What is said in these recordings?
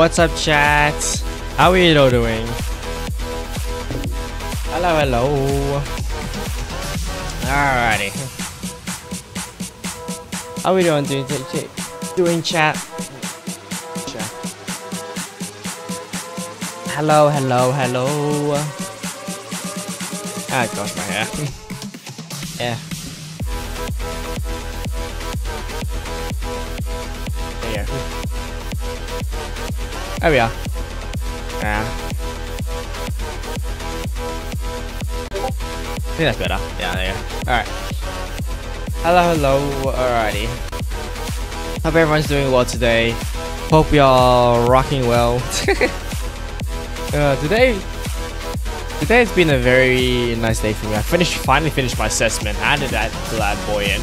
What's up, chat? How are you all doing? Hello, hello. Alrighty. How we doing? Doing, doing chat? Chat. Hello, hello, hello. Ah, gosh, my hair. There we are. Yeah. I think that's better. Yeah, there you go. Alright. Hello, hello. Alrighty. Hope everyone's doing well today. Hope you're rocking well. uh, today, today has been a very nice day for me. I finished, finally finished my assessment, handed that bad boy in.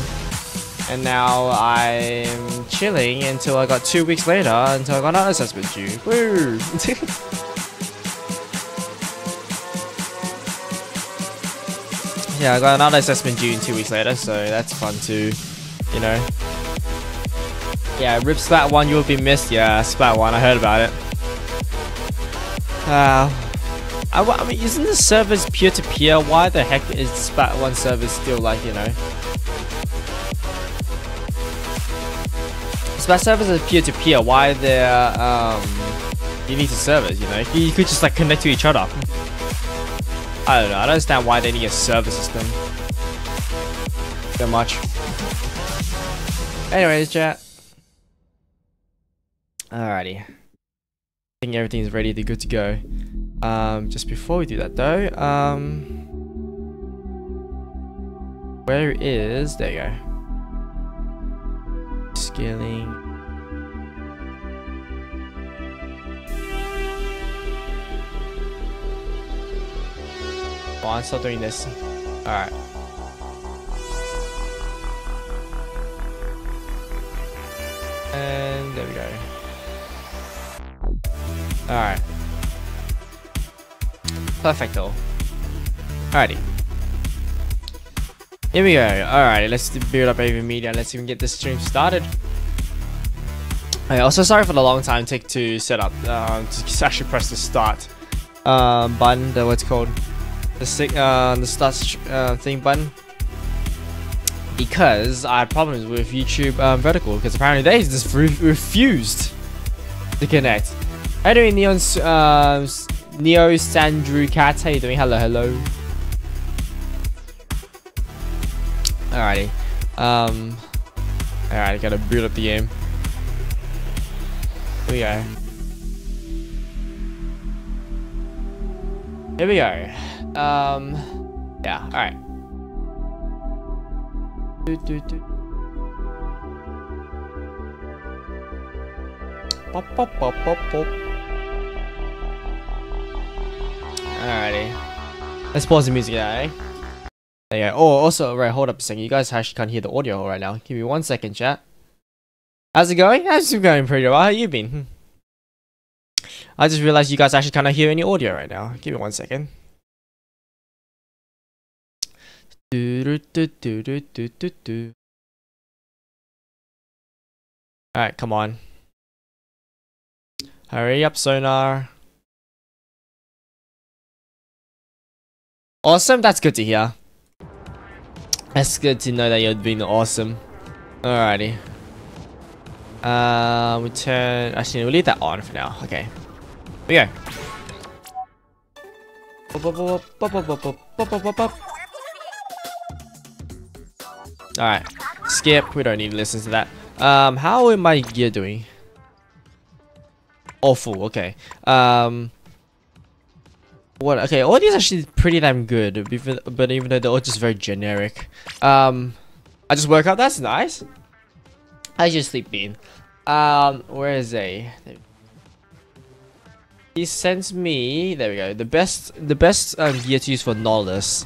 And now I'm chilling until I got two weeks later until I got another assessment due. Woo! yeah, I got another assessment due in two weeks later, so that's fun too, you know. Yeah, Rip Splat 1, you'll be missed. Yeah, Splat 1, I heard about it. Uh, I, I mean, isn't the service peer-to-peer? -peer? Why the heck is Splat 1 service still like, you know? Splat service is peer-to-peer. -peer. Why there, um, you need a service, you know? You could just like connect to each other. I don't know. I don't understand why they need a server system. So much. Anyways, chat. Alrighty. I think everything's ready to good to go. Um, just before we do that though, um, where is, there you go. Scaling. Oh, I'm still doing this. Alright. And there we go. Alright. Perfecto. Alrighty. Here we go. Alright, let's build up AV Media. Let's even get this stream started. Also sorry for the long time take to set up. Uh, to actually press the start um, button. The what's called the uh, the start uh, thing button because I had problems with YouTube um, vertical because apparently they just re refused to connect. Anyway, Neon, uh, Neo Sandru Cat, how you doing? Hello, hello. Alrighty. Um. Alright, gotta boot up the game. We go. Here we go. Um, yeah, alright. Do, do, do. Pop, pop, pop, pop, pop. Alrighty. Let's pause the music, yeah, eh? There you go. Oh, also, right, hold up a second. You guys actually can't hear the audio right now. Give me one second, chat. How's it going? How's it going pretty well? How you been? Hmm. I just realized you guys actually cannot hear any audio right now. Give me one second. Alright, come on. Hurry up, Sonar. Awesome, that's good to hear. That's good to know that you're being awesome. Alrighty. Uh, we turn. Actually, we'll leave that on for now. Okay. We go. Alright. Skip. We don't need to listen to that. Um, how am my gear doing? Awful. Okay. Um. What? Okay, all these actually pretty damn good, but even though they're all just very generic. Um, I just work out. That's nice. I just sleep bean. Um, where is A? He sends me. There we go. The best, the best um, gear to use for Nautilus.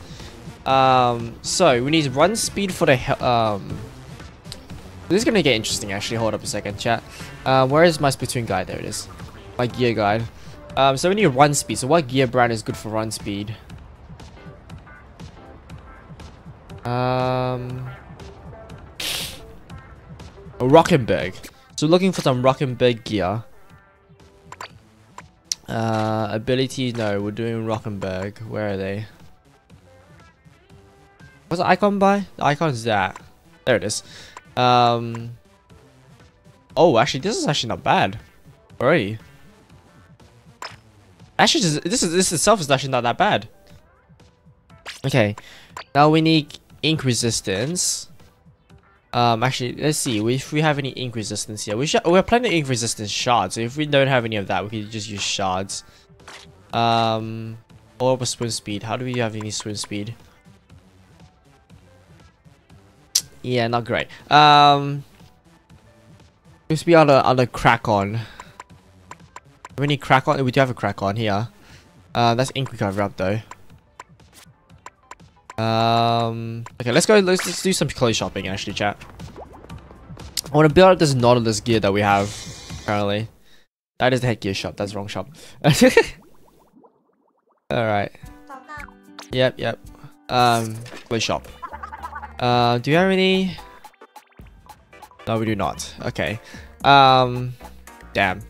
Um, so we need run speed for the um. This is gonna get interesting actually. Hold up a second, chat. Um, where is my Splatoon guide? There it is. My gear guide. Um, so we need run speed. So what gear brand is good for run speed? Um, Rockenberg. So looking for some Rockenberg gear. Uh, abilities, no, we're doing Rockenberg. Where are they? What's the icon by? The icon's that. There it is. Um. Oh, actually, this is actually not bad. Already. Actually, this is this itself is actually not that bad. Okay, now we need ink resistance. Um, actually, let's see if we have any ink resistance here. We should we're planning ink resistance shards. So if we don't have any of that, we can just use shards. Um, or swim speed. How do we have any swim speed? Yeah, not great. Um, let's be on a on Krak-On. We need Krak-On. We do have a Krak-On here. Uh, that's ink we recovery up though. Um, okay, let's go. Let's, let's do some clothes shopping actually, chat. I want to build up this Nautilus gear that we have currently. That is the headgear shop. That's wrong shop. All right. Yep, yep. Um, clothes shop. Uh, do you have any? No, we do not. Okay. Um, damn.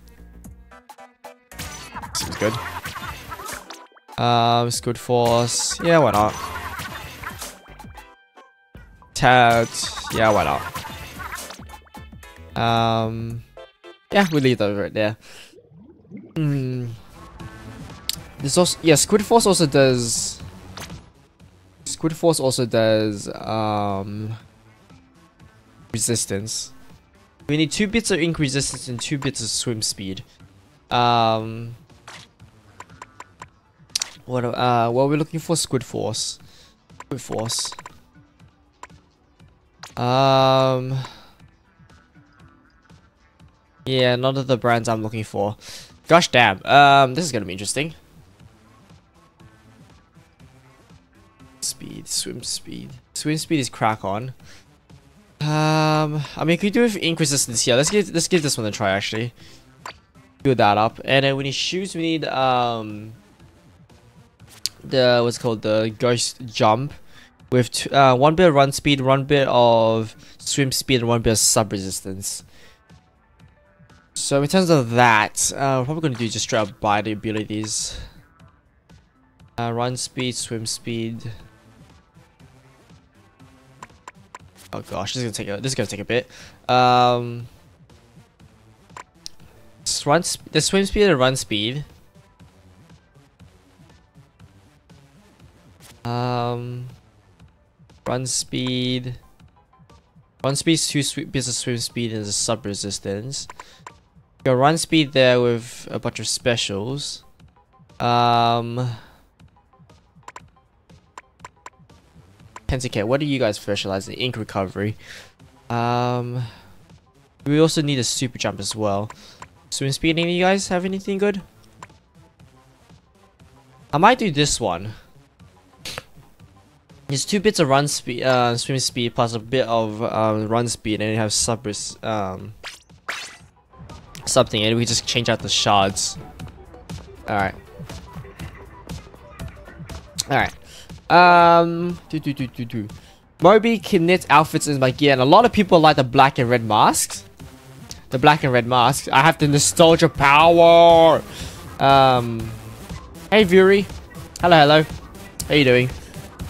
Seems good. Um, Squid Force. Yeah, why not? Yeah, why not? Um, yeah, we leave that right there. Hmm. This also, yeah, Squid Force also does. Squid Force also does um resistance. We need two bits of ink resistance and two bits of swim speed. Um, what uh, what are we looking for? Squid Force. Squid Force. Um. Yeah, none of the brands I'm looking for. Gosh damn. Um, this is gonna be interesting. Speed, swim speed. Swim speed is Krak-On. Um, I mean, could you do with ink resistance here? Let's give let's give this one a try actually. Build that up, and then we need shoes. We need um the what's called the ghost jump with uh, one bit of run speed, one bit of swim speed, and one bit of sub resistance. So in terms of that, uh, we're probably going to do just straight up buy the abilities. Uh, run speed, swim speed. Oh gosh, this is gonna take a this is gonna take a bit. Um, run the swim speed and run speed. Um, run speed. Run speed, two bits of swim speed, and a sub resistance. Your run speed there with a bunch of specials. Um, Tentatek, what do you guys specialize in? Ink recovery. Um, we also need a super jump as well. Swim speed, any of you guys have anything good? I might do this one. It's two bits of run speed, uh, swim speed plus a bit of um, run speed, and you have sub um, something, and we just change out the shards. All right. All right. Um, do do do do do. Moby can knit outfits in my gear, and a lot of people like the black and red masks. The black and red masks. I have the nostalgia power. Um, hey Vuri. Hello, hello. How you doing?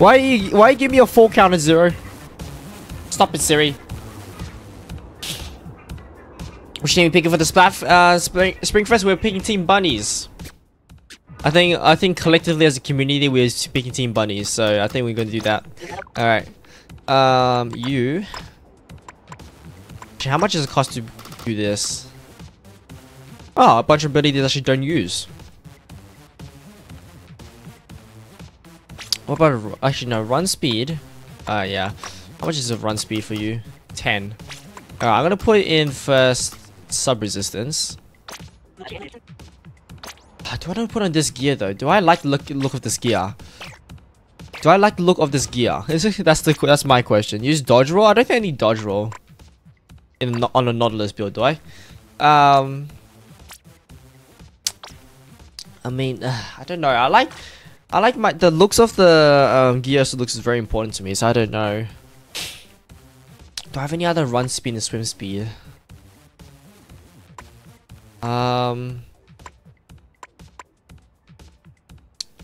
Why why you give me a full count of zero? Stop it, Siri. Which are we picking for the Splat uh, Spring Springfest? We're picking Team Bunnies. I think I think collectively as a community we're picking Team Bunnies, so I think we're gonna do that. All right. Um, you. How much does it cost to do this? Oh, a bunch of abilities I actually don't use. What about, actually no, run speed? Uh, yeah. How much is the run speed for you? 10. Alright, I'm gonna put in first sub resistance. Do I to put on this gear though? Do I like the look, look of this gear? Do I like the look of this gear? that's the that's my question. Use dodge roll? I don't think I need dodge roll in on a Nautilus build, do I? Um, I mean, uh, I don't know. I like I like my the looks of the um, gear also looks is very important to me, so I don't know. Do I have any other run speed and swim speed? Um,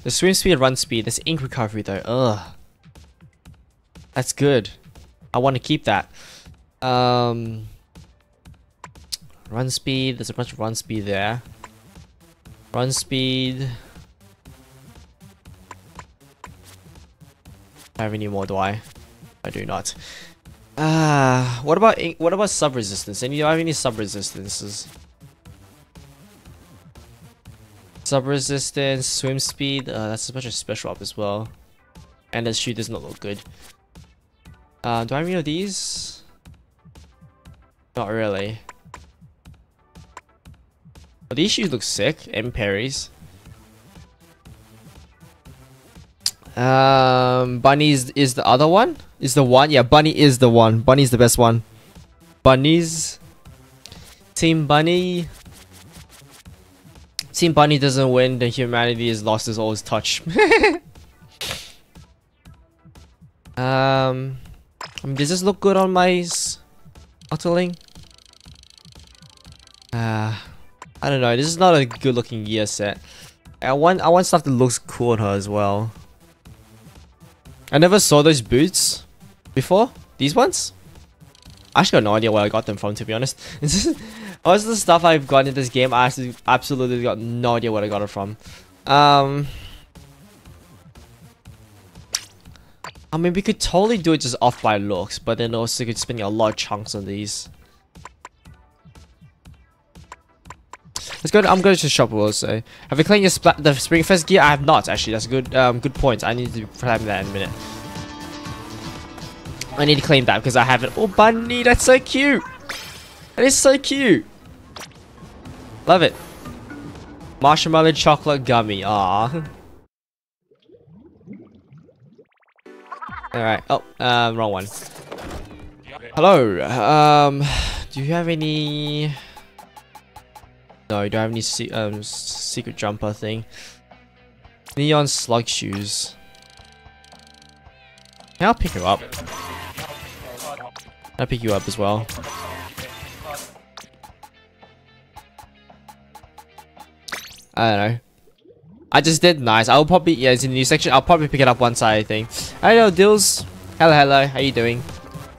The swim speed, run speed. There's ink recovery though. Ugh. That's good. I want to keep that. Um, run speed. There's a bunch of run speed there. Run speed. Have any more, do I? I do not. Ah, uh, what about what about sub resistance? Any do I have any sub resistances? Sub resistance, swim speed, uh, that's a bunch of special up as well. And the shoe does not look good. Uh, do I have any of these? Not really. But these shoes look sick. Enperrys. Um, Bunny's is the other one? Is the one? Yeah, Bunny is the one. Bunny's the best one. Bunny's. Team Bunny. Team Bunny doesn't win, then humanity is lost as always touch. um, mean, does this look good on my Octoling? Uh, I don't know. This is not a good looking gear set. I want I want stuff that looks cool on her as well. I never saw those boots before. These ones? I actually got no idea where I got them from, to be honest. Most of the stuff I've got in this game, I absolutely got no idea where I got it from. Um, I mean, we could totally do it just off by looks, but then also could spend a lot of chunks on these. Let's go. To, I'm going to shop also. Have you cleaned your the Springfest gear? I have not actually. That's a good um good point. I need to plan that in a minute. I need to claim that because I have it. Oh, bunny, that's so cute. That is so cute. Love it. Marshmallow chocolate gummy. Ah. Alright. Oh, um, wrong one. Hello. Um, do you have any... No, you don't have any se um, secret jumper thing. Neon slug shoes. I'll pick you up. I'll pick you up as well. I don't know. I just did nice. I'll probably, yeah, it's in the new section. I'll probably pick it up once I think. Hello, Dills. Hello, hello. How you doing?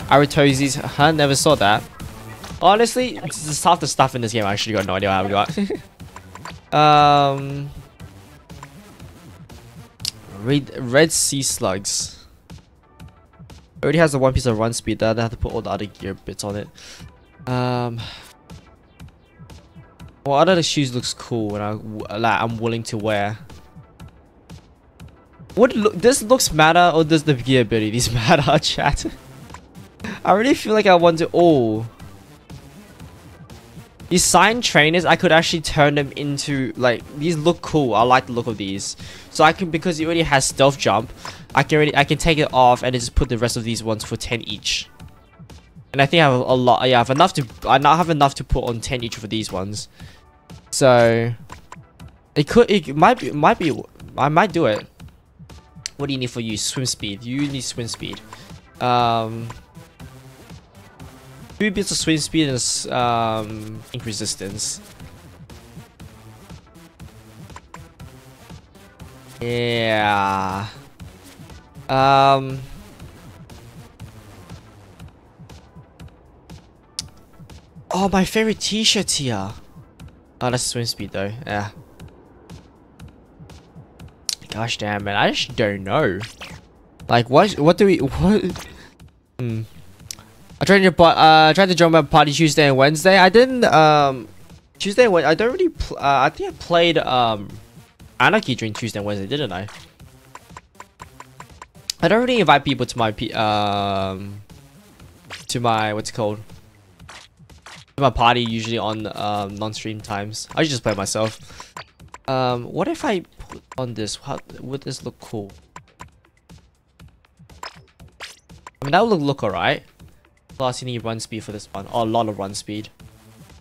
Aratozis. Huh? Never saw that. Honestly, it's half the stuff in this game I actually got no idea how we got. um, Red, Red Sea Slugs. Already has a one piece of run speed. That I have to put all the other gear bits on it. Um, what other shoes looks cool and I like I'm willing to wear? What look? This looks matter or does the gear abilities matter, chat? I really feel like I want to. Oh, these sign trainers, I could actually turn them into like these look cool. I like the look of these. So I can because it already has stealth jump, I can already I can take it off and just put the rest of these ones for 10 each. And I think I have a lot. Yeah, I have enough to. I now have enough to put on 10 each for these ones. So it could. It might be. Might be. I might do it. What do you need for you? Swim speed. You need swim speed. Um. Two bits of swim speed and um, resistance. Yeah. Um. Oh, my favorite t-shirt here. Oh, that's swim speed though. Yeah. Gosh damn, man. I just don't know. Like, what? What do we? What? Hmm. I tried to uh tried to join my party Tuesday and Wednesday. I didn't um Tuesday and Wednesday. I don't really. uh, I think I played um Anarchy during Tuesday and Wednesday, didn't I? I don't really invite people to my um to my what's it called to my party usually on um non-stream times. I just play myself. Um, what if I put on this? How would this look cool? I mean, that would look, look alright. Plus, you need run speed for this one. Oh, a lot of run speed.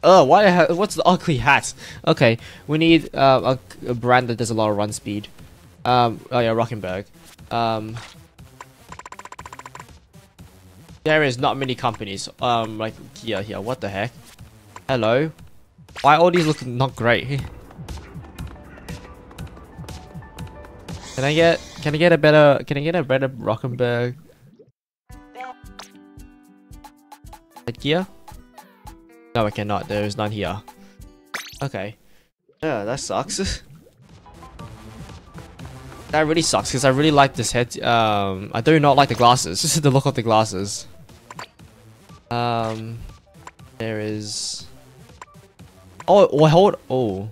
Oh, why? What's the ugly hat? Okay, we need uh, a, a, brand that does a lot of run speed. Um, oh yeah, Rockenberg. Um, there is not many companies. Um, like here, here. What the heck? Hello. Why all these look not great? Can I get can I get a better can I get a better Rockenberg gear? No, I cannot. There is none here. Okay. Yeah, that sucks. that really sucks because I really like this head. Um, I do not like the glasses. Just the look of the glasses. Um, there is. Oh, oh, hold. Oh.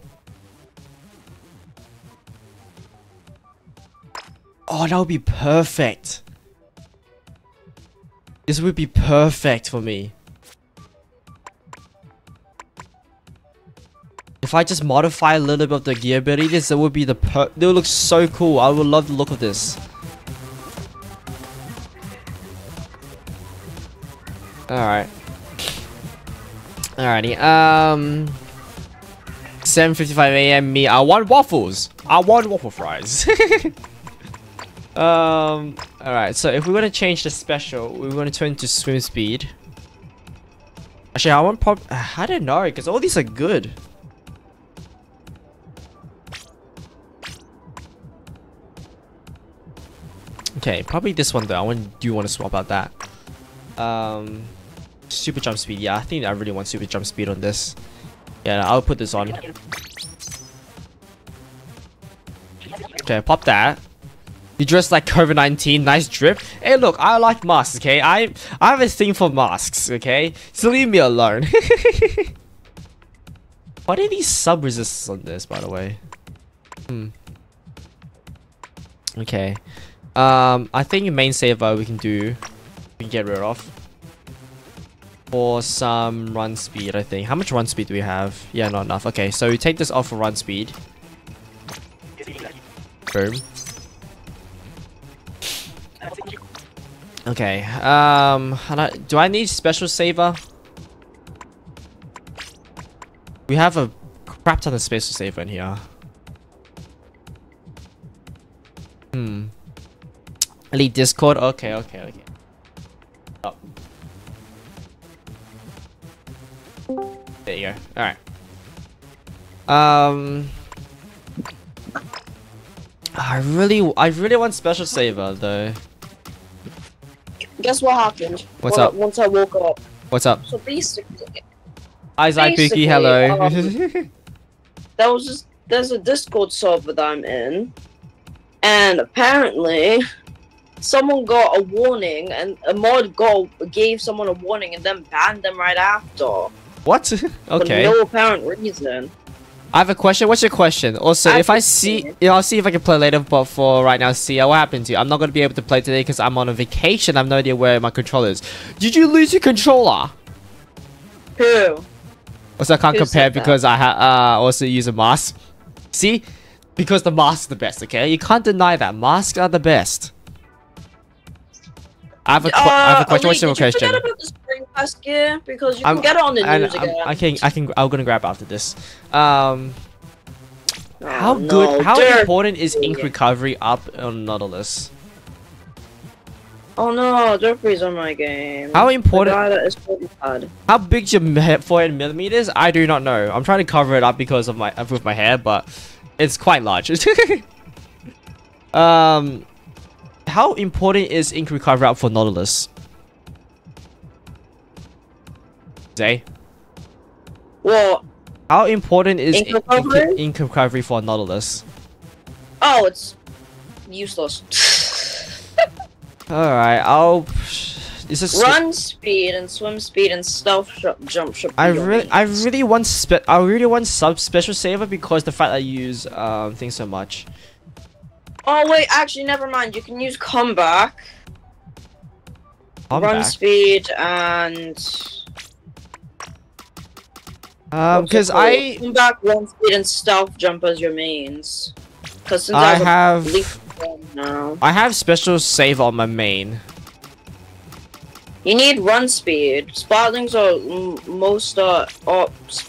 Oh, that would be perfect. This would be perfect for me. If I just modify a little bit of the gear ability, this would be the per- It would look so cool. I would love the look of this. Alright. Alrighty, um... 7.55 a.m. me, I want waffles! I want waffle fries! um, alright, so if we want to change the special, we want to turn to swim speed. Actually, I want pop- I don't know, because all these are good. Okay, probably this one though. I want, do want to swap out that. Um, super jump speed. Yeah, I think I really want super jump speed on this. Yeah, I'll put this on. Okay, pop that. You dress like COVID-19, nice drip. Hey, look, I like masks, okay? I I have a thing for masks, okay? So leave me alone. what are these sub resists on this, by the way? Hmm. Okay. Um, I think main saver we can do, we can get rid of. For some run speed, I think. How much run speed do we have? Yeah, not enough. Okay, so we take this off for run speed. Boom. Okay, um, do I need special saver? We have a crap ton of special saver in here. Hmm. Elite Discord. Okay, okay, okay. Oh. There you go. Alright. Um I really I really want special saver though. Guess what happened? What's up? Once I woke up. What's up? So basically Isaac Pookie, hello. um, there was just there's a Discord server that I'm in. And apparently someone got a warning and a mod got gave someone a warning and then banned them right after. What? okay. For no apparent reason. I have a question. What's your question? Also, I if I see, you know, I'll see if I can play later. But for right now, see what happened to you. I'm not gonna be able to play today because I'm on a vacation. I have no idea where my controller is. Did you lose your controller? Who? Also, I can't Who compare because I ha uh, also use a mask. See, because the mask is the best. Okay, you can't deny that masks are the best. I have a, uh, I have a question. What's your question? Forget about the spring fest gear because you I'm, can get it on the news I'm, again. I can. I can. I'm gonna grab after this. Um, oh, how no, good? How important is ink recovery up on Nautilus? Oh no, Jeffrey's on my game. How important? How big's your forehead millimeters? I do not know. I'm trying to cover it up because of my with my hair, but it's quite large. um, how important is ink recovery up for Nautilus? Zay? What? How important is ink recovery, ink, ink recovery for Nautilus? Oh, it's useless. Alright, I'll... Is this run speed and swim speed and stealth sh jump I really, I really want spe I really want sub special saver because the fact I use um things so much. Oh wait, actually, never mind. You can use comeback, run speed, and um, because I comeback, run speed, and stealth jump as your mains. Because since I, have now, I have special save on my main. You need run speed. Sparklings are most uh,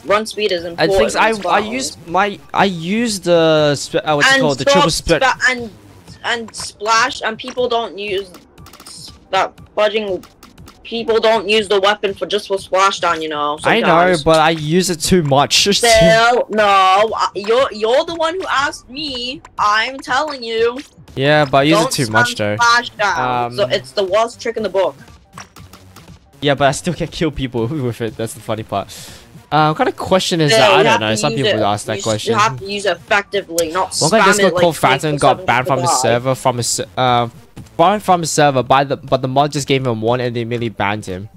run speed is important. I think I I use my I use the uh, what's and it called the triple split and and splash and people don't use that budging. People don't use the weapon for just for splashdown, you know. Sometimes. I know, but I use it too much. Still, no, you're you're the one who asked me. I'm telling you. Yeah, but I use Don't it too much though. Splashdown. so Um, it's the worst trick in the book. Yeah, but I still can kill people with it. That's the funny part. Uh, what kind of question is Yeah, that? I don't know. Some people it- ask that you, question. You have to use it effectively, not One guy just got like called 24/7 Phantom got banned from his server from his uh banned from his server by the but the mod just gave him one and they immediately banned him.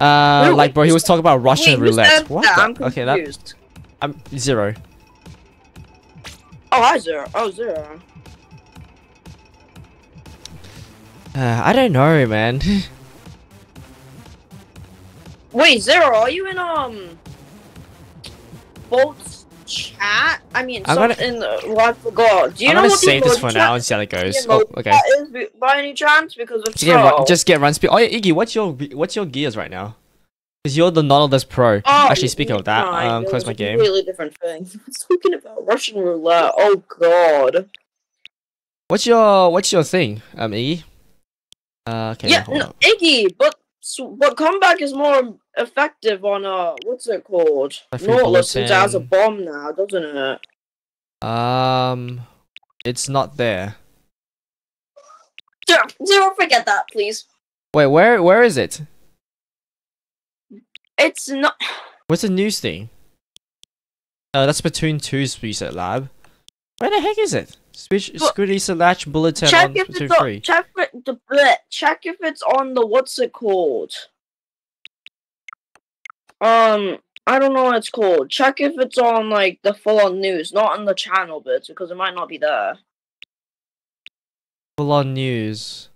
Uh, Wait, like bro, he was talking about Russian Wait, roulette. What? that? the- I'm okay, that. I'm zero. Oh, hi, Zero. Oh, Zero. Uh, I don't know, man. Wait, Zero, are you in, um... Bolt's chat? I mean, I'm gonna- in the... Well, I forgot. Do you I'm know gonna what save this for now and see how it goes. Oh, okay. is by any chance? Because if Just get, so... just get run speed. Oh, yeah, Iggy, what's your what's your gears right now? Cause you're the Nautilus Pro. Oh, Actually, speaking of that, um, close my a game. Completely different thing. Speaking about Russian roulette, oh god. What's your what's your thing, um, Iggy? Uh, okay. yeah, hold no. Iggy, but but comeback is more effective on a what's it called? Nautilus it has a bomb now, doesn't it? Um, it's not there. Zero, zero, forget that, please. Wait, where where is it? It's not. What's the news thing? Uh, that's Splatoon 2's reset lab. Where the heck is it? Switch Squiddy Slash Bulletin check on if it's on. 3. Check the bleh, check if it's on the what's it called? Um, I don't know what it's called. Check if it's on like the full on news, not on the channel bits, because it might not be there. Full on news.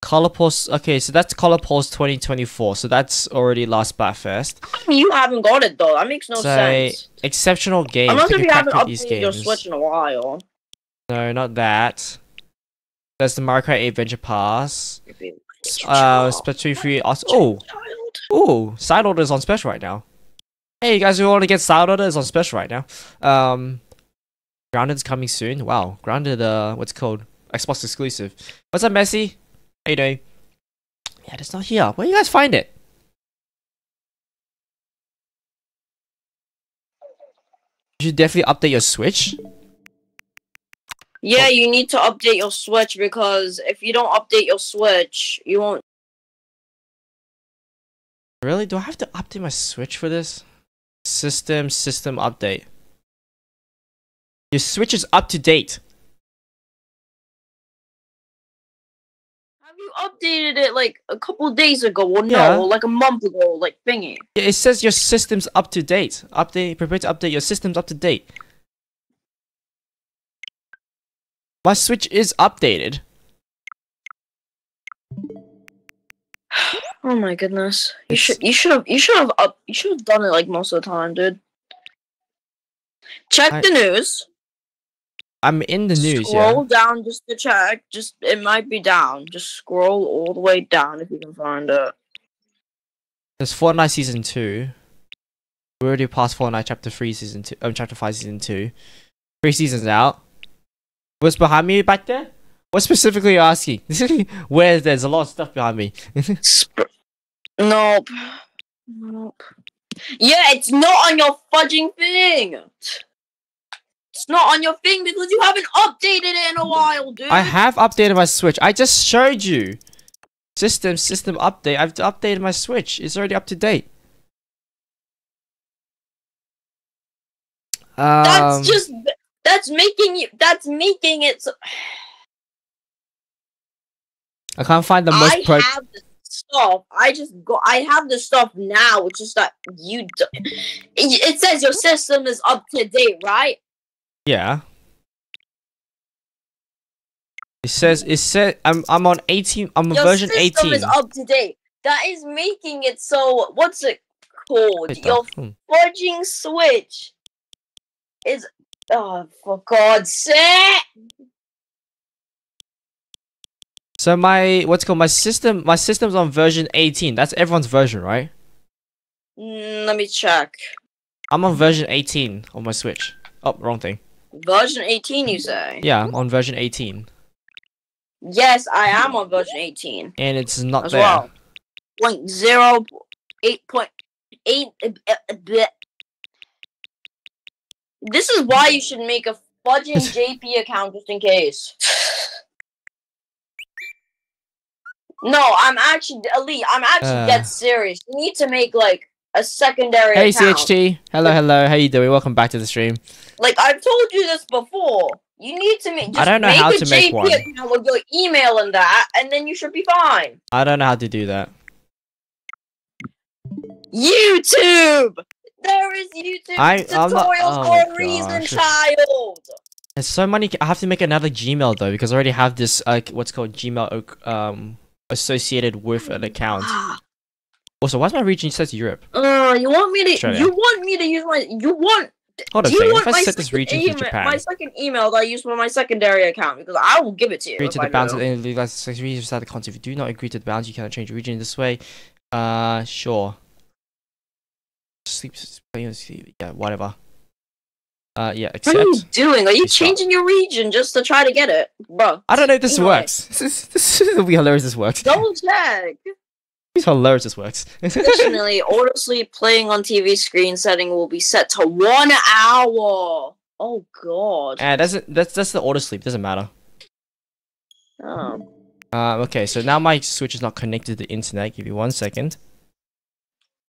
Color Pulse. Okay, so that's Color Pulse 2024. So that's already last Splatfest. You haven't got it though. That makes no Say sense. exceptional game. Unless if you haven't updated your. Switch in a while. No, not that. There's the Mario Kart 8 Adventure Pass. Uh, Splatoon 3. Also, oh, Child. oh, side order is on special right now. Hey, you guys who want to get side order is on special right now. Um, Grounded's coming soon. Wow, Grounded. Uh, what's it called? Xbox exclusive. What's up, Messi? How you doing? Yeah, it's not here. Where you guys find it? You should definitely update your Switch. Yeah, you need to update your Switch because if you don't update your Switch, you won't. Really? Do I have to update my Switch for this? System, system update. Your Switch is up to date. Have you updated it like a couple days ago or Yeah. no, like a month ago, like thingy? Yeah, it says your system's up to date. Update, prepare to update. Your system's up to date. My Switch is updated. Oh my goodness! You It's- should you should have you should have up you should have done it like most of the time, dude. Check I- the news. I'm in the news, Scroll down just to check. Just it might be down. Just scroll all the way down if you can find it. There's Fortnite season two. We're already passed Fortnite chapter three season two. Um, chapter five season two. Three seasons out. What's behind me back there? What specifically are you asking? Where there's a lot of stuff behind me. Sp- nope. Nope. Yeah, it's not on your fudging thing. It's not on your thing because you haven't updated it in a while, dude. I have updated my Switch. I just showed you. System, system update. I've updated my Switch. It's already up to date. Um, that's just that's making you that's making it so I can't find the most I pro. have the stuff. I just go I have the stuff now, it's just that you do- it, it says your system is up to date, right? Yeah. It says it said I'm I'm on 18. I'm on Your version system 18. is up to date. That is making it so what's it called? Your hmm. fudging switch is oh for God's sake. So my what's called my system my system's on version 18. That's everyone's version, right? Mm, let me check. I'm on version 18 on my Switch. Oh, wrong thing. Version 18 you say? Yeah, I'm on version 18, Yes, I am on version 18 and it's not as there. well. Point zero eight point eight uh, uh. This is why you should make a fudging JP account just in case. No, I'm actually elite. I'm actually Uh. dead serious. You need to make like a secondary Hey account. CHT, hello, hello. How you doing? Welcome back to the stream. Like I've told you this before. You need to make. Just I don't know make how a to make JP one. account with your email and that, and then you should be fine. I don't know how to do that. YouTube. There is YouTube I- I'm not- tutorials oh for a reason, child. There's so many. I have to make another Gmail though because I already have this like what's called Gmail o- um associated with an account. Also, why's my region says Europe? Uh, you want me to? Australia. You want me to use my? You want? Hold on a you second. want If I set this region to email, Japan, my second email that I use for my secondary account because I will give it to you. agree if to I the bounds of the region inside the content. If you do not agree to the bounds, you cannot change your region this way. Uh, sure. Sleep, sleep, sleep yeah, whatever. Uh, yeah, What are you doing? Are you changing your region just to try to get it, bro? I don't know if this works. This is this will be hilarious. This works. Double check. It's hilarious. This works. Additionally, auto sleep playing on TV screen setting will be set to one hour. Oh god. and that's that's that's the auto sleep. Doesn't matter. Oh. Uh, okay, so now my switch is not connected to the internet. Give me one second.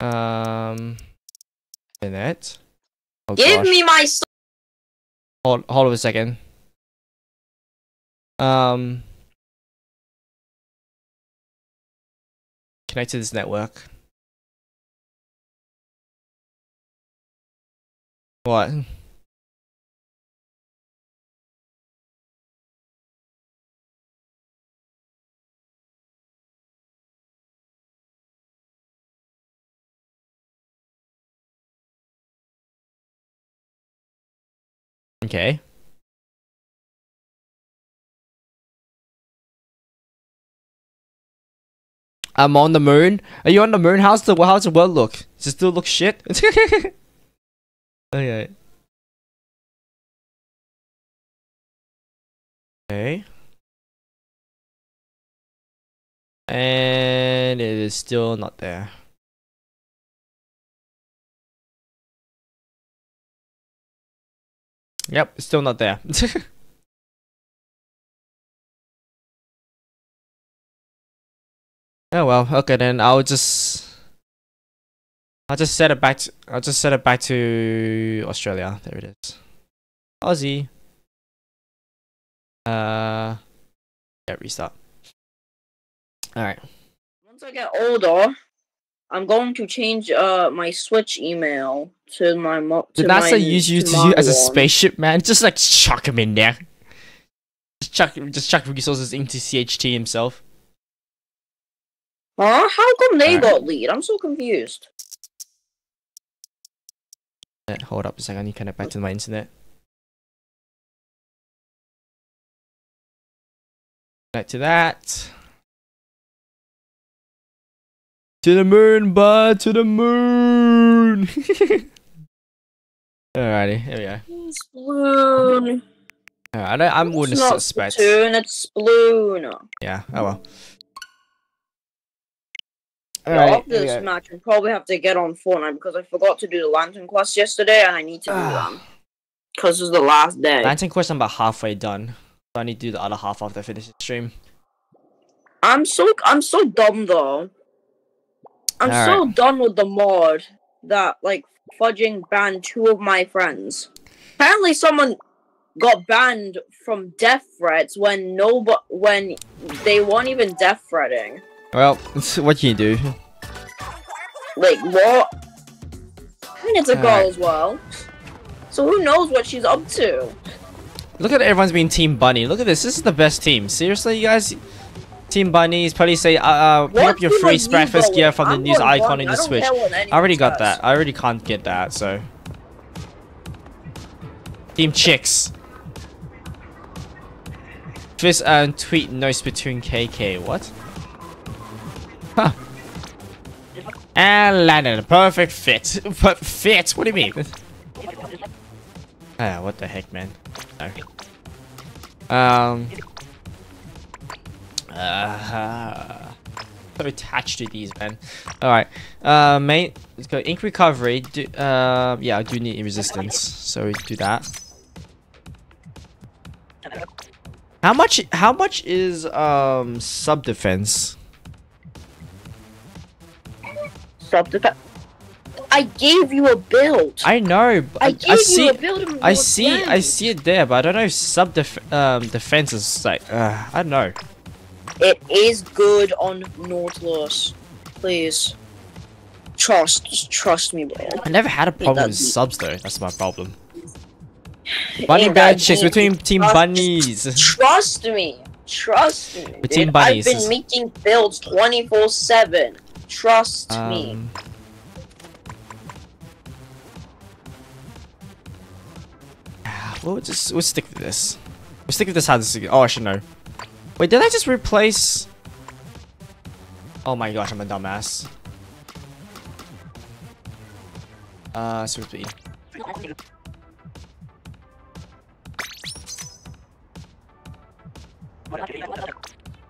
Um, internet. Oh Give gosh. me my. Hold, hold on a second. Um, connect to this network. What? Okay. I'm on the moon. Are you on the moon? How's the how's the world look? Does it still look shit? okay. Okay. And it is still not there. Yep, still not there. oh well, okay then I'll just I'll just set it back to I'll just set it back to Australia. There it is. Aussie. Uh yeah, restart. Alright. Once I get older, I'm going to change uh my Switch email to my mo. Did to NASA my- use you to to you as a spaceship, man? Just like chuck him in there. Just chuck just chuck resources into CHT himself. Huh? How come they Alright. got lead? I'm so confused. Uh, Hold up a second, I need to connect back to my internet. Connect to that. To the moon, bud, to the moon. Alrighty, here we go. Sploon. Alright, I, I wouldn't it's not suspect. Splatoon, it's Sploon. Yeah, oh well. Yeah, Alright, after this match, I'll probably have to get on Fortnite because I forgot to do the Lantern Quest yesterday, and I need to do Ah. them. Because it's the last day. Lantern quest, I'm about halfway done. So I need to do the other half after I finish the stream. I'm so I'm so dumb though. I'm so done with the mod that like fudging banned two of my friends. Apparently, someone got banned from death threats when no but when they weren't even death threating. Well, what can you do? Like what? And it's a girl Alright. as well. So who knows what she's up to? Look at everyone's being Team Bunny. Look at this. This is the best team. Seriously, you guys? Team Bunnies, probably say, uh, uh pick up your free breakfast gear from the news icon in the Switch. I already got that. I already can't get that, so. Team Chicks. Twist and tweet no between KK. What? Huh. And landed a perfect fit. But fit? What do you mean? Ah, what the heck, man? No. Um. Uh, so attached to these, man. All right. Uh, mate. Let's go. Ink recovery. Do, uh, yeah, I do need resistance, so we do that. How much? How much is um sub defense? Sub defense. I gave you a build. I know. but I I, gave I you see. a build. I see. I see it there, but I don't know if sub def um defense is like. Uh, I don't know. It is good on Nautilus. Please. Trust. Just trust me, bro. I never had a problem with subs though. That's my problem. Bunny And bad I chicks need between team trust- bunnies. Trust me. Trust me. With Team. Bunnies I've been making builds 24 7. Trust me. Um, We'll just we'll stick with this. We'll stick with this how this is. Oh, I should know. Wait, did I just replace? Oh my gosh, I'm a dumbass. Uh, speed.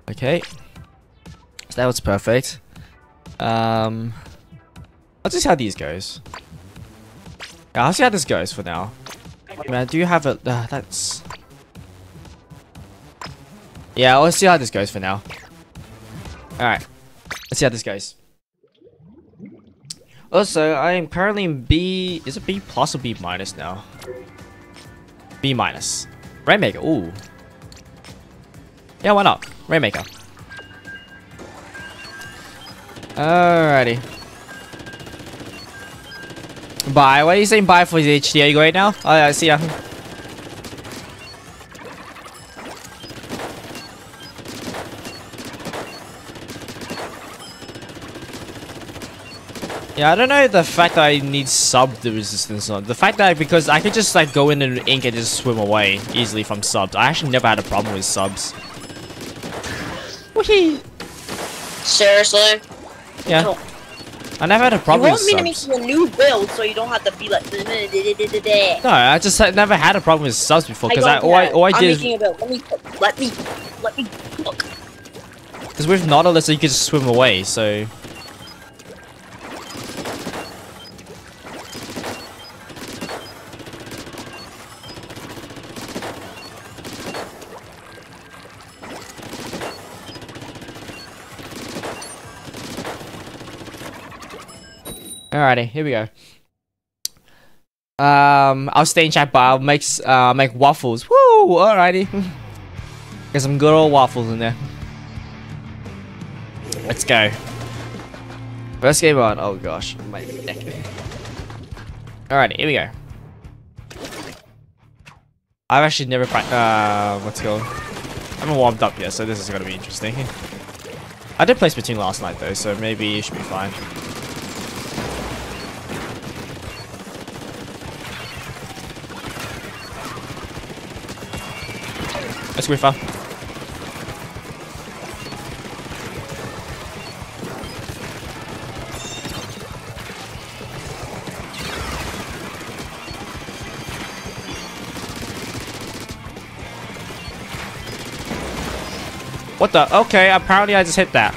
Okay. So that was perfect. Um, I'll just see how these goes. Yeah, I'll see how this goes for now. I mean, I do have a. Uh, that's. Yeah, let's see how this goes for now. Alright. Let's see how this goes. Also, I am currently in B. Is it B plus or B minus now? B minus. Rainmaker, ooh. Yeah, why not? Rainmaker. Alrighty. Bye. What are you saying bye for the HDA going now? Oh yeah, see ya. Yeah, I don't know the fact that I need sub the resistance on. The fact that because I could just like go in and ink and just swim away easily from subs. I actually never had a problem with subs. Whee! Seriously? Yeah, No. I never had a problem. You want me subs. to make you a new build so you don't have to be like. No, I just had, never had a problem with subs before because I, don't all I, all I I'm did is making a build. Let me. Let me. Let me look. because with Nautilus you could just swim away. So Alrighty, here we go. Um, I'll stay in chat, but I'll make uh make waffles. Woo! Alrighty. Get some good old waffles in there. Let's go. First game on. Oh gosh, my neck. Alrighty, here we go. I've actually never uh what's it called? I haven't warmed up yet, so this is gonna be interesting. I did play Splatoon last night though, so maybe it should be fine. Let's. What the? Okay, apparently I just hit that.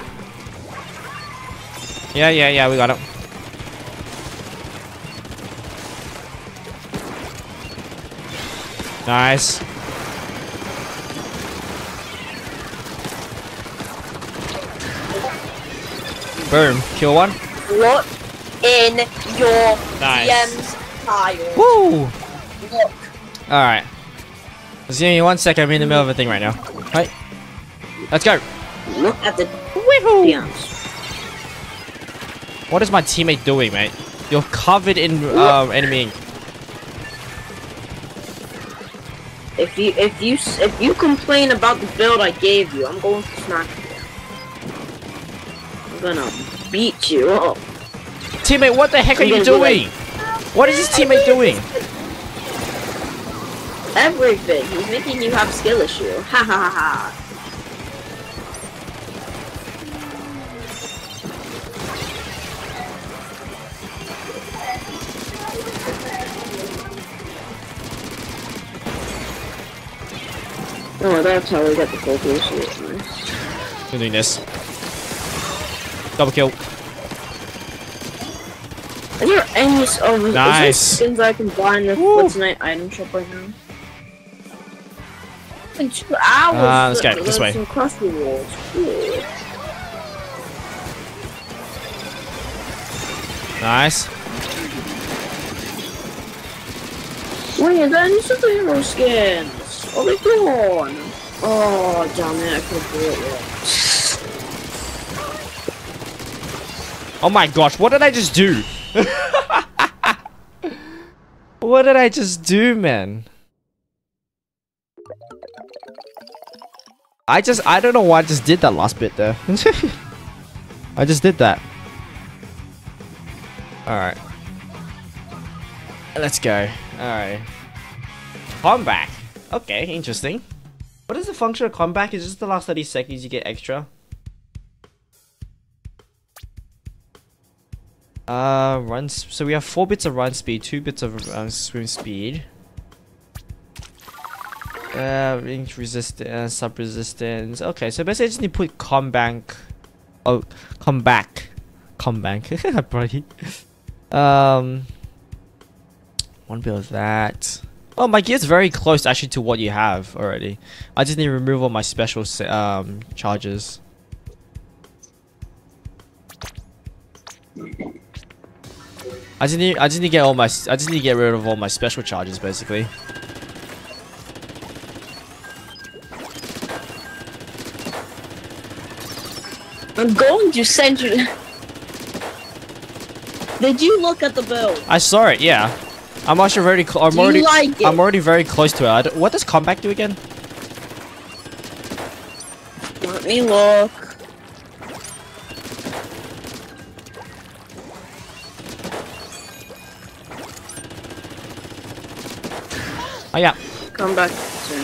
Yeah, yeah, yeah, we got it. Nice. Boom. Kill one. Look in your Nice. DMs file. Woo! Look. Alright. Just give me one second. I'm in the middle of a thing right now. Right. Let's go. Look at the Woohoo! DMs. What is my teammate doing, mate? You're covered in um, enemy ink. If you if you if you complain about the build I gave you, I'm going to smack you. I'm gonna beat you up. Teammate, what the heck are I'm you gonna doing? What is this teammate doing? Everything. He's making you have skill issue. Ha ha ha ha. Oh, that's how we got the full issue. Nice. I'm doing this. Double kill. Are there any oh, is Nice. skins I can buy in the Woo. Fortnite item shop right now? in two hours. Uh, let's go, th- this way. Some quest rewards. Cool. Nice. Wait, are there any superhero skins? Oh, they're gone. Oh, damn it, I could have bought one. Oh my gosh, what did I just do? what did I just do, man? I just, I don't know why I just did that last bit there. I just did that. Alright. Let's go. Alright. Comeback. Okay, interesting. What is the function of comeback? Is just the last 30 seconds you get extra? Uh, run. So we have four bits of run speed, two bits of um, swim speed. Uh, resistance, uh, sub resistance. Okay, so basically, I just need to put comeback. Oh, come back, come back. Probably. Um, one bit of that. Oh, my gear's very close actually to what you have already. I just need to remove all my special um charges. I just need I just need to get all my I just need to get rid of all my special charges basically. I'm going to send you. Did you look at the bill? I saw it, yeah. I'm actually very cl- I'm Do already like? I'm already very close to it. I what does comeback do again? Let me look. Oh yeah. Come back soon.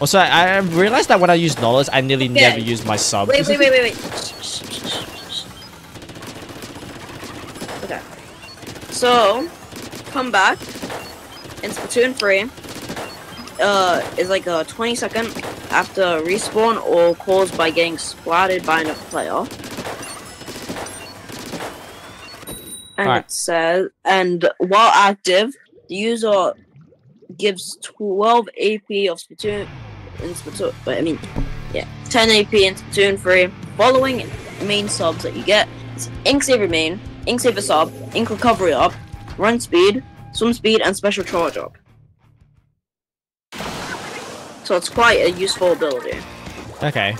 Also, I, I realized that when I use knowledge, I nearly Yeah. never use my sub. Wait, wait, wait, wait, wait. Okay. So, come back in Splatoon 3 uh, is like a 20 second after respawn or caused by getting splatted by another player. And Alright. it says, and while active, the user gives 12 AP of Splatoon in Splatoon, but I mean, yeah, 10 AP in Splatoon 3. Following main subs that you get is Ink Saver main, Ink Saver sub, Ink Recovery up, Run Speed, Swim Speed, and Special Charge up. So it's quite a useful ability. Okay.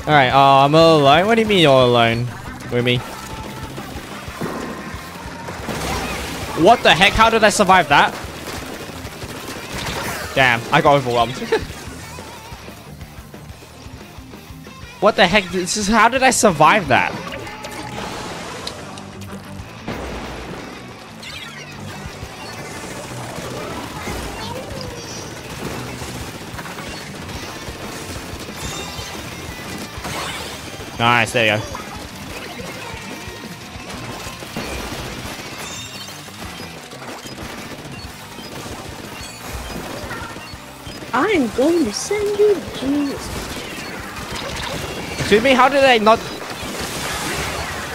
Alright, uh, I'm all alone? What do you mean you're all alone with me? What the heck? How did I survive that? Damn, I got overwhelmed. what the heck? This is how did I survive that? Nice, there you go. I'm going to send you Jesus. Excuse me, how did I not...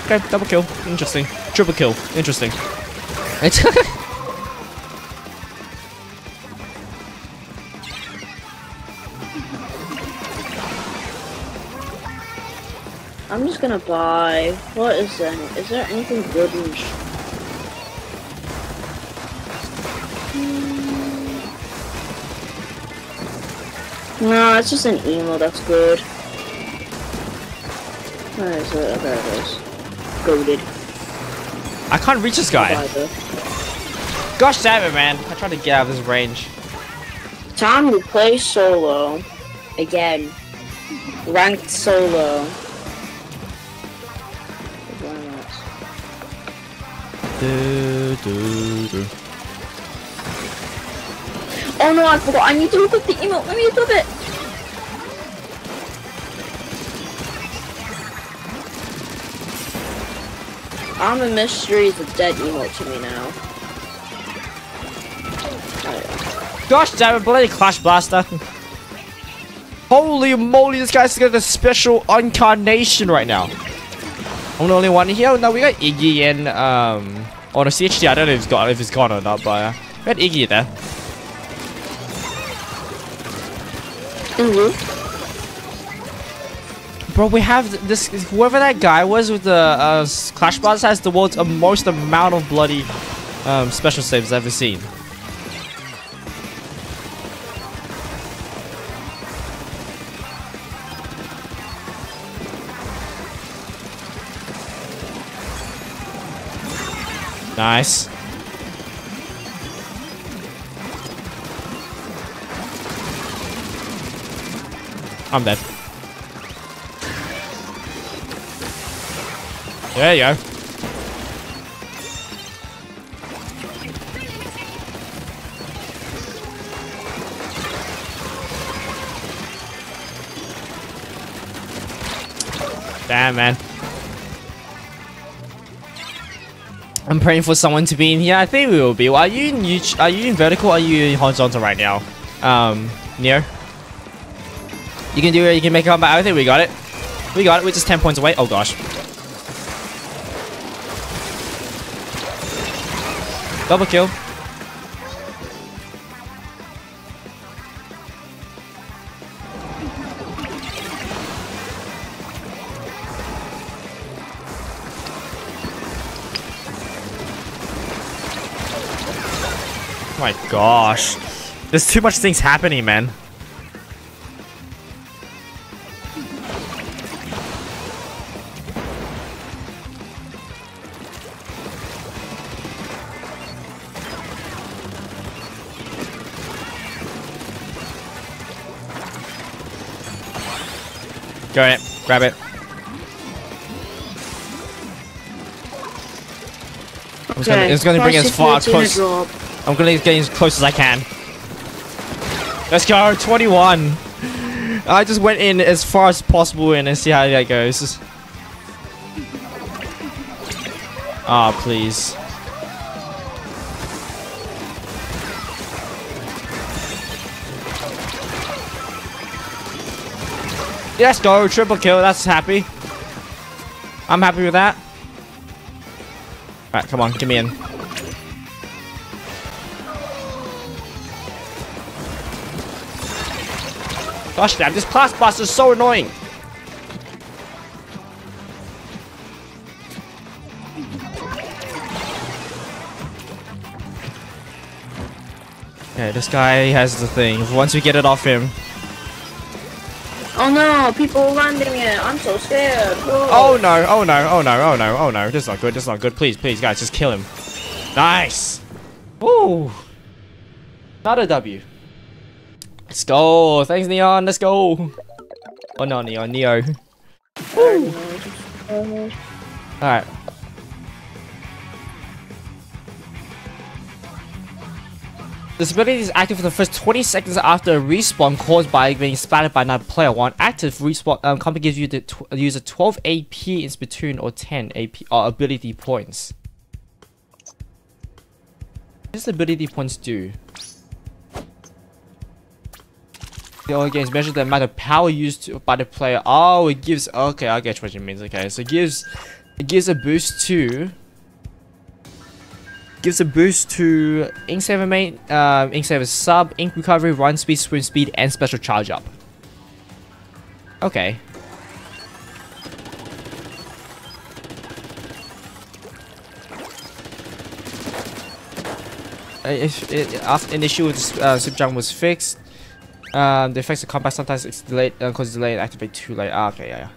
Okay, double kill. Interesting. Triple kill. Interesting. It's I'm just gonna buy. What is there? Is there anything good in? No, it's just an emo. That's good. Where is it? Oh, there it is. Goaded. I can't reach this guy. Gosh damn it, man. I tried to get out of this range. Time to play solo again. Ranked solo. Do, do, do. Oh no, I forgot. I need to look up the emote. Let me look it. I'm a mystery is a dead emote to me now. Oh, Gosh damn it, bloody Clash Blaster. Holy moly, this guy's got a special incarnation right now. I'm the only one here. Now we got Iggy and um on a CHD. I don't know if it's got if it's gone or not, but uh, We had Iggy there. Mm-hmm. Bro, we have this. Whoever that guy was with the uh, Clash Blasters has the world's uh, most amount of bloody um, special saves I've ever seen. Nice. I'm dead. There you go. Damn, man. I'm praying for someone to be in here. I think we will be. Are you in are you in vertical? Or are you in horizontal right now? Um, Neo. You can do it. You can make a comeback. I think we got it. We got it. We're just ten points away. Oh gosh. Double kill. Oh, my gosh. There's too much things happening, man. Go ahead, grab it. It's gonna, it's gonna bring us far close. I'm gonna get as close as I can. Let's go, 21. I just went in as far as possible and see how that goes. Ah, oh, please. Let's go, triple kill, that's happy. I'm happy with that. Alright, come on, get me in. Gosh damn, this class boss is so annoying. Okay, this guy has the thing. Once we get it off him. Oh no, people landing it. Uh, I'm so scared. Oh no, oh no, oh no, oh no, oh no. This is not good, this is not good. Please, please, guys, just kill him. Nice. Ooh. Not a W. Let's go. Thanks, Neon. Let's go. Oh, no, Neon. Neo. Alright. This ability is active for the first 20 seconds after a respawn caused by being splattered by another player. One active respawn um, combo gives you the user 12 AP in Splatoon or 10 AP or ability points. What does ability points do? The other games measure the amount of power used by the player. Oh, it gives. Okay, I get what you mean. Okay, so it gives, it gives a boost to. Gives a boost to Ink Saver main, uh, Ink Saver sub, Ink recovery, run speed, sprint speed, and special charge up. Okay. If, it, after an issue with the uh, super jump was fixed, um, the effects of comeback sometimes it's delayed, uh, causes delay and activate too late. Ah, okay, yeah, yeah.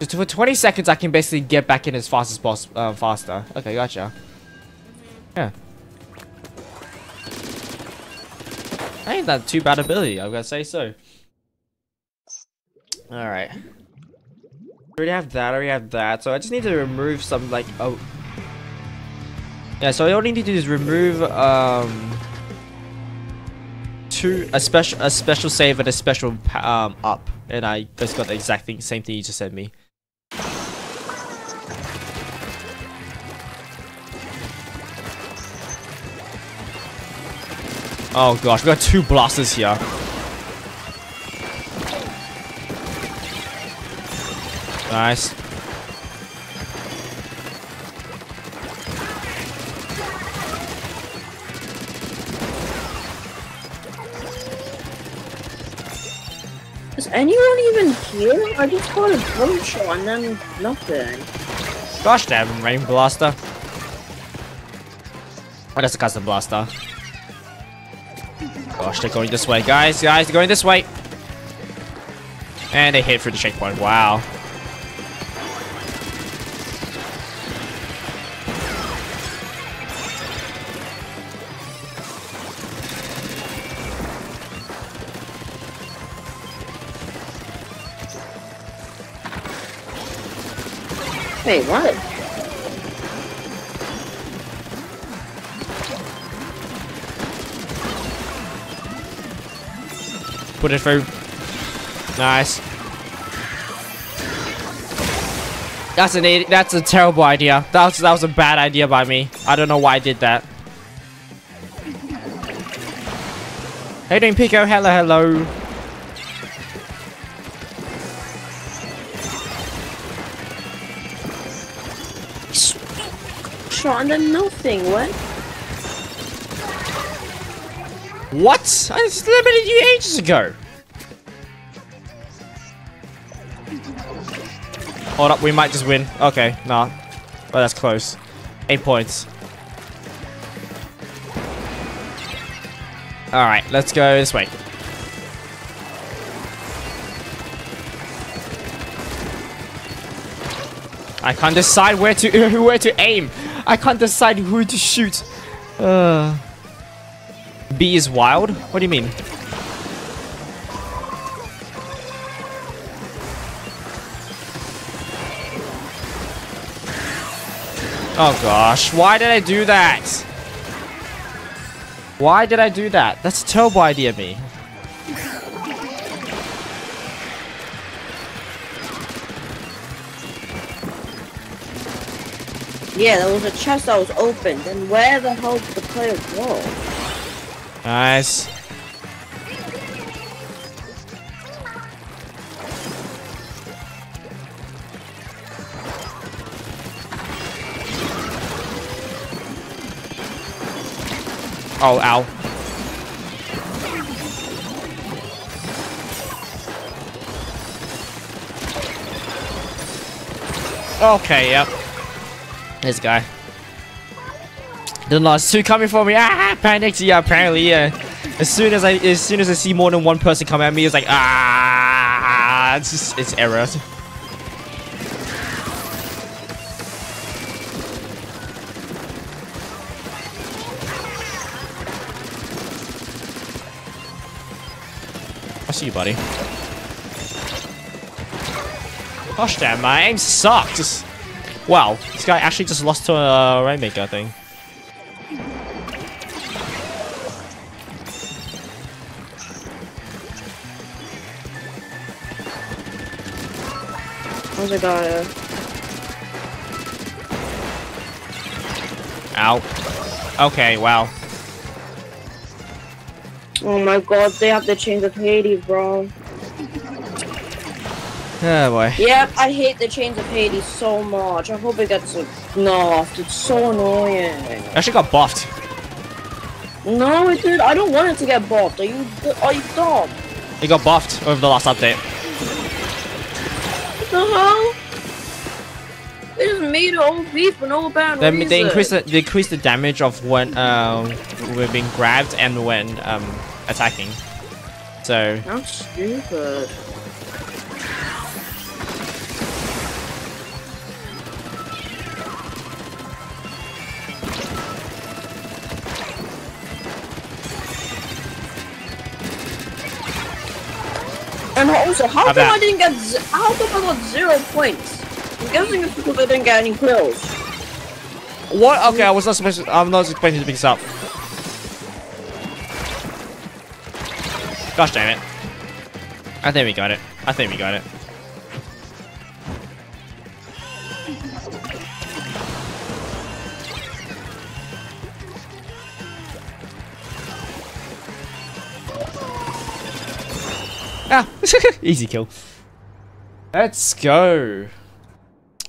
Just for 20 seconds, I can basically get back in as fast as possible, uh, faster. Okay, gotcha. Yeah. Ain't that too bad ability, I'm gonna say so. Alright. Already have that, already have that, so I just need to remove some, like, oh. Yeah, so all I need to do is remove, um two a special a special save and a special um up, and I just got the exact thing, same thing you just sent me. Oh gosh, we got two blasters here. Nice. Is anyone even here? I just got a bombshell and then nothing. Gosh damn, Range Blaster. Oh, that's a custom blaster. Gosh, they're going this way. Guys, guys, they're going this way. And they hit through the checkpoint. Wow. Hey, what? Put it through. Nice. That's an that's a terrible idea. That was that was a bad idea by me. I don't know why I did that. Hey doing, Pico? Hello, hello. Shot then nothing. What? What? I just limited you ages ago. Hold up, we might just win. Okay, nah. But that's close. Eight points. Alright, let's go this way. I can't decide where to where to aim. I can't decide who to shoot. Uh, B is wild? What do you mean? Oh gosh, why did I do that? Why did I do that? That's a terrible idea of me. Yeah, there was a chest that was open. Then where the hell did the player go? Nice. Oh, ow. Okay, yep. This guy. The last two coming for me. Ah, panicked. Yeah, apparently, yeah. As soon as I, as soon as I see more than one person come at me, it's like ah, it's just, it's error. I see you, buddy. Gosh damn, my aim sucks. Wow, this guy actually just lost to a Rainmaker thing. How's it going? Ow. Okay, wow. Oh my god, they have to change the Hades, bro. Oh boy. Yep, I hate the chains of Hades so much. I hope it gets nerfed. It's so annoying. Actually got buffed. No, it did. I don't want it to get buffed. Are you are you dumb? It got buffed over the last update. The hell? They just made it OP for no apparent They, reason. they increased the, they increased the damage of when um, we're being grabbed and when um, attacking. So That's stupid. And also, how come I didn't get? z- How come I got zero points? I'm guessing it's because I didn't get any kills. what? Okay, I was not supposed. To, I'm not expecting to pick this up. Gosh damn it! I think we got it. I think we got it. Ah, easy kill. Let's go.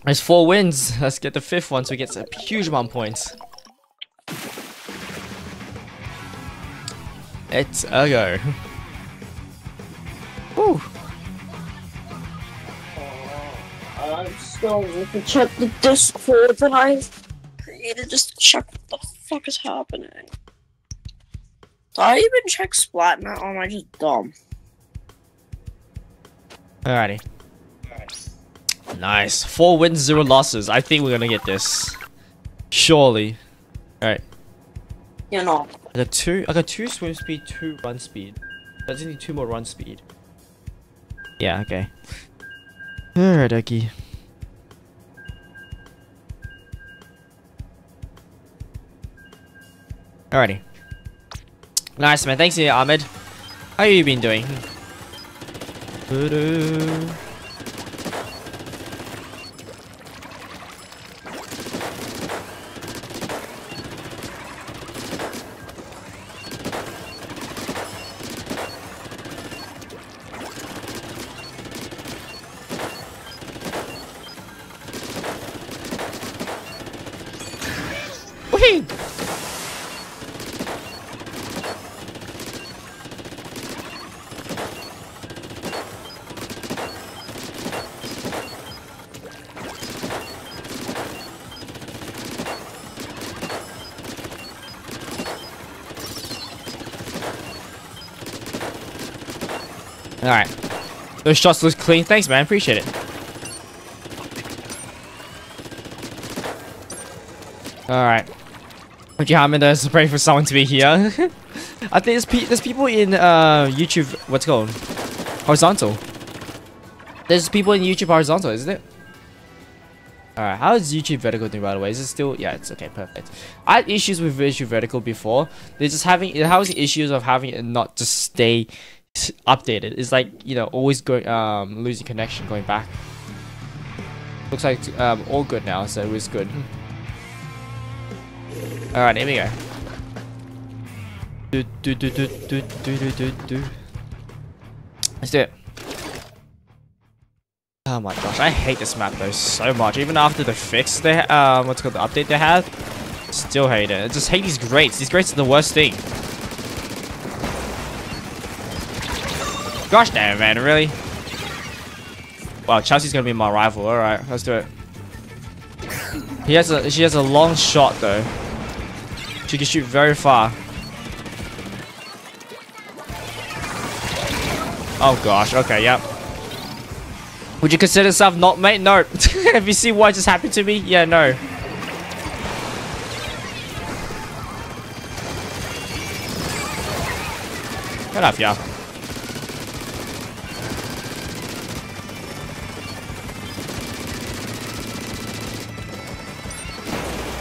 There's four wins. Let's get the fifth one so we get a huge amount of points. Let's uh, go. Woo. I'm still to check the Discord and I to just check what the fuck is happening. Did I even check Splatnet or am I just dumb? Alrighty. Nice. Four wins, zero losses. I think we're gonna get this. Surely. Alright. You know. I got two I got two swim speed, two run speed. I just need two more run speed. Yeah, okay. Alright, Ducky. Alrighty. Nice man, thanks you Ahmed. How you been doing? Voodoo. Those shots look clean. Thanks, man. Appreciate it. Alright. Have to pray for someone to be here? I think there's, pe there's people in uh, YouTube. What's called? Horizontal. There's people in YouTube horizontal, isn't it? Alright, how is YouTube vertical doing by the way? Is it still yeah, it's okay, perfect. I had issues with YouTube vertical before. They're just having it has issues of having it not just stay updated. It's like, you know, always going, um, losing connection going back. Looks like um, all good now, so it was good. Alright, here we go. Do, do, do, do, do, do, do, do. Let's do it. Oh my gosh, I hate this map though so much. Even after the fix they um what's called the update they had. Still hate it. I just hate these grates. These grates are the worst thing. Gosh damn it, man, really? Wow, Chelsea's gonna be my rival. Alright, let's do it. He has a she has a long shot though. She can shoot very far. Oh gosh, okay, yep. Would you consider yourself not mate? No. Have you seen what just happened to me? Yeah, no. Good enough, yeah.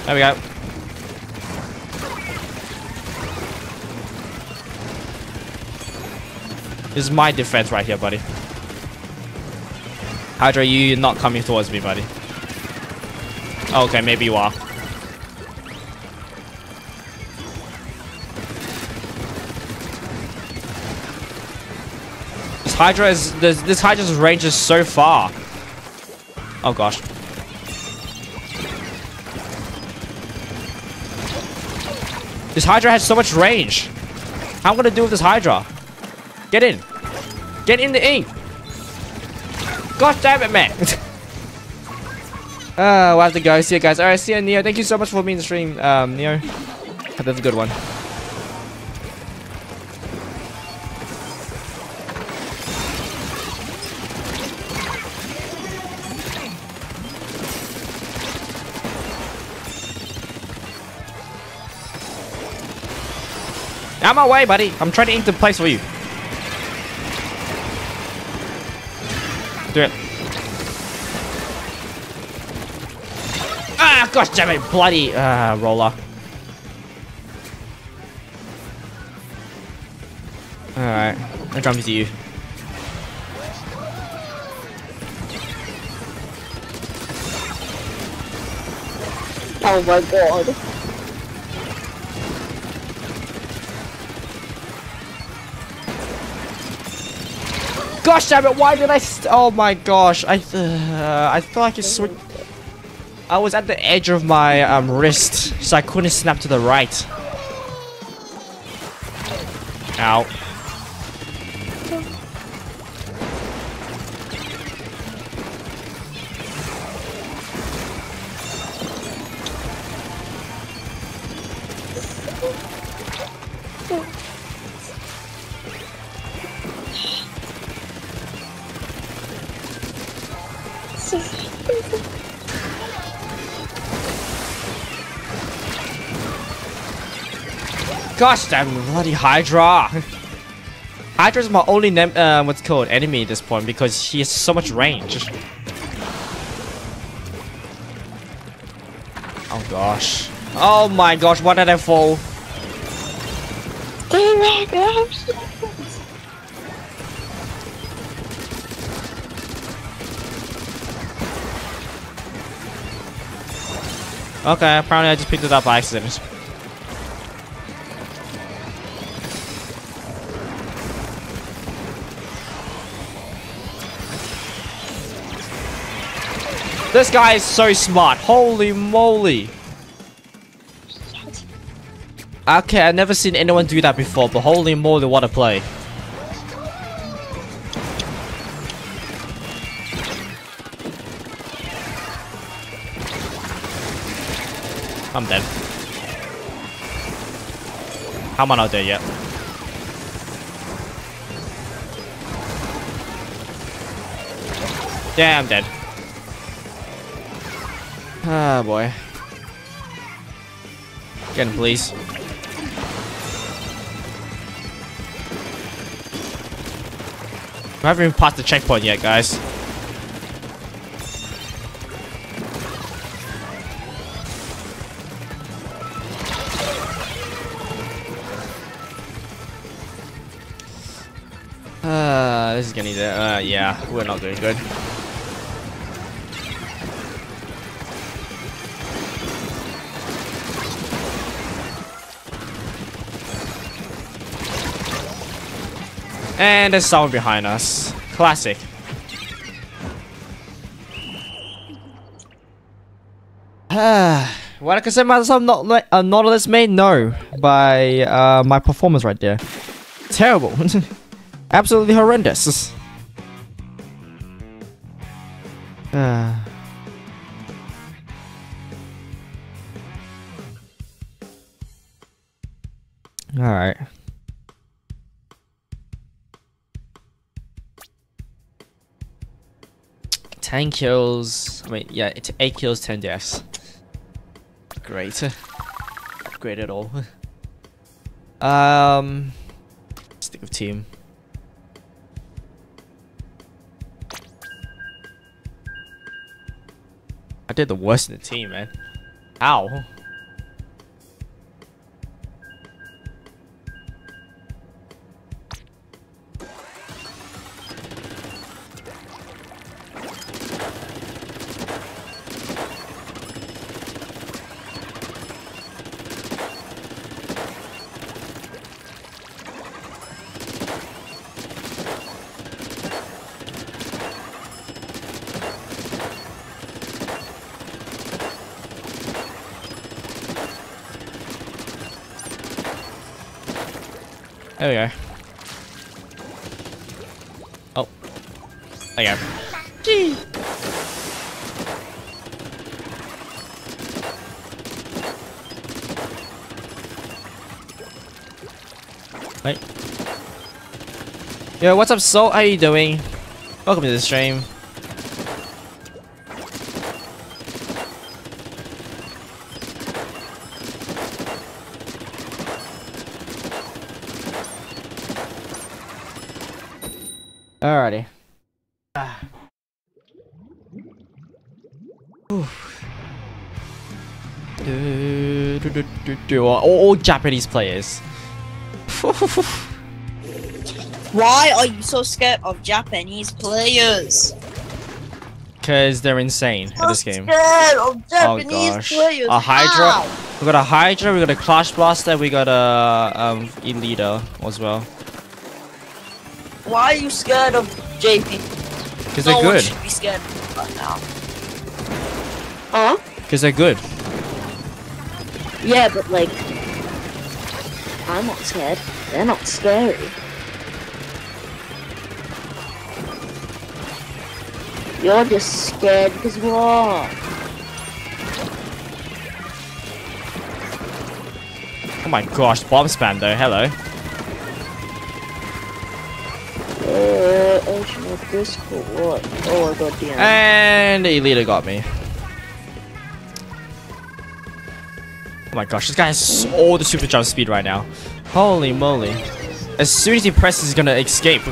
There we go. This is my defense right here, buddy. Hydra, you- are not coming towards me, buddy. Okay, maybe you are. This Hydra is this, this Hydra's range is so far. Oh gosh. This Hydra has so much range. How am I gonna do with this Hydra? Get in. Get in the ink. God damn it, man. uh, we'll have to go. See you guys. Alright, see you, Neo. Thank you so much for being in the stream, um, Neo. That's a good one. Out of my way, buddy. I'm trying to ink the place for you. Do it. Ah, gosh damn it, bloody uh, roller. Alright, I jump into you. Oh my god. Gosh damn it, why did I Oh my gosh, I uh, I thought I. I was at the edge of my um, wrist, so I couldn't snap to the right. Ow. Gosh damn bloody Hydra! Hydra's my only name, uh, what's called enemy at this point because he has so much range. Oh gosh. Oh my gosh, why did I fall? Okay, apparently I just picked it up by accident. This guy is so smart. Holy moly. Okay, I've never seen anyone do that before, but holy moly, what a play. I'm dead. How am I not dead yet? Yeah, I'm dead. Ah, boy. Get him, please. I haven't even passed the checkpoint yet, guys. Uh, this is gonna need Uh, yeah, we're not doing good. And there's someone behind us. Classic. what I say myself not a Nautilus made no by uh, my performance right there. Terrible. Absolutely horrendous. Uh. Alright. 10 kills. I mean, yeah, it's 8 kills, 10 deaths. Great. Great at all. um, stick with team. I did the worst in the team, man. Ow. Yo, what's up, Soul? How you doing? Welcome to the stream. Alrighty. Ah. Do, do, do. All, all Japanese players. Why are you so scared of Japanese players? Because they're insane in this game. Scared of Oh gosh. players. A Hydra. How? We got a Hydra, we got a Clash Blaster, we got a um, E-liter as well. Why are you scared of JP? Because no they're one good. should be scared right now. Huh? Because they're good. Yeah, but like, I'm not scared. They're not scary. You're just scared because you are. Oh my gosh, bomb spam though, hello. Uh, uh, connection with Discord. What? Oh, I got DM. And the E-liter got me. Oh my gosh, this guy has all the super jump speed right now. Holy moly. As soon as he presses, he's gonna escape.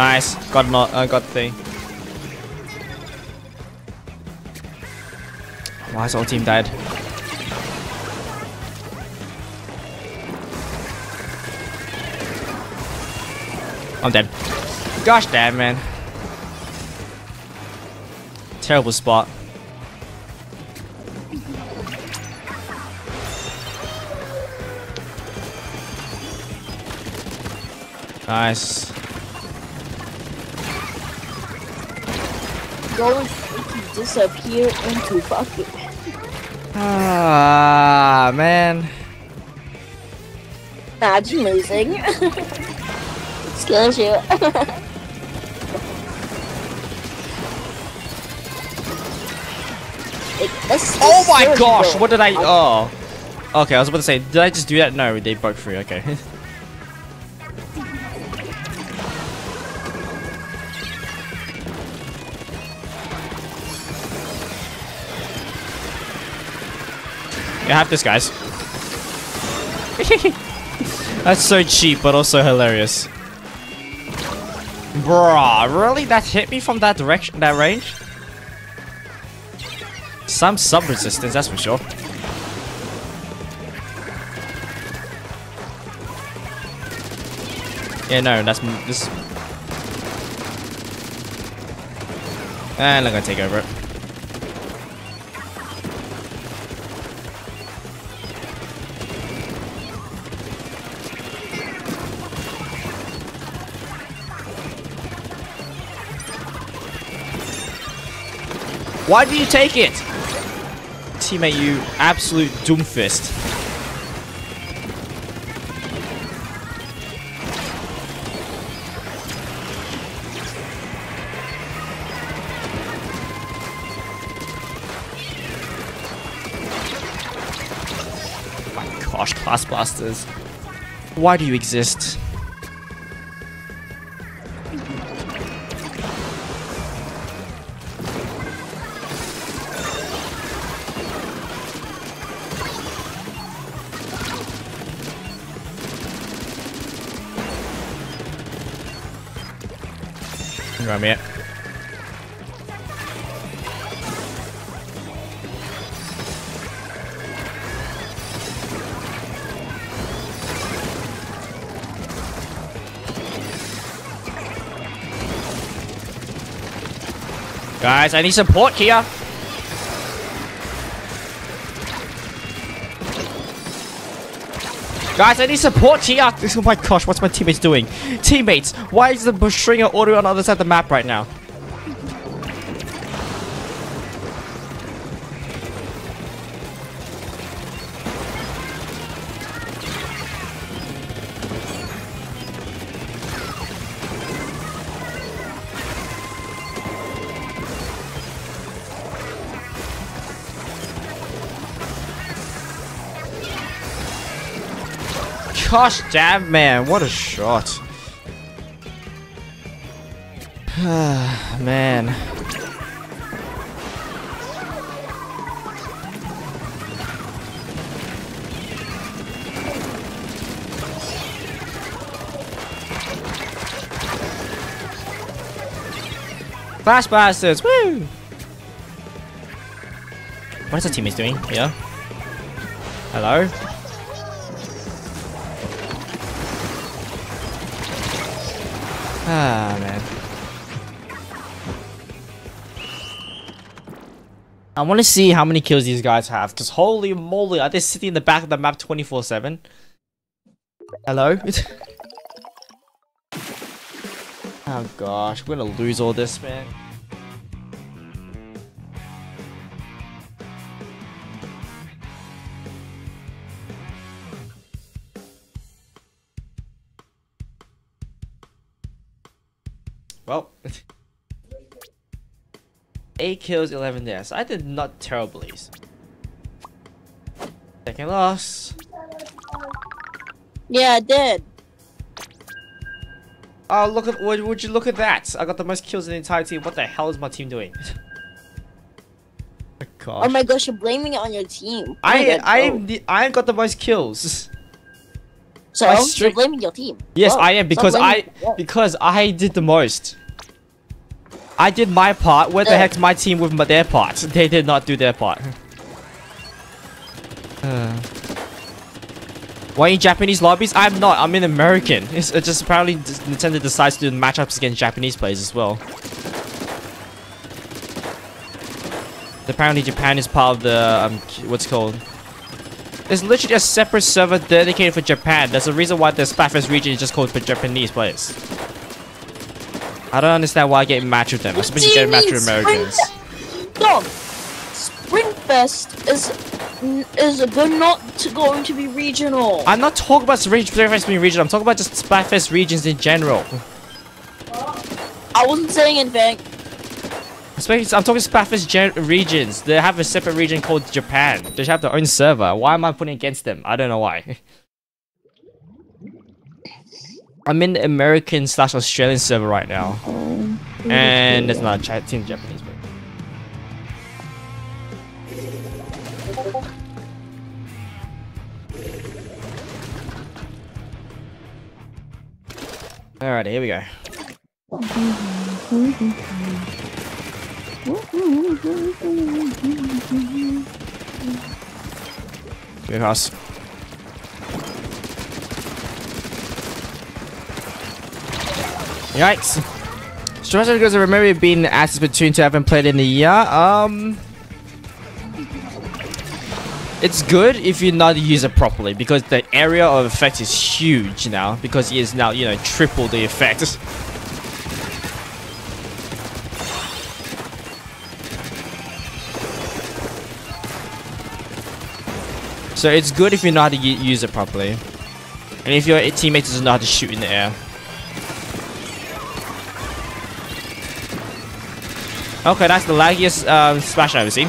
Nice. Got not uh, got thing. Why is our team dead? I'm dead. Gosh damn man. Terrible spot. Nice. Going to disappear into bucket. Ah man. That's amazing. Excuse you. Oh my gosh, what did I oh Okay, I was about to say, did I just do that? No, they broke free, okay. You have this, guys. That's so cheap, but also hilarious. Bruh, really? That hit me from that direction, that range? Some sub-resistance, that's for sure. Yeah, no, that's this. And I'm gonna take over it. Why do you take it? Teammate, you absolute doomfist. My gosh, Clash Blasters. Why do you exist? Grab it. Guys, I need support here. Guys, I need support here. Oh my gosh, what's my teammates doing? Teammates, why is the stringer audio on the other side of the map right now? Gosh damn man, what a shot. man. Flash bastards, woo! What is the teammates doing? Yeah. Hello? Ah, man. I want to see how many kills these guys have, because holy moly, are they sitting in the back of the map 24-7? Hello? oh gosh, we're gonna lose all this, man. Well, 8 kills, 11 deaths. I did not terribly. Second loss. Yeah, I did. Oh, look at would, would you look at that? I got the most kills in the entire team. What the hell is my team doing? oh, gosh. Oh my gosh, you're blaming it on your team. Oh I God, I oh. am the I got the most kills. So you're blaming your team. Yes, Whoa, I am because I because I did the most. I did my part. Where the heck's my team with my, their part? They did not do their part. Uh. Why in Japanese lobbies? I'm not. I'm in American. It's, it just apparently Nintendo decides to do matchups against Japanese players as well. Apparently Japan is part of the um what's it called there's literally a separate server dedicated for Japan. There's a reason why the Splatfest region is just called for Japanese players. I don't understand why I get matched with them, especially do you getting matched with Americans. Dog, Springfest is is good not to going to be regional. I'm not talking about Splatfest being regional, I'm talking about just Splatfest regions in general. I wasn't saying anything. I'm talking Splatfest gen regions. They have a separate region called Japan. They have their own server. Why am I putting against them? I don't know why. I'm in the American slash Australian server right now. And there's not a team Japanese. But... Alright, here we go. Go across. Yikes. Because I remember being asked Splatoon 2 I haven't played in a year. Um It's good if you not to use it properly because the area of effect is huge now because it is now, you know, triple the effect. So it's good if you know how to use it properly. And if your teammate doesn't know how to shoot in the air. Okay, that's the laggiest um, splash I've ever seen.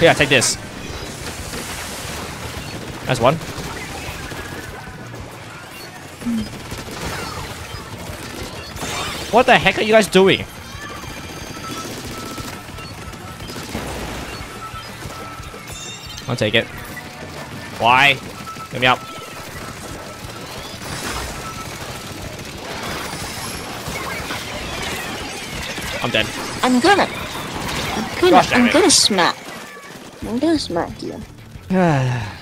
Yeah, take this. That's one. What the heck are you guys doing? I'll take it. Why? Get me up. I'm dead. I'm gonna. I'm gonna. Gosh, I'm gonna smack. I'm gonna smack you.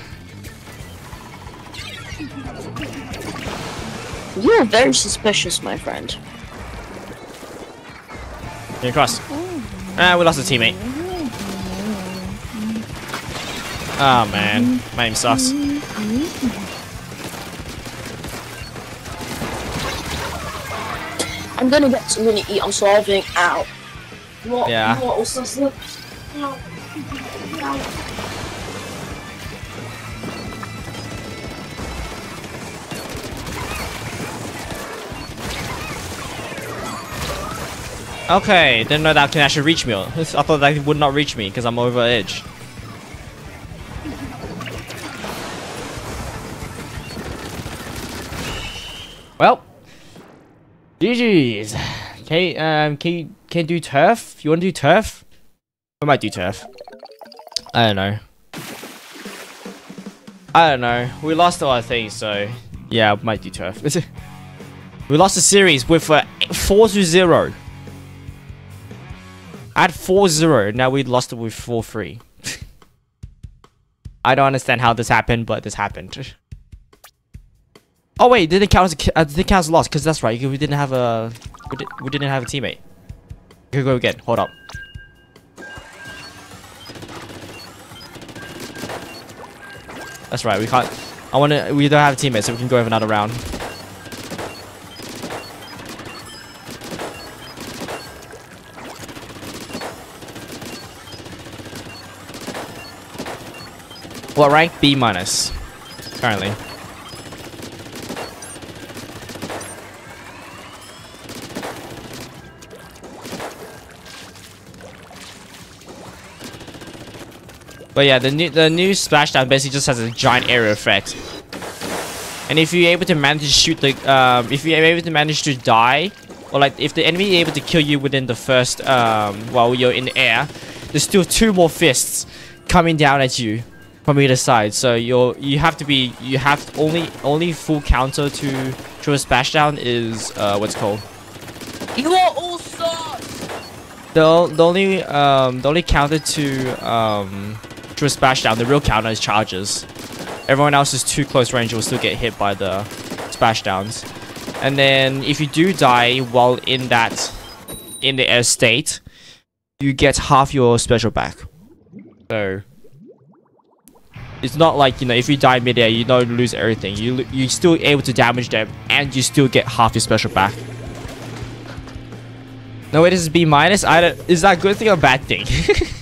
You are very suspicious, my friend. Get across. Ah, we lost a teammate. Oh man, my name sucks. I'm gonna get something to eat. I'm starving. Ow. What? Yeah. What else is? Ow. Ow. Okay, didn't know that can actually reach me. I thought that would not reach me because I'm over edge. Well, GG's. Okay, um, can you can you do turf? You want to do turf? I might do turf. I don't know. I don't know. We lost a lot of things, so yeah, I might do turf. we lost the series with uh, four to zero. I had 4-0, now we lost it with 4-3. I don't understand how this happened, but this happened. Oh wait, didn't count as a, uh, didn't count as a loss, because that's right, we didn't have a we, di we didn't have a teammate. Okay, go again. Hold up. That's right. We can't. I want to. We don't have a teammate, so we can go over another round. What rank? B minus. Currently. But yeah, the new the new splashdown basically just has a giant area effect. And if you're able to manage to shoot the um, if you're able to manage to die, or like if the enemy is able to kill you within the first um, while you're in the air, there's still two more fists coming down at you from either side. So you're you have to be you have only only full counter to to a splashdown is uh, what's called You are all sus! the, the only um the only counter to um to a splashdown the real counter is charges. Everyone else is too close range will still get hit by the splashdowns. And then if you do die while in that in the air state, you get half your special back. So it's not like you know if you die midair you don't lose everything. You you're still able to damage them and you still get half your special back. No, it is B minus. I don't, is that a good thing or a bad thing?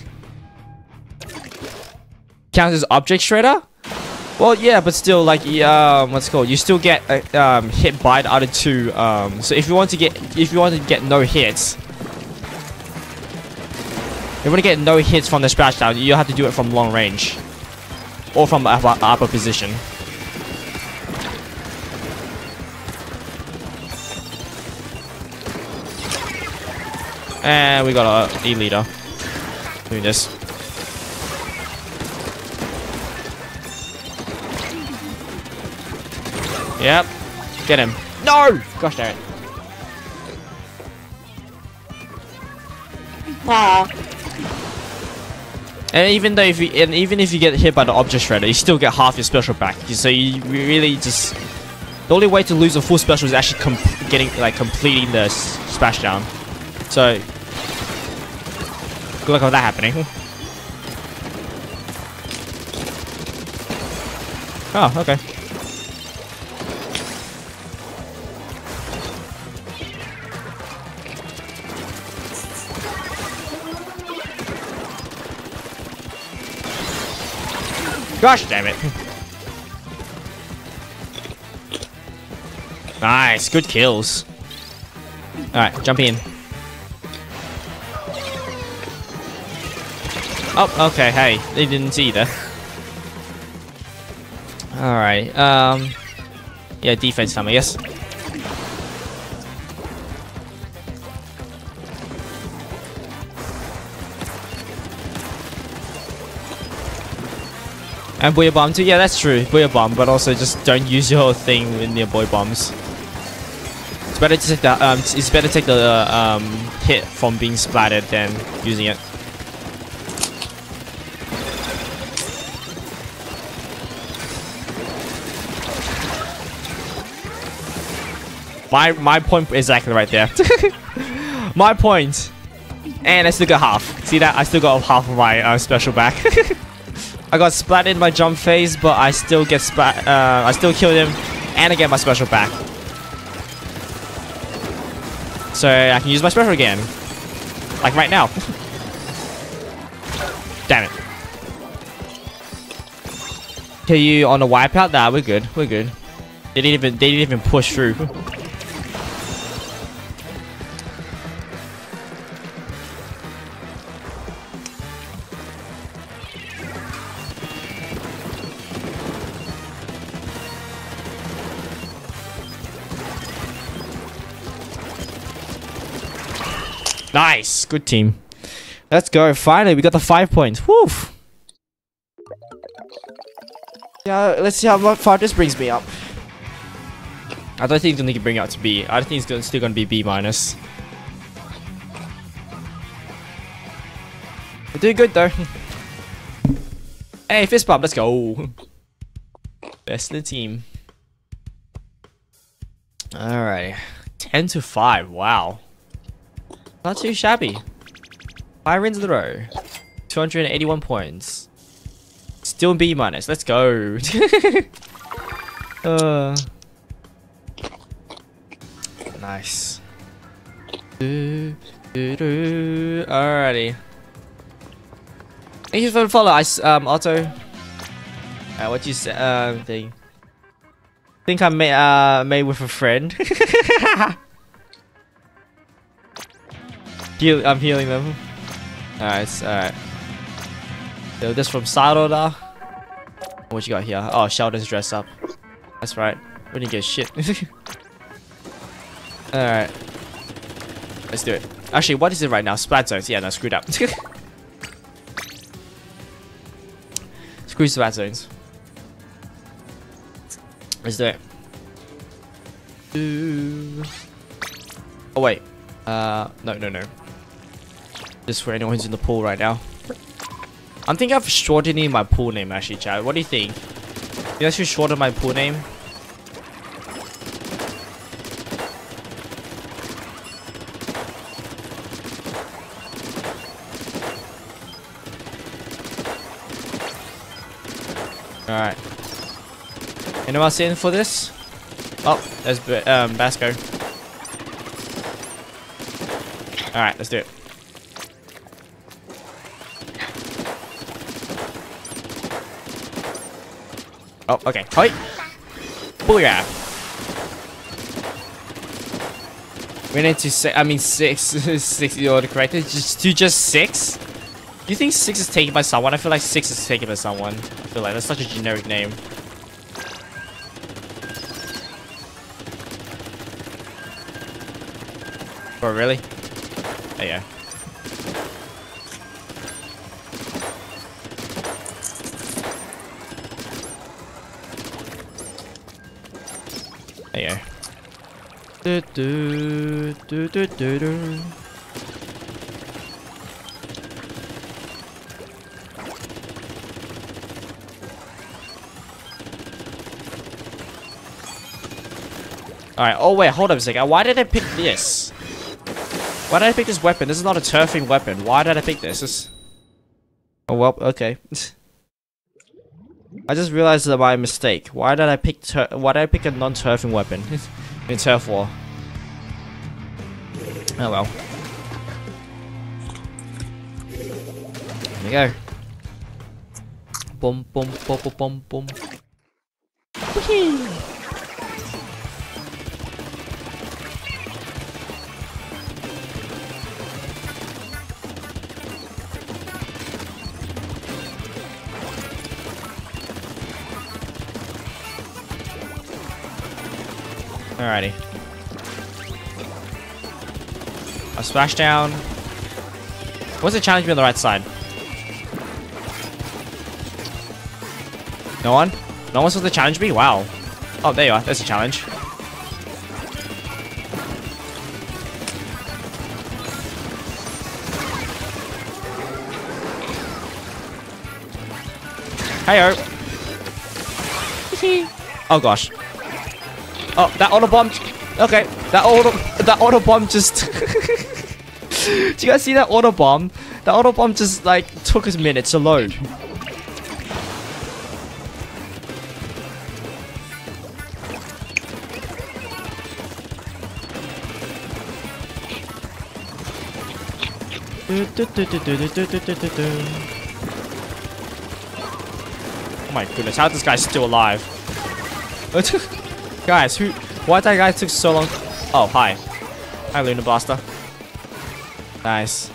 Counts as object shredder. Well, yeah, but still, like, um, what's called? You still get uh, um, hit by the other two. Um, so if you want to get, if you want to get no hits, if you want to get no hits from the splashdown, you have to do it from long range, or from upper, upper position. And we got a E leader doing this. Yep. Get him. No! Gosh darn it. Ah, And even though if you and even if you get hit by the object shredder, you still get half your special back. So you really just the only way to lose a full special is actually getting like completing the s- splashdown. So good luck with that happening. Oh, okay. Gosh damn it. Nice, good kills. Alright, jump in. Oh, okay, hey, they didn't see that. Alright, um... Yeah, defense time, I guess. And Booyah Bomb too? Yeah, that's true. Booyah Bomb, but also just don't use your whole thing in your boy bombs. It's better to take the um, it's better to take the uh, um hit from being splattered than using it. My my point is exactly right there. my point. And I still got half. See that? I still got half of my uh, special back. I got splatted in my jump phase, but I still get splat. Uh, I still killed him, and I get my special back. So I can use my special again, like right now. Damn it! Kill you on a wipeout? Nah, we're good. We're good. They didn't even. They didn't even push through. good team. Let's go. Finally, we got the five points. Woo! Yeah, let's see how far this brings me up. I don't think it's gonna bring up to B. I think it's still gonna be B minus. We're doing good though. hey, fist bump, let's go. Best in the team. Alright. 10 to 5, wow. Not too shabby. Five wins in row. 281 points. Still B minus. Let's go. uh, nice. Do, do, do. Alrighty. Thank you for the follow. I um Otto. Uh, what you say? Um thing. Think I made uh made with a friend. Heal, I'm healing them. Alright, alright. Yo, this from Saroda. What you got here? Oh, Sheldon's dress up. That's right. We didn't get shit. Alright. Let's do it. Actually, what is it right now? Splat zones. Yeah, no, screwed up. Screw splat zones. Let's do it. Ooh. Oh, wait. Uh, no, no, no. Just for anyone who's in the pool right now. I'm thinking of shortening my pool name, actually, Chad. What do you think? You guys should shorten my pool name? Alright. Anyone else in for this? Oh, there's um, Basco. Alright, let's do it. Oh, okay. Hi. Booyah. We need to say, I mean six, six, you are correct. Just to just six? You think six is taken by someone? I feel like six is taken by someone. I feel like that's such a generic name. Oh, really? Oh, yeah. There you go. Do, do, do, do, do, do. Alright, oh wait, hold up a second. Why did I pick this? Why did I pick this weapon? This is not a turfing weapon. Why did I pick this? this... Oh well, okay. I just realized that my mistake. Why did I pick why did I pick a non-turfing weapon in turf war? Oh well. There we go. Boom boom boom boom boom boom. Alrighty. A splash down. What's the challenge me on the right side? No one? No one supposed to challenge me? Wow. Oh, there you are. There's a challenge. Heyo. oh gosh. Oh, that auto bomb. Okay, that auto that auto bomb just. Do you guys see that auto bomb? That auto bomb just like took a minute to load. Oh my goodness, how is this guy still alive? Guys, who? Why that guy took so long? Oh, hi. Hi, Luna Blaster. Nice.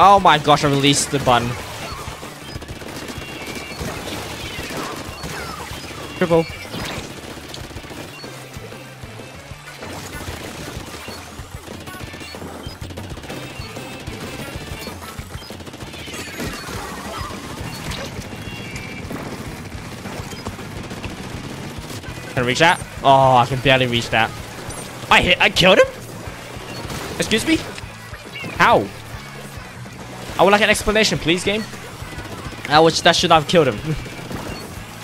Oh my gosh, I released the button. Triple. Can I reach that? Oh, I can barely reach that. I hit. I killed him. Excuse me. How? I would like an explanation, please, game. I wish that should have killed him.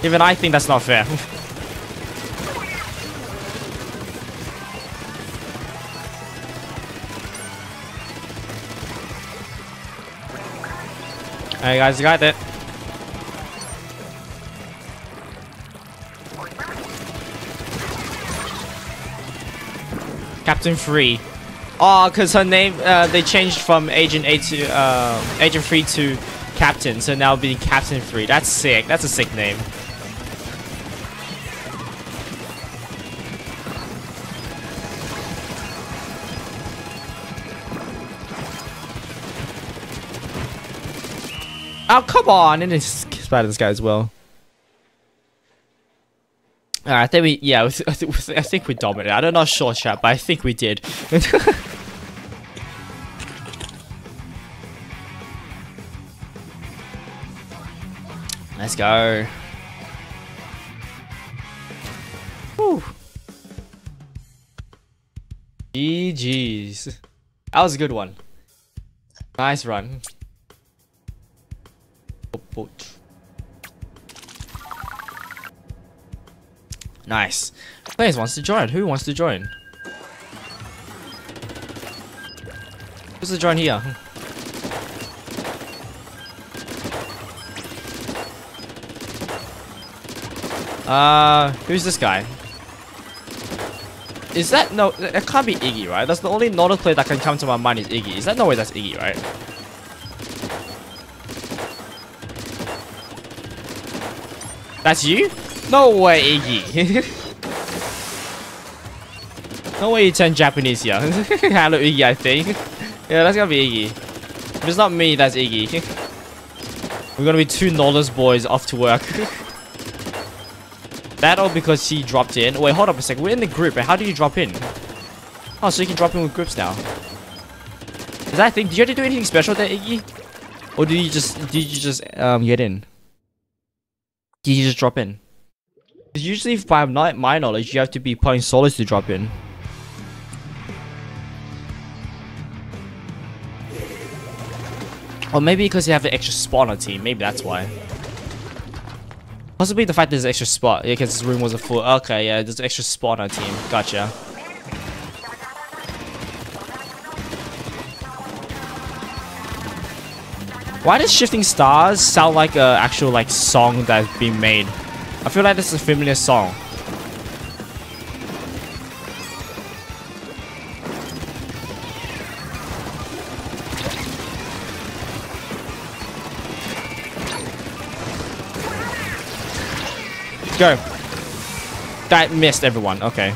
Even I think that's not fair. Alright guys, you got it. Captain Three. Oh, cause her name, uh, they changed from Agent A to uh, Agent Three to Captain, so now being Captain Three. That's sick. That's a sick name. Oh, come on! And it's splattered this guy as well. Alright, I think we, yeah, I think we dominated. I'm not know sure, chat, but I think we did. Let's go. Whew. GG's. That was a good one. Nice run. Nice. Players wants to join. Who wants to join? Who's to join here? Uh, who's this guy? Is that no? It can't be Iggy, right? That's the only Nautilus player that can come to my mind is Iggy. Is that no way that's Iggy, right? That's you? No way, Iggy. no way you turn Japanese here. Hello, Iggy, I think. Yeah, that's gonna be Iggy. If it's not me, that's Iggy. We're gonna be two Nautilus boys off to work. That or because he dropped in. Wait, hold up a sec. We're in the group, but how do you drop in? Oh, so you can drop in with groups now. Is that thing? Did you have to do anything special there, Iggy? Or did you just did you just um get in? Did you just drop in? Usually, by my knowledge, you have to be playing solos to drop in. Or maybe because you have an extra spot on team. Maybe that's why. Possibly the fact there's an extra spot. Yeah, because this room wasn't full. Okay, yeah, there's an extra spot on team. Gotcha. Why does Shifting Stars sound like an actual like song that's being made? I feel like this is a familiar song. Go. That missed everyone. Okay.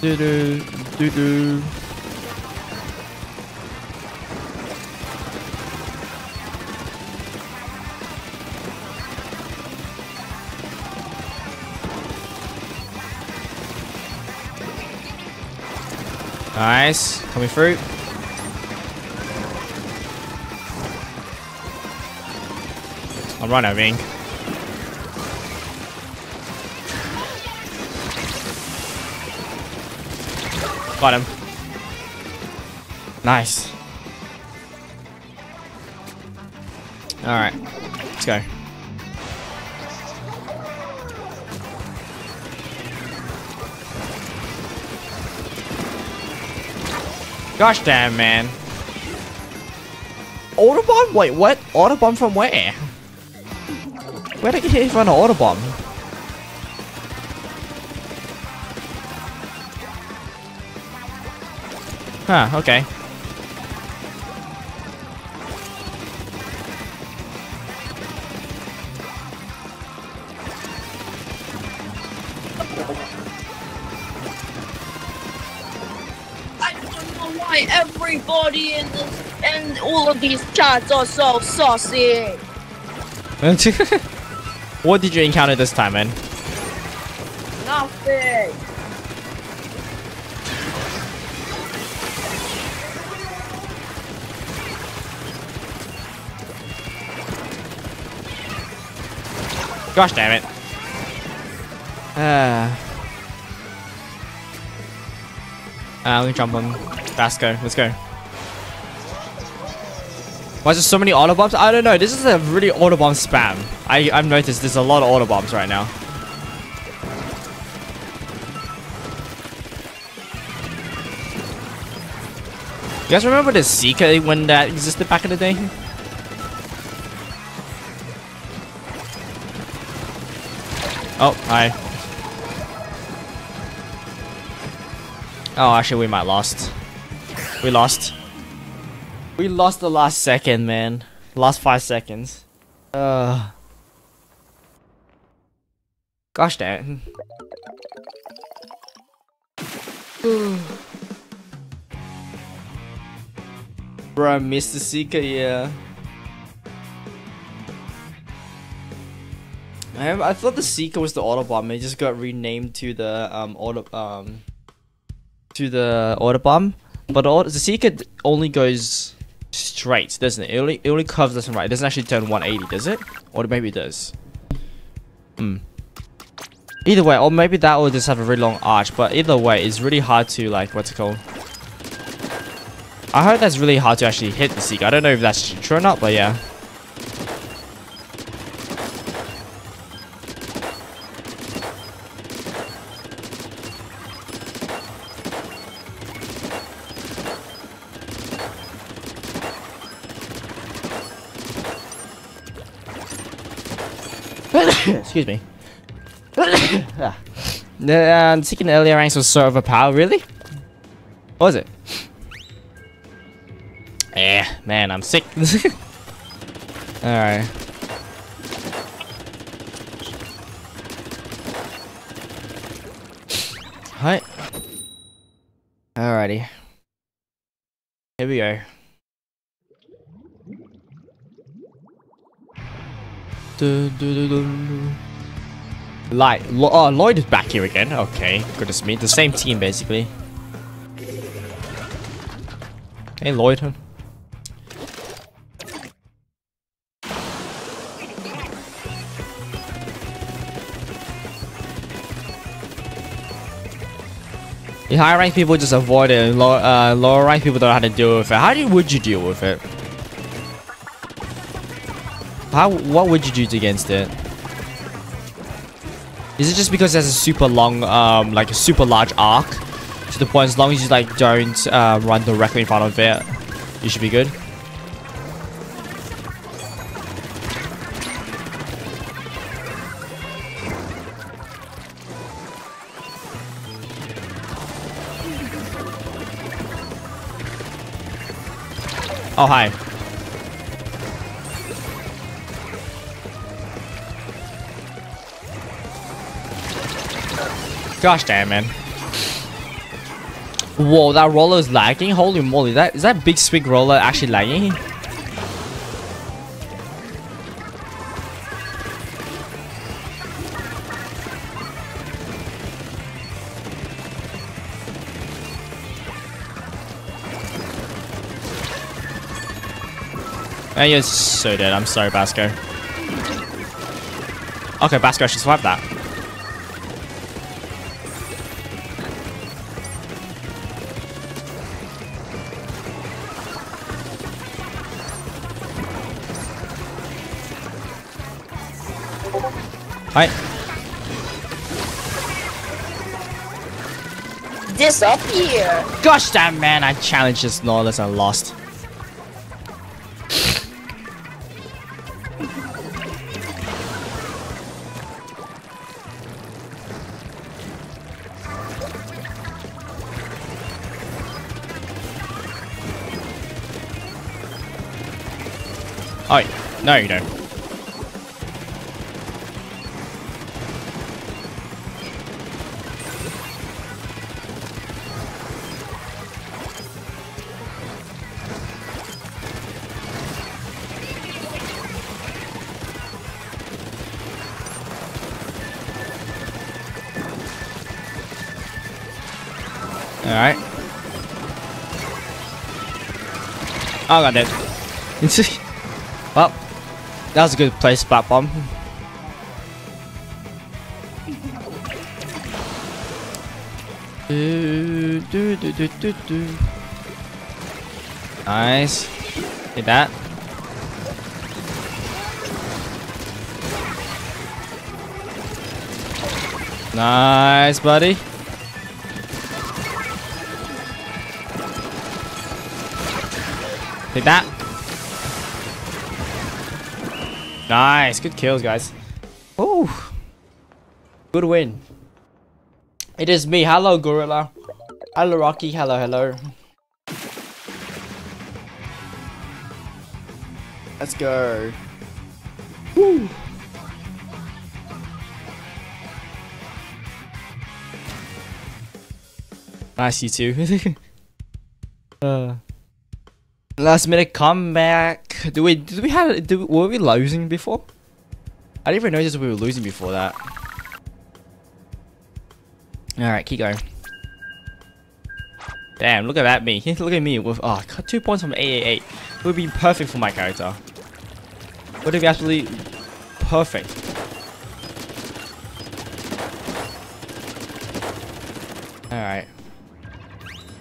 Do do do do. Nice. Coming through. I'm running, Ving. Got him. Nice. Alright. Let's go. Gosh damn, man. Autobomb? Wait, what? Autobomb from where? Where'd I get hit from an Autobomb? Huh, okay. I don't know why everybody in this and all of these chats are so saucy. what did you encounter this time, man? Nothing. Gosh damn it. Uh, uh, let me jump on Vasco. Let's go. Why is there so many autobombs? I don't know. This is a really autobomb spam. I, I've noticed there's a lot of autobombs right now. You guys remember the Seeker when that existed back in the day? Oh, hi. Oh, actually, we might lost. We lost. We lost the last second, man. Last five seconds. Uh. Gosh dang. Bro, I missed the Seeker, yeah. I, I thought the Seeker was the Autobomb. It just got renamed to the um auto um to the Autobomb. But the, the Seeker only goes straight, doesn't it? It only it only curves left and right. It doesn't actually turn 180, does it? Or maybe it does. Hmm. Either way, or maybe that will just have a really long arch. But either way, it's really hard to like what's it called? I heard that's really hard to actually hit the Seeker. I don't know if that's true or not, but yeah. Excuse me. the uh, Seeking earlier ranks was so overpowered, really? What was it? Eh, man, I'm sick. Alright. Hi. Alrighty. Here we go. Du, du, du, Lo oh, Lloyd is back here again. Okay, goodness me. The same team, basically. Hey, Lloyd. The high rank people just avoid it, and low, uh, lower rank people don't know how to deal with it. How do you, would you deal with it? How? What would you do against it? Is it just because there's a super long, um, like a super large arc? To the point, as long as you like don't uh, run directly in front of it, you should be good. Oh, hi. Gosh damn, man. Whoa, that roller is lagging? Holy moly, that is that big swing roller actually lagging? Oh, you're so dead. I'm sorry, Basco. Okay, Basco should survive that. Hi. Disappear! Gosh damn man, I challenged this Lawless and lost. Oh, no you don't. Oh, I got it. well, that was a good place, spot bomb. Do, do, do, do, do, do. Nice. Hit that. Nice, buddy. Take that. Nice. Good kills, guys. Ooh. Good win. It is me. Hello, Gorilla. Hello, Rocky. Hello, hello. Let's go. Woo. Nice, you too. last minute comeback. Do we? Did we have? Did, were we losing before? I didn't even notice we were losing before that. All right, keep going. Damn, look at that me. look at me with oh, two points from 888. It would be perfect for my character. Would it be absolutely perfect? Alright.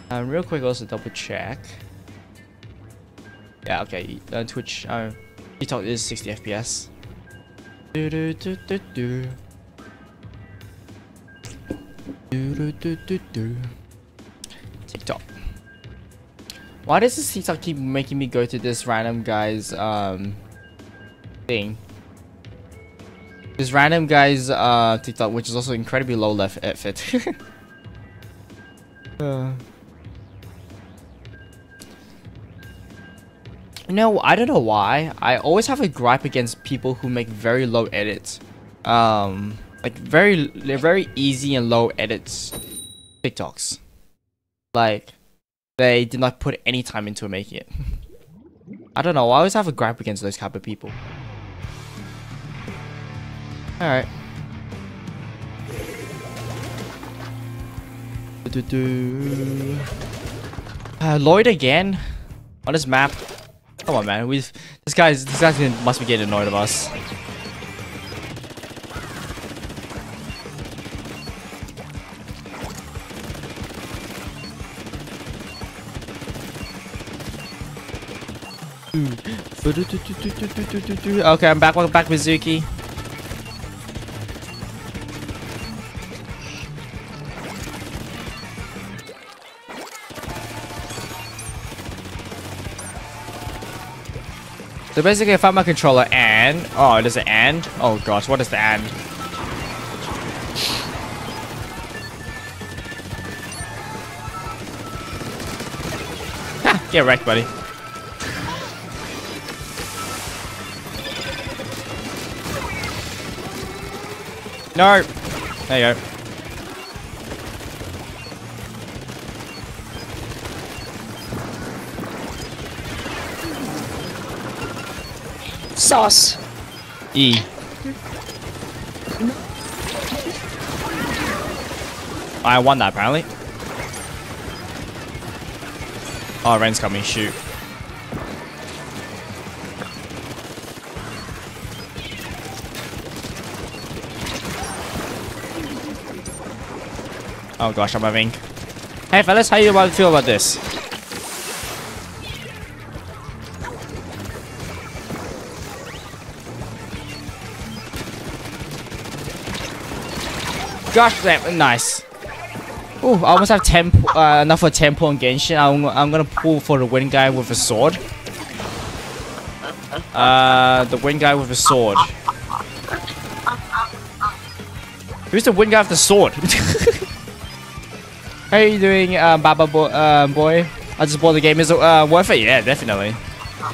Um, real quick, also double check. Yeah, okay. Uh, Twitch, uh, TikTok is 60 FPS. Do do do do do. Do do do do do. TikTok. Why does this TikTok keep making me go to this random guy's um thing? This random guy's uh TikTok, which is also incredibly low left fit. uh. No, I don't know why. I always have a gripe against people who make very low edits. Um, like very, they're very easy and low edits TikToks. Like, they did not put any time into making it. I don't know, I always have a gripe against those type of people. Alright. Do do Uh, Lloyd again? On this map? Come on, man. We've this guy's this guy must be getting annoyed of us. Okay, I'm back. Welcome back, Mizuki. So basically I found my controller and... Oh, there's an and? Oh gosh, what is the and? Ha! Get wrecked, buddy. No! There you go. Sauce. E. I won that apparently. Oh, rain's coming. Shoot. Oh gosh, I'm having. Hey fellas, how you feel about this? Gosh damn, nice. Oh, I almost have 10, uh, enough for 10 point Genshin. I'm, I'm gonna pull for the wind guy with a sword. Uh, the wind guy with a sword. Who's the wind guy with the sword? How are you doing, uh, Baba bo uh, boy? I just bought the game. Is it uh, worth it? Yeah, definitely.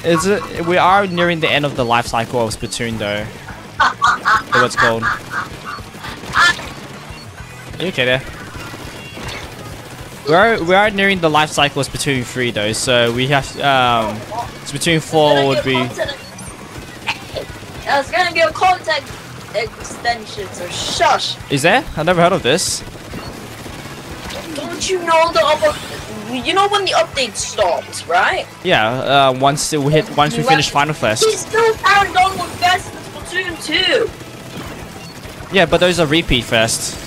Is it? We are nearing the end of the life cycle of Splatoon, though. what's called. You okay there? We are we are nearing the life cycle of Splatoon 3 though, so we have um Splatoon 4 would be There's gonna be a content extension, so shush. Is there? I've never heard of this. Don't you know the upper you know when the update stopped, right? Yeah, uh once we hit once we finish Final Fest. He's still carrying on with Fest and Splatoon 2. Yeah, but those are repeat first.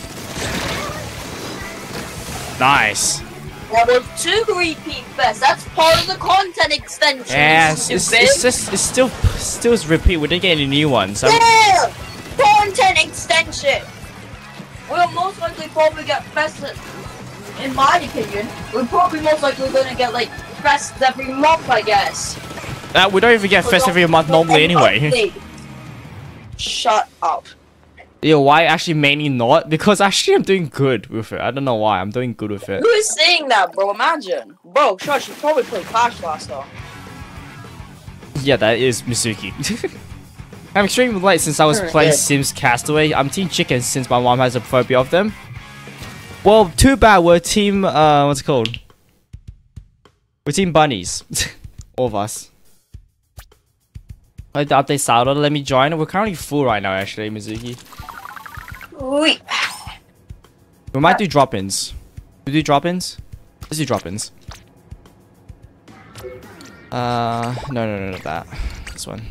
Nice. There was two repeat best. That's part of the content extension. Yes, it's, it's, just it's still still repeat. We didn't get any new ones. Yeah, content extension. We'll most likely probably get best. In my opinion, we're probably most likely gonna get like fest every month, I guess. Uh, we don't even get fest every month normally anyway. Shut up. Yeah, why actually mainly not? Because actually I'm doing good with it. I don't know why. I'm doing good with it. Who is saying that, bro? Imagine. Bro, Shush, you probably played Clash last time. Yeah, that is Mizuki. I'm extremely late since I was playing. Sims Castaway. I'm Team Chicken since my mom has a phobia of them. Well, too bad we're Team, uh, what's it called? We're Team Bunnies. All of us. Like the update started, let me join. We're currently full right now, actually, Mizuki. Wait. We might do drop-ins. We do drop-ins? Let's do drop-ins. Uh, no, no, no, not that. This one.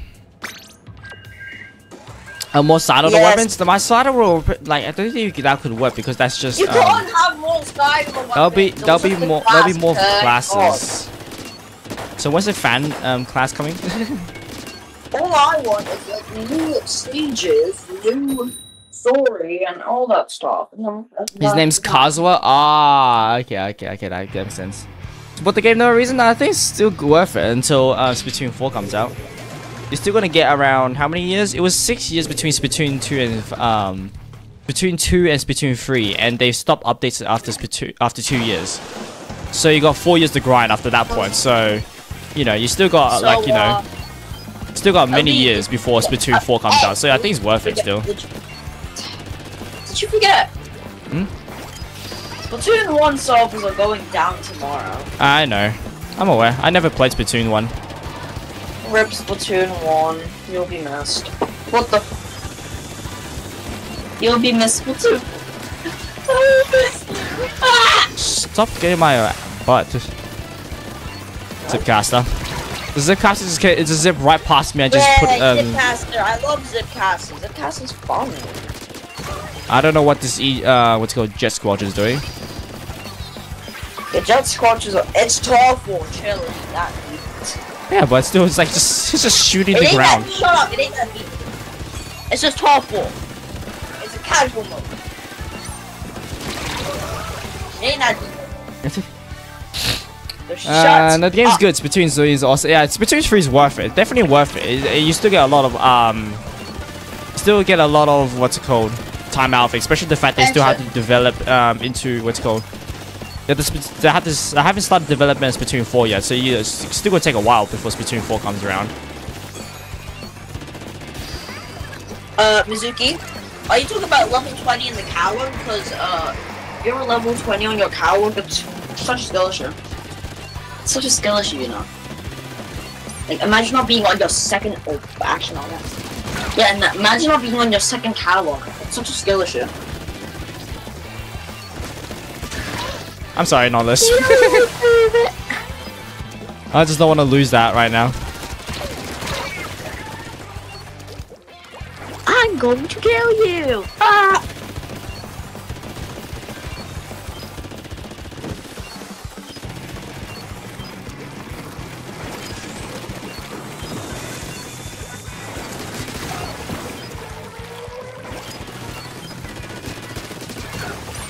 Uh, more side Yes. weapons. The, my side will like I don't think that could work because that's just You um, can't have more sky weapons. there'll be there'll be more there'll be more classes. So when's the fan um class coming? All I want is like new stages, new story, and all that stuff. His name's Kazuha. Ah, okay, okay, okay, that makes sense. But the game, no reason, I think it's still worth it until uh, Splatoon 4 comes out. You're still gonna get around how many years? It was six years between Splatoon 2 and um, Splatoon 2 and Splatoon 3, and they stopped updates after Splatoon after two years. So you got four years to grind after that point. So, you know, you still got So, like you know, uh, still got many years before Splatoon 4 comes out. So I think it's worth it still. Did you, forget? Hmm? Splatoon 1 servers are going down tomorrow. I know, I'm aware. I never played Splatoon 1. Rip Splatoon 1. You'll be missed. What the? You'll be missed Splatoon. ah! Stop getting my butt. Zipcaster. The Zipcaster is it's a zip right past me. I just yeah, put um. Zipcaster. I love Zipcaster. Zipcaster's fun. I don't know what this e uh what's called Jet Squelcher is doing. The Jet Squelchers are. It's tough for chilling that heat. Yeah, but still, it's like just it's just shooting It the ain't ground. that. Shut up! It ain't that deep. It's just tough for. It's a casual mode. It ain't that deep. Uh, no, the game's up. good. Splatoon 3 is awesome. yeah. Splatoon 3 is worth it. Definitely worth it. It- it- You still get a lot of um, still get a lot of what's it called time out, especially the fact they still have to develop um into what's called. Yeah, the, Sp- they have this. I haven't started development of Splatoon 4 yet, so you it's still gonna take a while before Splatoon 4 comes around. Uh, Mizuki, are you talking about level 20 in the Coward? Because, uh, you're level 20 on your Coward, it's such a skill issue. It's such a skill issue, you know. Like, imagine not being on your second, oh, action on that. Yeah, and imagine not being on your second catalog. It's such a skill issue. I'm sorry, Nonless. I just don't want to lose that right now. I'm going to kill you! Ah!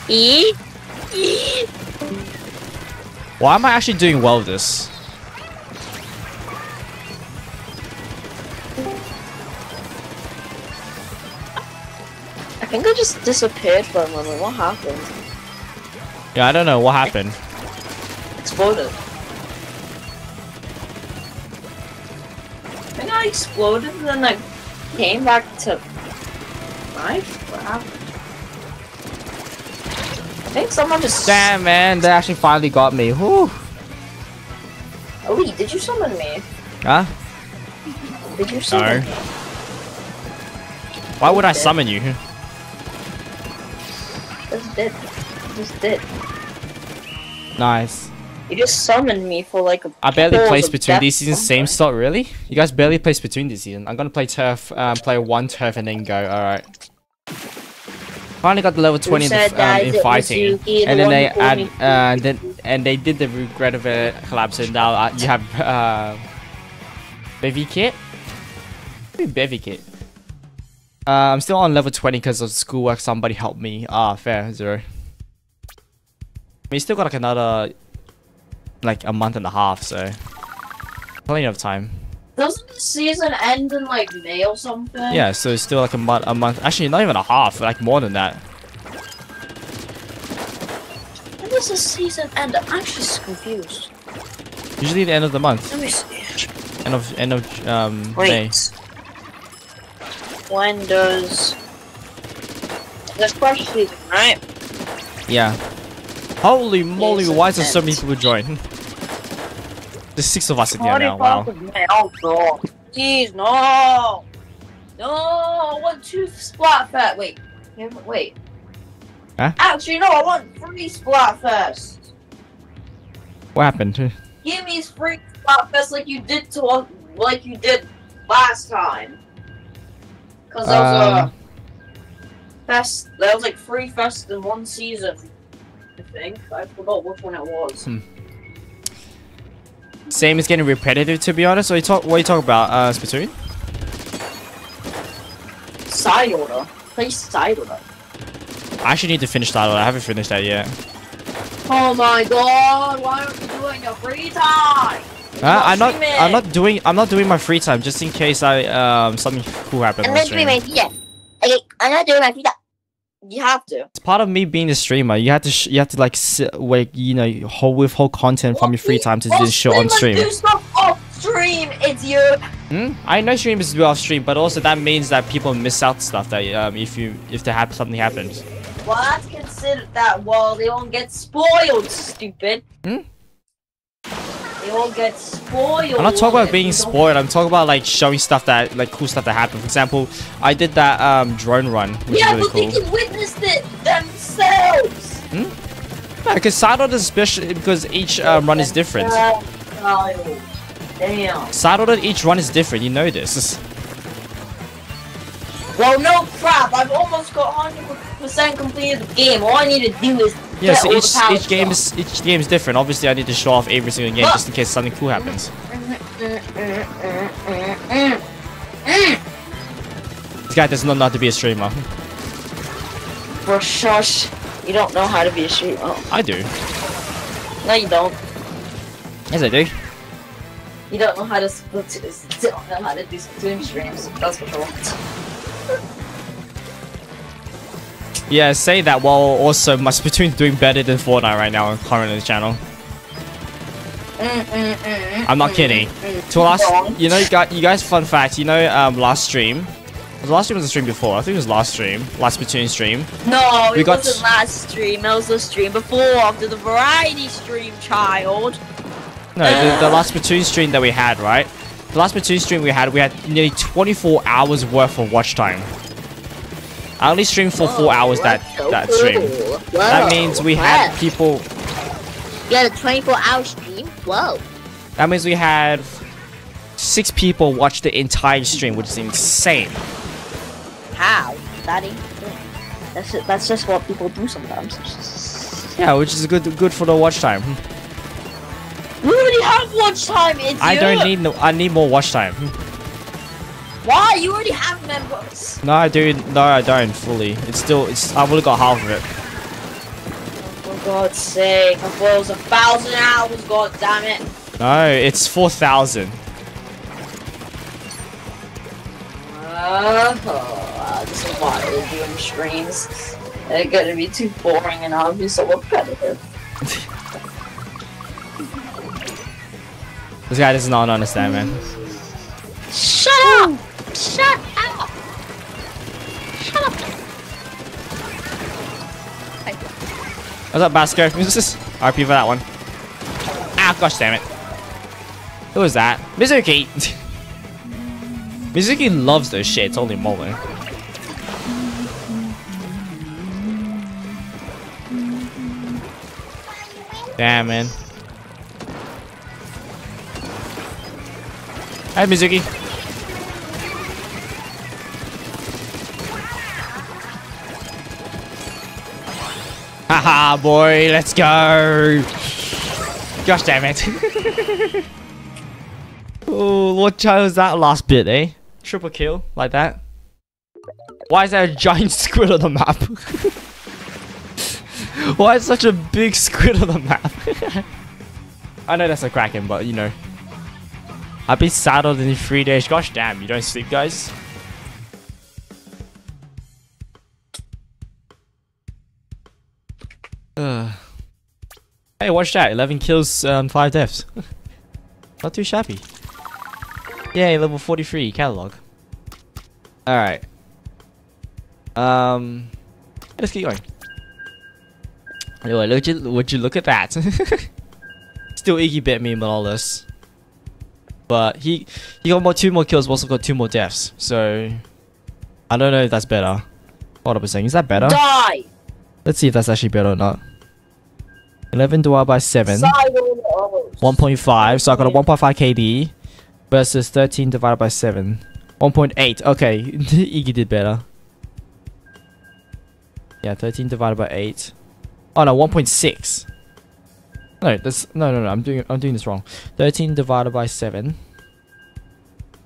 E? E? Why am I actually doing well with this? I think I just disappeared for a moment. What happened? Yeah, I don't know what happened. Exploded. I think I exploded and then I came back to life? What happened? I think someone just. Damn, man, they actually finally got me. Whew. Oh, wait, did you summon me? Huh? Did you summon No. me? Why would I Okay. summon you? Just did. Just did. Nice. You just summoned me for like a. I barely pause play of Splatoon death this season. Same somewhere. slot, really? You guys barely play Splatoon this season. I'm gonna play turf, um, play one turf and then go. All right. Finally got the level 20 in, the, said f- that? um, in fighting, and then they add, uh, and then and they did the regret of it collapse, and now uh, you have uh, Bevy Kit. Bevy Kit. Uh, I'm still on level 20 because of schoolwork. Somebody helped me. Ah, fair zero. We still got like another like a month and a half, so plenty of time. Doesn't the season end in like May or something? Yeah, so it's still like a month. A month. Actually, not even a half. Like more than that. When does the season end? I'm actually confused. Usually the end of the month. Let me see. End of end of um Wait. May. When does the first season, right? Yeah. Holy moly! Season Why is there so many people join? There's six of us in here now. Wow. Oh god. Please, no! No! I want two Splatfest. Wait. Yeah, but Wait. Huh? Actually, no, I want three Splatfest. What happened? Give me three free Splatfest like you did to like you did last time. Cause there was Um. a fest, there was like three fests in one season. I think. I forgot which one it was. Hmm. Same is getting repetitive to be honest. What you talk? What you talk about? Uh, Splatoon? Side order. Play side order. I actually need to finish that. I haven't finished that yet. Oh my god, why aren't you doing your free time? Uh, I'm not. streaming. I'm not doing. I'm not doing my free time just in case I um something cool happens. I'm not stream. doing my free time. Okay, I'm not doing my free time. You have to. It's part of me being a streamer. You have to. Sh- you have to like sit, like you know hold withhold content from your free time to do show on stream. do stuff off stream, idiot. Hmm? I know streamers do off stream, but also that means that people miss out stuff that um if you if there hap- something happens. Well, that's considered that. Well, they won't get spoiled, stupid. Hmm? Get spoiled. I'm not talking about being spoiled. I'm talking about like showing stuff that like cool stuff that happened. For example, I did that um drone run, which Yeah, is really but cool. they can witness it themselves. Yeah, because side order especially because each um, run is different. Themselves. Damn. Side order each run is different. You know this. Well, no crap. I've almost got 100% completed the game. All I need to do is Yeah, get so each each game is each game is different. Obviously, I need to show off every single game just in case something cool happens. This guy does not know how to be a streamer. For shush. You don't know how to be a streamer. I do. no, you don't. Yes, I do. You don't know how to split. Don't know how to do Splatoon streams. That's for sure. Yeah, say that while also my Splatoon's doing better than Fortnite right now on current the channel. I'm not kidding. To last, you know, you got you guys. Fun fact, you know, um, last stream. Was last stream was a stream before? I think it was last stream, last Splatoon stream. No, We it got wasn't last stream. It was the stream before, after the variety stream, child. No, the, the last Splatoon stream that we had, right? The last Splatoon stream we had, we had nearly 24 hours worth of watch time. I only streamed for four hours that that stream. That means we had people. You had a 24 hour stream? Whoa. That means we had six people watch the entire stream, which is insane. How? That ain't That's it, that's just what people do sometimes. Yeah, which is good good for the watch time. We already have watch time! I don't need no. I need more watch time. Why? You already have members. No, I do. No, I don't fully. It's still. It's. I've only got half of it. For God's sake, I thought it was a thousand hours, god damn it. No, it's four thousand. Uh, oh, this is why we're doing streams. They're gonna be too boring and I'll be so repetitive. This guy does not understand, man. Shut up! Shut up! Shut up! What's up, Basco? RP for that one. Ah, gosh damn it. Who was that? Mizuki! Mizuki loves those shits, holy moly. Damn, man. Hi, Mizuki. Haha, boy, let's go. Gosh damn it. oh, what child was that last bit, eh? Triple kill, like that. Why is there a giant squid on the map? Why is such a big squid on the map? I know that's a Kraken, but you know. I've been saddled in three days. Gosh damn, you don't sleep, guys? Ugh. Hey, watch that. 11 kills, um, 5 deaths. Not too shabby. Yay, level 43, catalog. Alright. Um, let's keep going. Anyway, would you, would you look at that? Still Iggy bit me with all this. But he he got more two more kills, but also got two more deaths. So I don't know if that's better. What I was saying, is that better? Die! Let's see if that's actually better or not. 11 divided by 7. 1.5. So I got a 1.5 KD versus 13 divided by 7. 1.8. Okay, Iggy did better. Yeah, 13 divided by 8. Oh no, 1.6. No, that's no no no, I'm doing I'm doing this wrong. 13 divided by 7.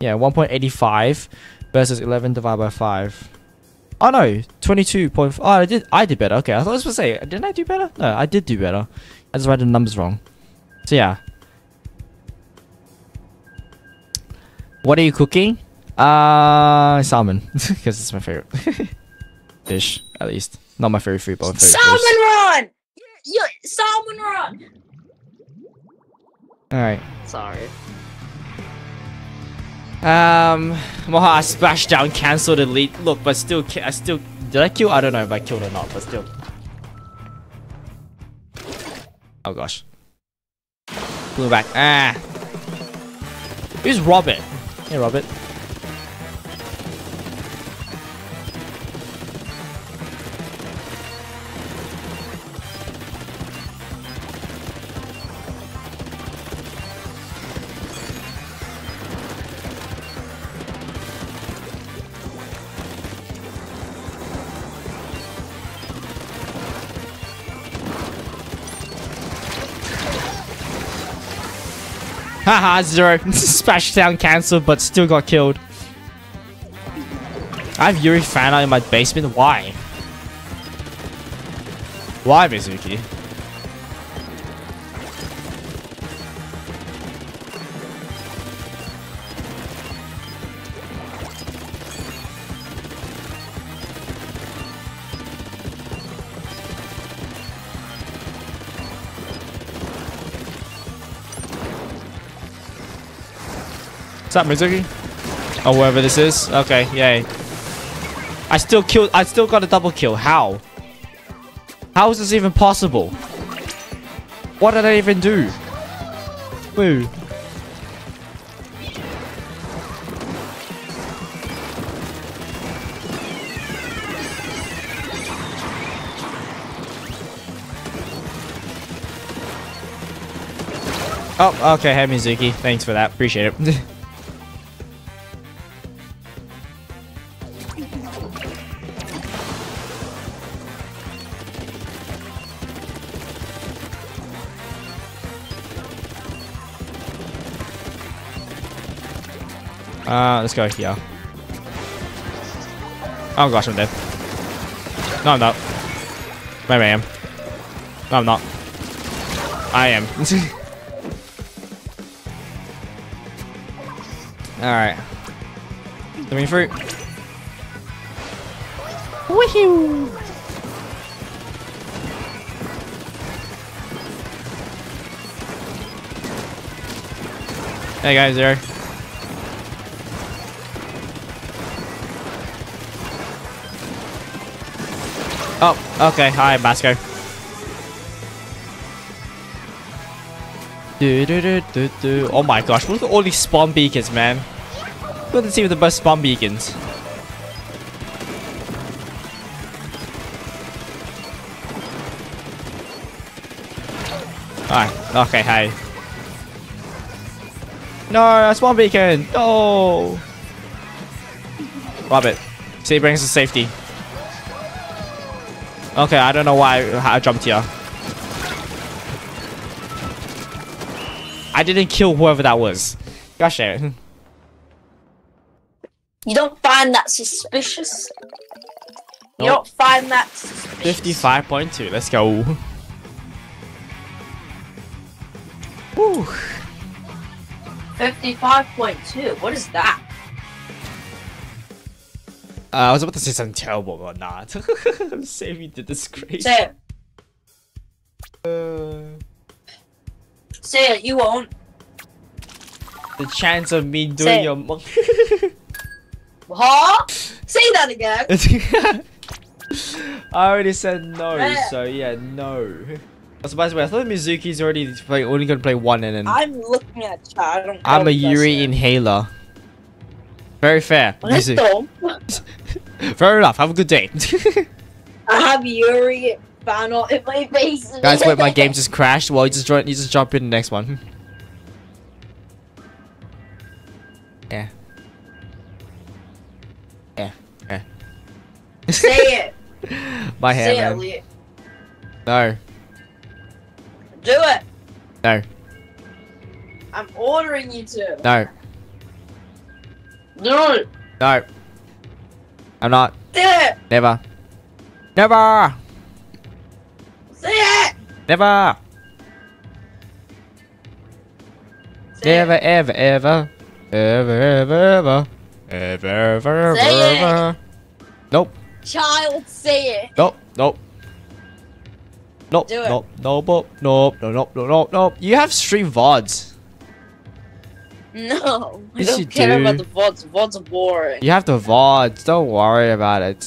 Yeah, 1.85 versus 11 divided by 5. Oh no, 22.5. Oh, I did I did better. Okay, I thought I was supposed to say, didn't I do better? No, I did do better. I just read the numbers wrong. So yeah. What are you cooking? Uh, salmon, because it's my favorite dish, at least. Not my favorite food, but my favorite Salmon dish. run! You, salmon run! All right. Sorry. Um, Moha splashdown cancelled lead. Look, but still, I still did I kill? I don't know if I killed or not, but still. Oh gosh. Blew back. Ah. Who's Robert? Hey, Robert. Haha, zero. Splashdown cancelled, but still got killed. I have Yuri fan out in my basement. Why? Why, Mizuki? What's up, Mizuki? Oh, whoever this is. Okay, yay. I still killed. I still got a double kill. How? How is this even possible? What did I even do? Woo. Oh, okay. Hey, Mizuki. Thanks for that. Appreciate it. Uh, let's go here. Oh gosh, I'm dead. No, I'm not. Maybe I am. No, I'm not. I am. Alright. Coming through. Woohoo! Hey guys, there. Oh, okay. Hi, Basco. Do, do, do, do. Oh my gosh, look at all these spawn beacons, man. Look at the team with the best spawn beacons. Alright, okay, hey. No, a spawn beacon! No! Love it. See, brings us safety. Okay, I don't know why I jumped here. I didn't kill whoever that was. Gosh damn it. You don't find that suspicious? You Nope. don't find that suspicious? 55.2, let's go. Whew. 55.2. What is that? Uh, I was about to say something terrible, but not. I'm saving the disgrace. Say it. Uh, Say it. You won't. the chance of me doing it. your monk. Huh? Say that again. I already said no, Yeah. so yeah, no. Also, by the way, I thought Mizuki's already play, only gonna play one, and then I'm looking at chat. I don't. I'm a Yuri inhaler. Very fair. it. Mizu- Fair enough. Have a good day. I have Yuri art in my face. Guys, wait, my game just crashed. Well, you just join. You just jump in the next one. Yeah. Yeah. Yeah. Say it. My Say it, man. Elliot. No. Do it. No. I'm ordering you to. No. Do it. No. I'm not. Do it. Never. Never. Say it. Never. Say Never, it. ever, ever. Ever, ever, ever. Ever, ever, ever, Say it. ever. Nope. Child, say it. Nope. Nope. It. Nope. Nope. Nope. Nope. Nope. Nope. Nope. Nope. Nope. You have stream VODs. No, I don't care do. about the VODs. VODs are boring. You have the VODs. Don't worry about it.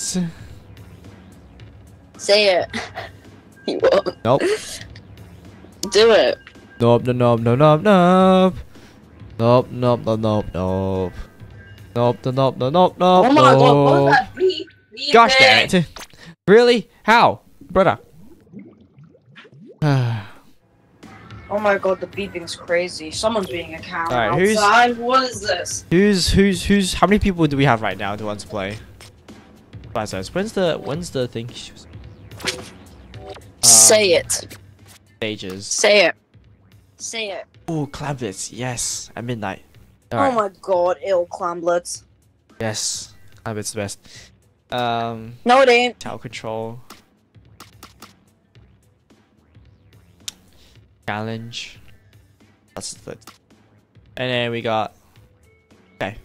Say it. you won't. Nope. Do it. Nope, no, nope, no, nope, nope. Nope, nope, no, nope, nope. Nope, no, nope, no, nope, nope. Oh my nope. god, what was that? Me, me Gosh, damn it. Really? How? Brother. Oh my god, the beeping's crazy. Someone's being a cow Alright, who's- outside. What is this? who's who's who's how many people do we have right now who want to play? Five size. When's the when's the thing? Say Um, it. Stages. Say it. Say it. Oh, Clamblitz. Yes, at midnight. Oh Alright. my god, ill Clam Blitz. Yes, Clamblitz the best. Um, No, it ain't. tower control. Challenge. That's the. And then we got. Okay.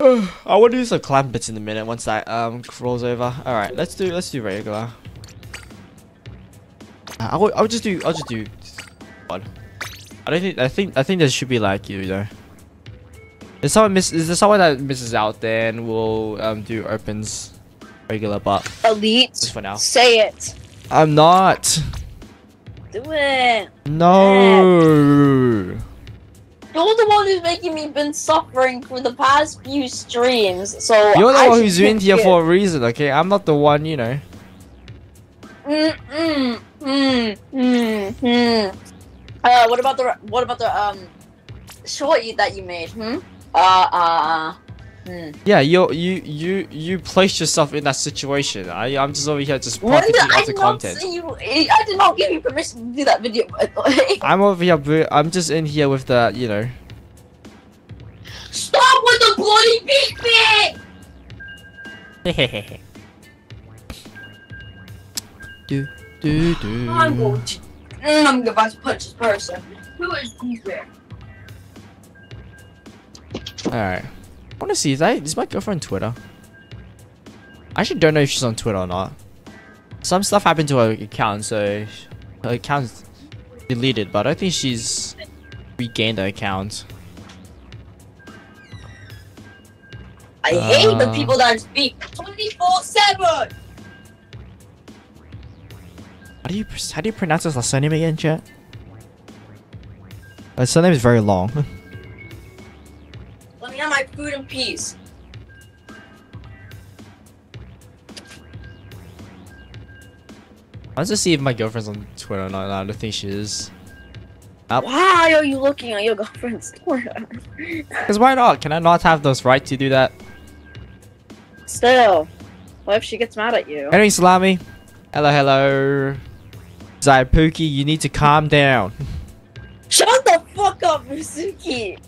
I want to do some Clam Blitz in a minute once that um rolls over. All right, let's do let's do regular. Uh, I will, I'll just do I'll just do one. I don't think I think I think there should be like you know. Is someone miss is there someone that misses out, then we'll um do opens regular, but just Elite. for now. Say it. I'm not. Do it. No. You're the one who's making me been suffering for the past few streams, so You're the I one who's in here it. for a reason, okay? I'm not the one, you know. Mm mm mm mm mm. Uh, what about the what about the um shorty that you made? Hmm. Uh uh. Hmm. Yeah, you you you you placed yourself in that situation. I I'm just over here just When did profiting I off the not content. see you? I did not give you permission to do that video. By the way. I'm over here. I'm just in here with the you know. Stop with the bloody beeping! do do do. I'm going to. Mm, I'm about to punch this person. Who is beeping? All right. I want to see is that is my girlfriend Twitter? I actually don't know if she's on Twitter or not. Some stuff happened to her account, so her account's deleted. But I don't think she's regained her account. I hate the Uh. people that speak 24 7! How do you how do you pronounce this last name again, chat? Her surname is very long. food and peace. Let's just see if my girlfriend's on Twitter or not. I don't think she is. Up. Why are you looking at your girlfriend's Twitter? Because why not? Can I not have those right to do that? Still, what if she gets mad at you? Anyway, Salami. Hello, hello. Zaipuki, you need to calm down. Shut the fuck up, Mizuki!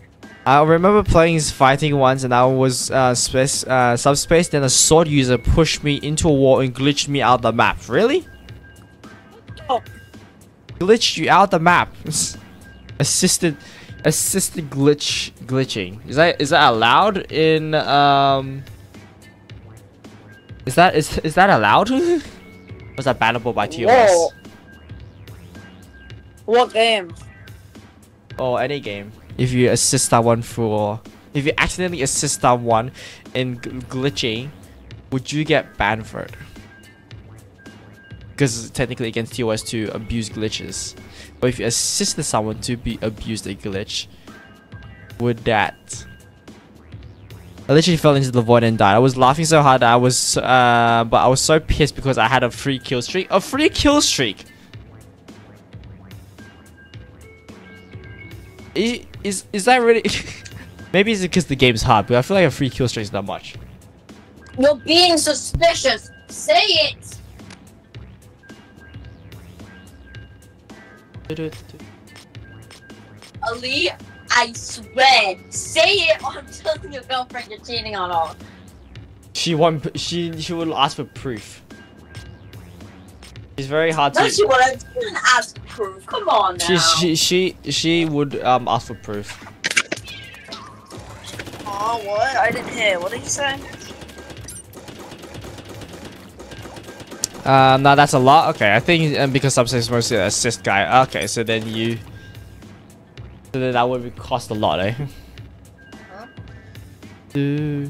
I remember playing fighting once and I was uh, space, uh, subspace, then a sword user pushed me into a wall and glitched me out the map. Really? glitched you out the map. assisted, assisted glitch glitching. Is that is that allowed in um? Is that is is that allowed? Was that bannable by TOS? Whoa. What game? Oh, any game. If you assist someone for, if you accidentally assist someone in glitching, would you get banned for it? Because technically against TOS to abuse glitches. But if you assisted someone to be abused a glitch, would that? I literally fell into the void and died. I was laughing so hard I was, uh, but I was so pissed because I had a free kill streak. A free kill streak. Is is that really? Maybe it's because the game's hard, but I feel like a free kill streak is not much. You're being suspicious. Say it. Ali, I swear. Say it or I'm telling your girlfriend you're cheating on her. She won't. She she will ask for proof. It's very hard No, to. she wouldn't. She didn't ask proof. Come on now. She she she she would um ask for proof. Oh, what? I didn't hear. What did you say? Um, now that's a lot. Okay, I think um, because Subspace is mostly an assist guy. Okay, so then you. So then that would cost a lot, eh? Huh? Do.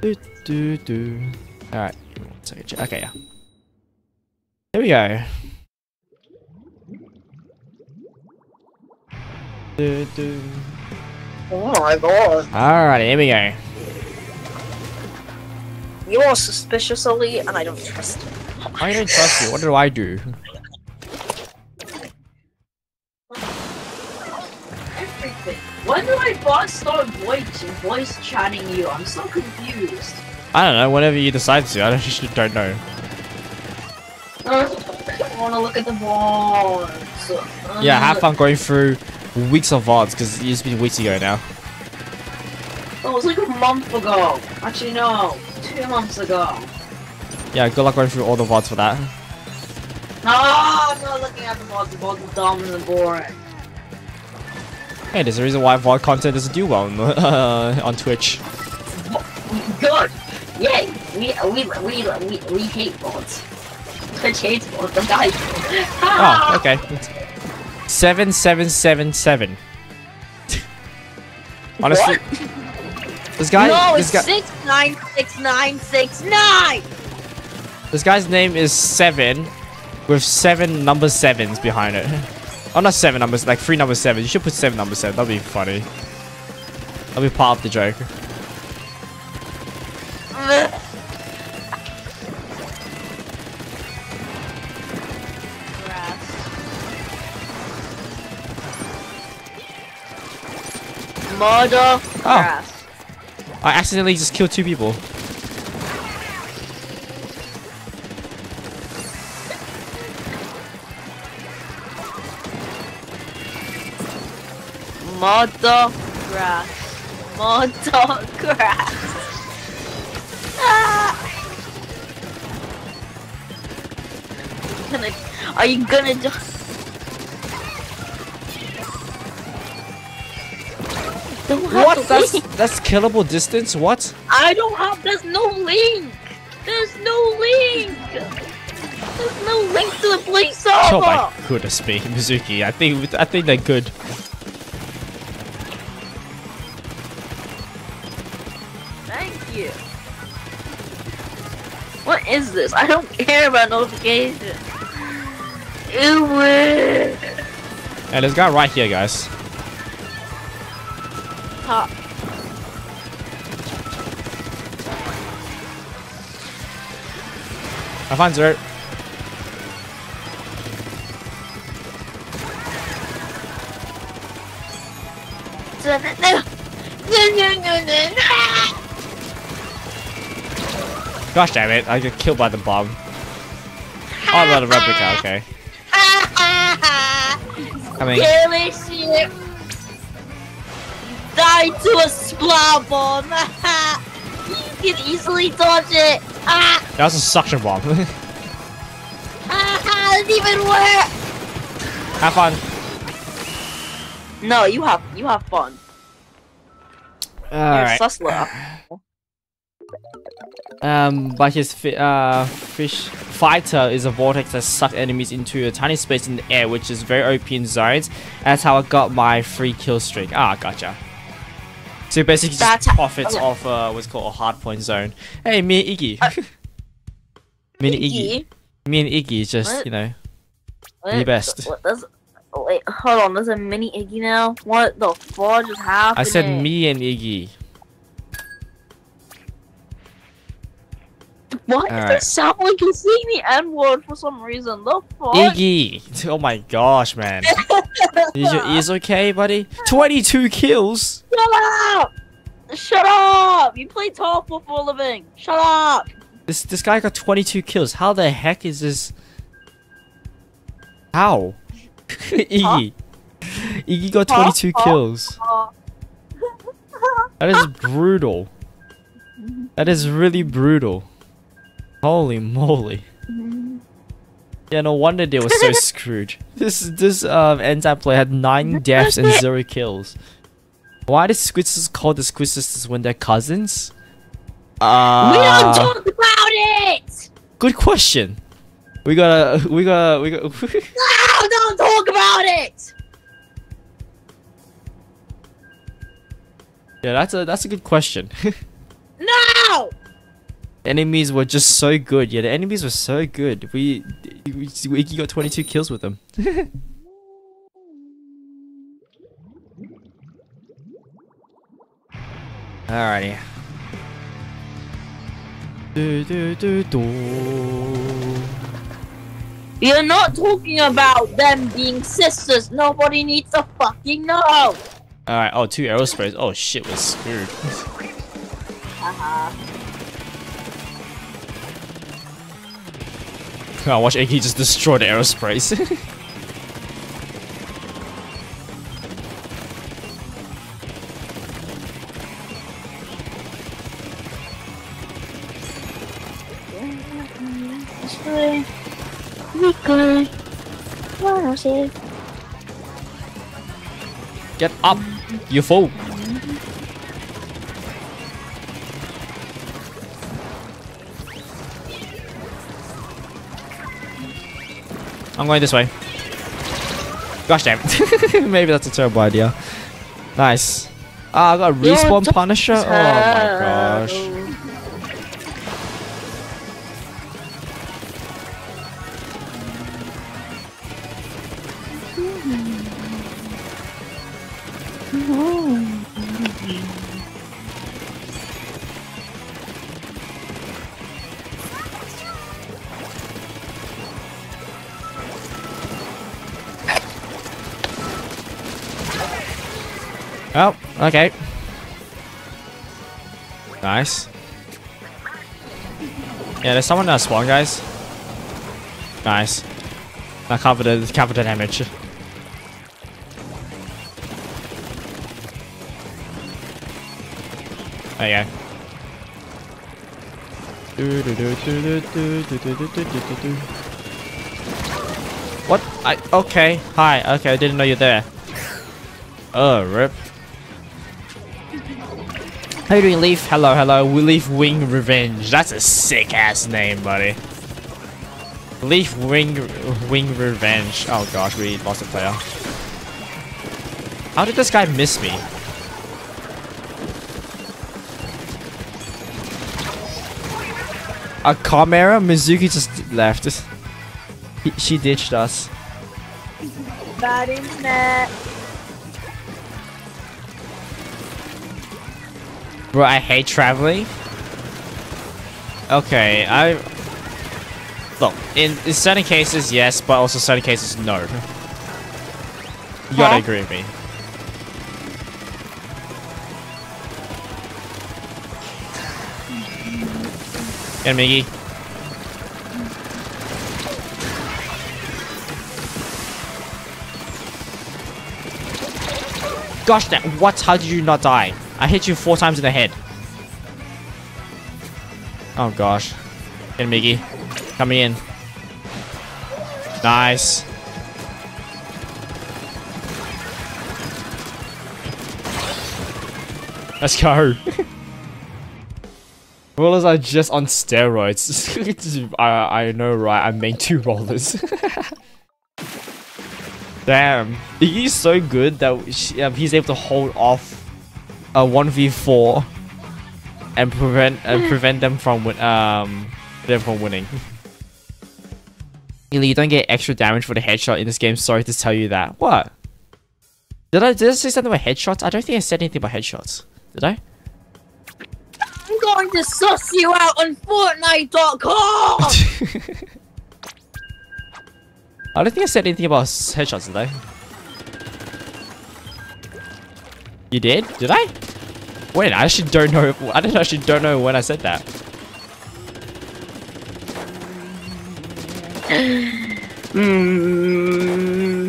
Do do do. All right. Okay, yeah. There we go. Do do. Oh my god. Alright, here we go. You are suspicious, Ali, and I don't trust you. I don't trust you. What do I do? Everything. When do I boss start voice voice chatting you? I'm so confused. I don't know. Whenever you decide to, I don't, just don't know. I want to look at the balls. Yeah, have fun going through weeks of VODs because it's been weeks ago now. Oh, It was like a month ago. Actually, no, two months ago. Yeah, good luck going through all the VODs for that. No, I'm not looking at the balls. The balls are dumb and boring. Hey, there's a reason why VOD content doesn't do well on, uh, on Twitch. Good. Yay. We we we we, we hate balls. Twitch hates balls. The guy. Oh, ah, okay. Seven seven seven seven. Honestly, this guy, no, this it's guy, six nine six nine six nine. this guy's name is Seven, with seven number sevens behind it. Oh, not seven numbers, like three number sevens. You should put seven number seven. That'd be funny. That'll be part of the joke. Murder. Oh. I accidentally just killed two people. Mother grass. Mother grass. Ah. Are you gonna do? Don't have What? That's link. that's killable distance. What? I don't have. There's no link. There's no link. There's no link to the play server. Oh my goodness me, Mizuki. I think I think they're good. Thank you. What is this? I don't care about notifications. Ew. And a guy right here, guys. Top. I find no. Gosh damn it! I get killed by the bomb. Oh, not a replica. Okay. Coming. Holy shit! Die to a splat bomb! you can easily dodge it! Ah! That was a suction bomb. Ah! doesn't even work. Have fun. No, you have you have fun. Alright. sussler. Um, but his fi- uh, fish fighter is a vortex that sucks enemies into a tiny space in the air, which is very OP in zones. That's how I got my free kill streak. Ah, gotcha. So basically just profits okay. off uh, what's called a hard point zone. Hey, me and Iggy. me and Iggy. Me and Iggy is just, What? you know, What? the best. What, wait, hold on. There's a mini Iggy now. What the fuck just happened? I said me and Iggy. Why does Alright. it sound like you're saying the N word for some reason? The fuck? Iggy! Oh my gosh, man. Is your ears okay, buddy? 22 kills? Shut up! Shut up! You play top for a living. Shut up! This this guy got 22 kills. How the heck is this? How? Iggy. Iggy got 22 Huh? kills. That is brutal. That is really brutal. Holy moly. Yeah, no wonder they were so screwed. This this um enzyme player had nine deaths and zero kills. Why do Squid Sisters call the Squid Sisters when they're cousins? Uh, we don't talk about it! Good question. We gotta, we gotta, we gotta. No, don't talk about it! yeah, that's a that's a good question. No! Enemies were just so good. Yeah, the enemies were so good. We, we, we got 22 kills with them. Alrighty. Do, do, do, do. You're not talking about them being sisters. Nobody needs to fucking know. Alright, oh, two Aerosprays. Oh shit, we're screwed. Uh-huh. I watch Aki just destroy the Aerosprays. Get up, you fool. I'm going this way. Gosh damn it. Maybe that's a terrible idea. Nice. Ah, I got a You're respawn punisher. Oh my gosh. Okay. Nice. Yeah, there's someone that spawn, guys. Nice. I covered the, covered the damage. There you go. What? I okay. Hi. Okay, I didn't know you're there. Oh, rip. How you doing, Leaf? Hello, hello. We Leaf Wing Revenge. That's a sick ass name, buddy. Leaf Wing Wing Revenge. Oh gosh, we lost a player. How did this guy miss me? A Chimera? Mizuki just left. He, she ditched us. Bad internet. Bro, I hate traveling. Okay, I... Look, in, in certain cases, yes, but also certain cases, no. You gotta agree with me. And Miggy. Gosh, that what? How did you not die? I hit you four times in the head. Oh gosh. And Miggy. Coming in. Nice. Let's go. rollers are just on steroids. I, I know, right? I made two rollers. Damn. He's so good that she, um, he's able to hold off a 1v4 and prevent and prevent them from win um them from winning. Really, you don't get extra damage for the headshot in this game. Sorry to tell you that. What? Did I did I say something about headshots? I don't think I said anything about headshots. Did I? I'm going to suss you out on Fortnite.com! I don't think I said anything about headshots, did I? You did? Did I? Wait, I actually don't know. I actually don't know when I said that.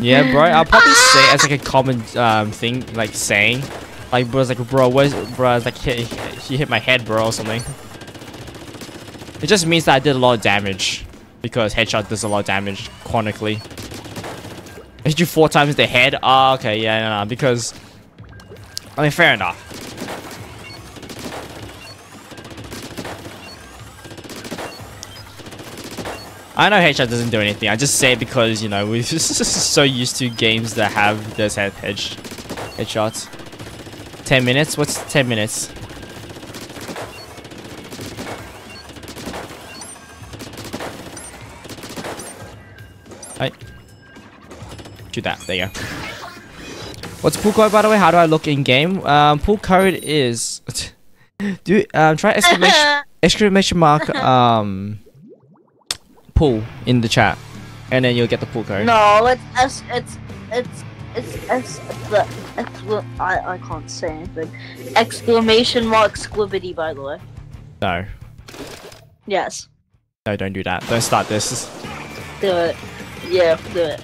Yeah, bro. I'll probably say it as like a common um thing, like saying, like bro, it's like bro, where's bro? It's like he, he hit my head, bro, or something. It just means that I did a lot of damage because headshot does a lot of damage chronically. I hit you four times the head. Ah, okay, yeah, no, no, because I mean, fair enough. I know headshot doesn't do anything. I just say it because, you know, we're so used to games that have those head hedge headshots. 10 minutes? What's 10 minutes? Right. Do that. There you go. What's pool code, by the way? How do I look in game? Um, pool code is... do um, try exclamation, exclamation mark um pool in the chat, and then you'll get the pool code. no, it's it's it's it's it's, the excla- I I can't say anything. Exclamation mark squibbity, by the way. No, Yes, no, don't do that. Don't start this. do it. Yeah, do it.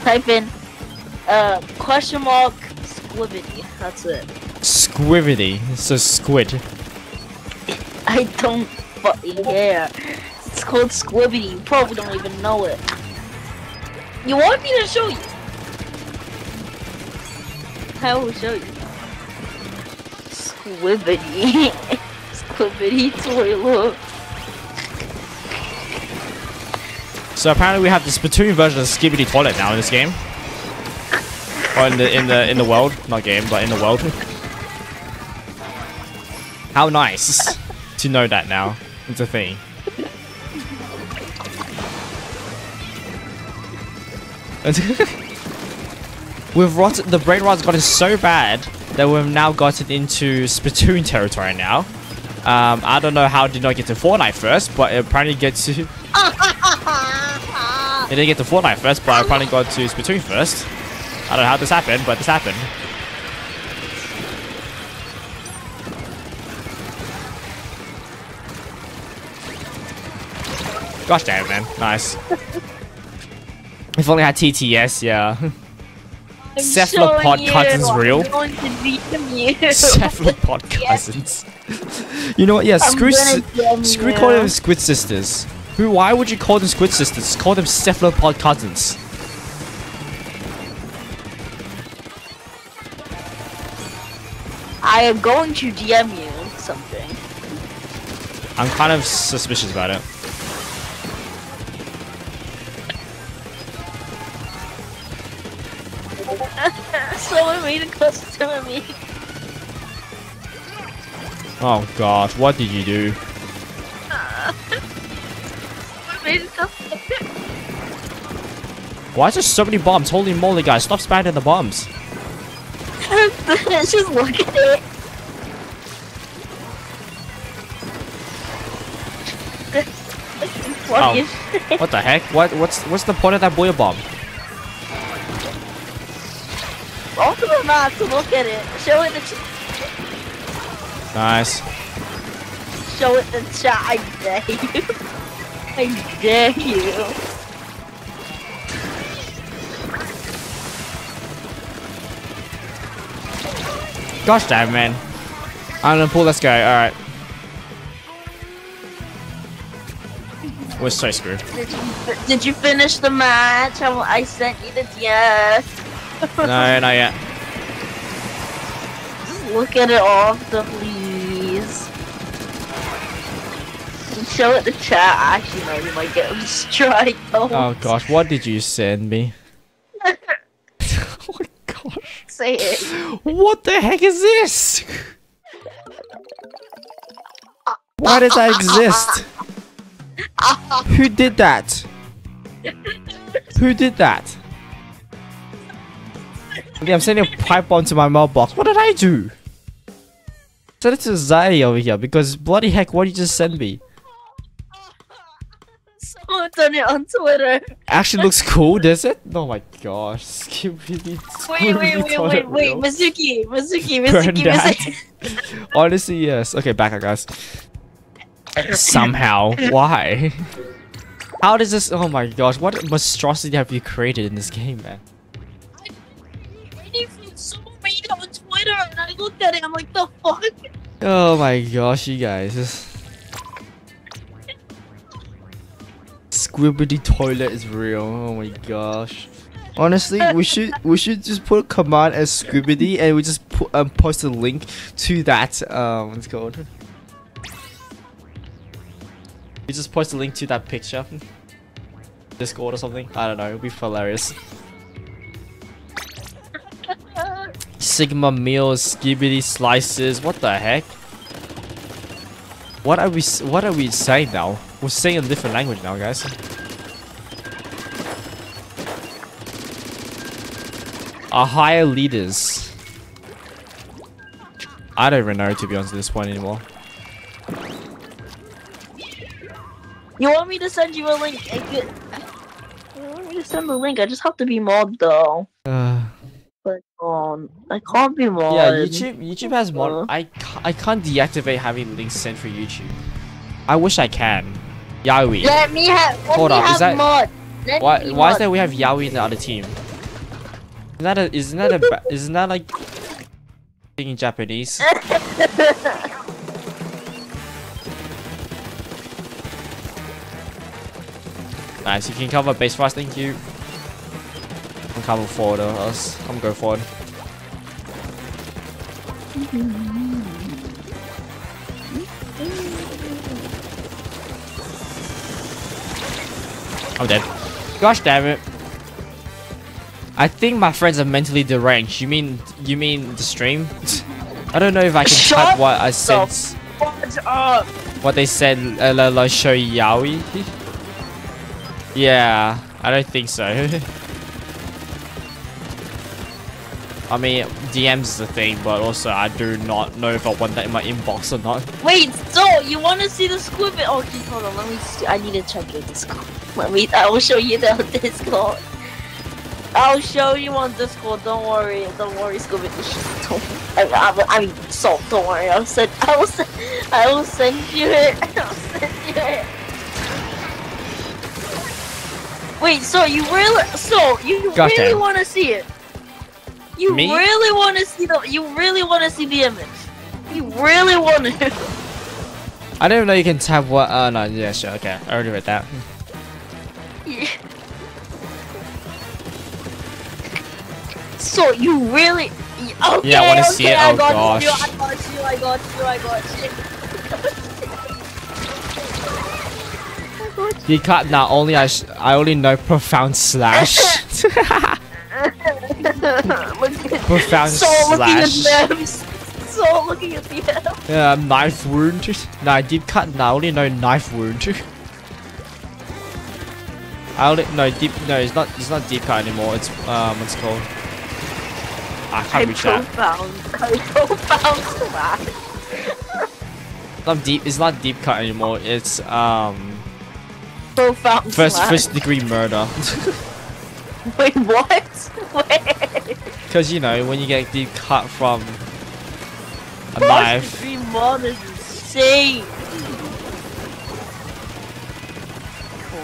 Type in uh question mark squibbity. That's it. Squivity. So squid. I don't fucking care. It's called Squibbity. You probably don't even know it. You want me to show you? I will show you. Squibbity. Squibbity toilet. So apparently we have the Splatoon version of Skibidi Toilet now in this game. Or in the in the in the world, not game, but in the world. How nice to know that now. It's a thing. We've rot the brain rot's gotten so bad that we've now gotten into Splatoon territory now. Um, I don't know how it did not get to Fortnite first, but it apparently gets to it didn't get to Fortnite first, but I apparently got to Splatoon first. I don't know how this happened, but this happened. Gosh damn it, man. Nice. if only I had TTS, yeah. I'm Cephalopod you. cousins real? going to DM. Cephalopod cousins. you know what? Yeah, I'm screw, gonna s- DM screw calling them Squid Sisters. Who? Why would you call them Squid Sisters? Call them Cephalopod cousins. I am going to DM you something. I'm kind of suspicious about it. Someone made a custom of me. Oh gosh, what did you do? Someone made a custom. Why is there so many bombs? Holy moly, guys, stop spamming the bombs. Just look at it. As shit. What the heck? What? What's what's the point of that boy bomb? Both of them to look at it. Show it the ch- Nice. show it the chat. I dare you. I dare you. Gosh damn, man. I'm gonna pull. Let's go. All right. We're so screwed. Did you, did you finish the match? I, I sent you the DF. no, not yet. Just Look at it after, please. Show it the chat. Actually, no, you might get a strike. Oh gosh, what did you send me? Say it. What the heck is this? Why does that exist? Who did that? Who did that? Okay, I'm sending a pipe bomb to my mailbox. What did I do? Send it to Zai over here because bloody heck, what did you just send me? Done it on Twitter. Actually looks cool, does it? Oh my gosh, Wait, wait, wait, wait, wait, Mizuki, Mizuki, Mizuki. Mizuki. Honestly, yes. Okay, back up, guys. Somehow, why? How does this? Oh my gosh, what monstrosity have you created in this game, man? Someone made it on Twitter and I looked at it, I'm like, the fuck? Oh my gosh, you guys. Squibbity toilet is real. Oh my gosh. Honestly, we should we should just put a command as Squibbity and we just put um, post a link to that um what's it called. We just post a link to that picture. Discord or something. I don't know. It'd be hilarious. Sigma meals, skibidi slices. What the heck? What are we? What are we saying now? We're saying a different language now, guys. Our higher leaders. I don't even know to be honest at this point anymore. You want me to send you a link? I. You want me to send the link? I just have to be mod though. Uh, But um, I can't be mod. yeah, YouTube. YouTube has mod. Uh. I ca- I can't deactivate having links sent for YouTube. I wish I can. Yaoi. Let me have. Let Hold me up, is that- mod. Let Why? me Why is that we have Yaoi in the other team? Isn't that a? Isn't that a? ba- Isn't that like? Speaking Japanese. Nice. You can cover base for us. Thank you. I'm cover forward. Us. I'm go forward. Mm-hmm. I'm dead. Gosh damn it. I think my friends are mentally deranged. You mean you mean the stream? I don't know if I can Shut type what I said. What they said. Uh, la, la, show yaoi. yeah, I don't think so. I mean, DMs is a thing, but also I do not know if I want that in my inbox or not. Wait, so you want to see the squid? bit? Oh, okay, hold on. Let me. See. I need to check your Discord. Let me. I will show you the Discord. I'll show you on Discord. Don't worry. Don't worry, Scooby. Don't. I, I, I mean, so don't worry. I'll send. I will send. I will send you it. I'll send you it. Wait. So you really? So you Gosh really want to see it? You Me? really want to see the? You really want to see the image? You really want to? I didn't know you can type what. Uh, no, yeah, sure, okay. I already read that. Yeah. So you really? Okay, Yeah, I wanna okay, see it. I Oh, got gosh. you. I got you. I got you. I got you. You. Cut now. Only I. I only know profound slash. Look at- profound so looking at slash. them. So looking at them. Yeah, knife wound. Nah, deep cut. Nah, I only know knife wound. I only no deep. No, it's not. It's not deep cut anymore. It's um, what's it called? I can't I reach that. profound. I profound slash. Not deep. It's not deep cut anymore. It's um, Profound first slash. first degree murder. Wait, what? Wait. Because you know when you get deep cut from a knife. murder is insane.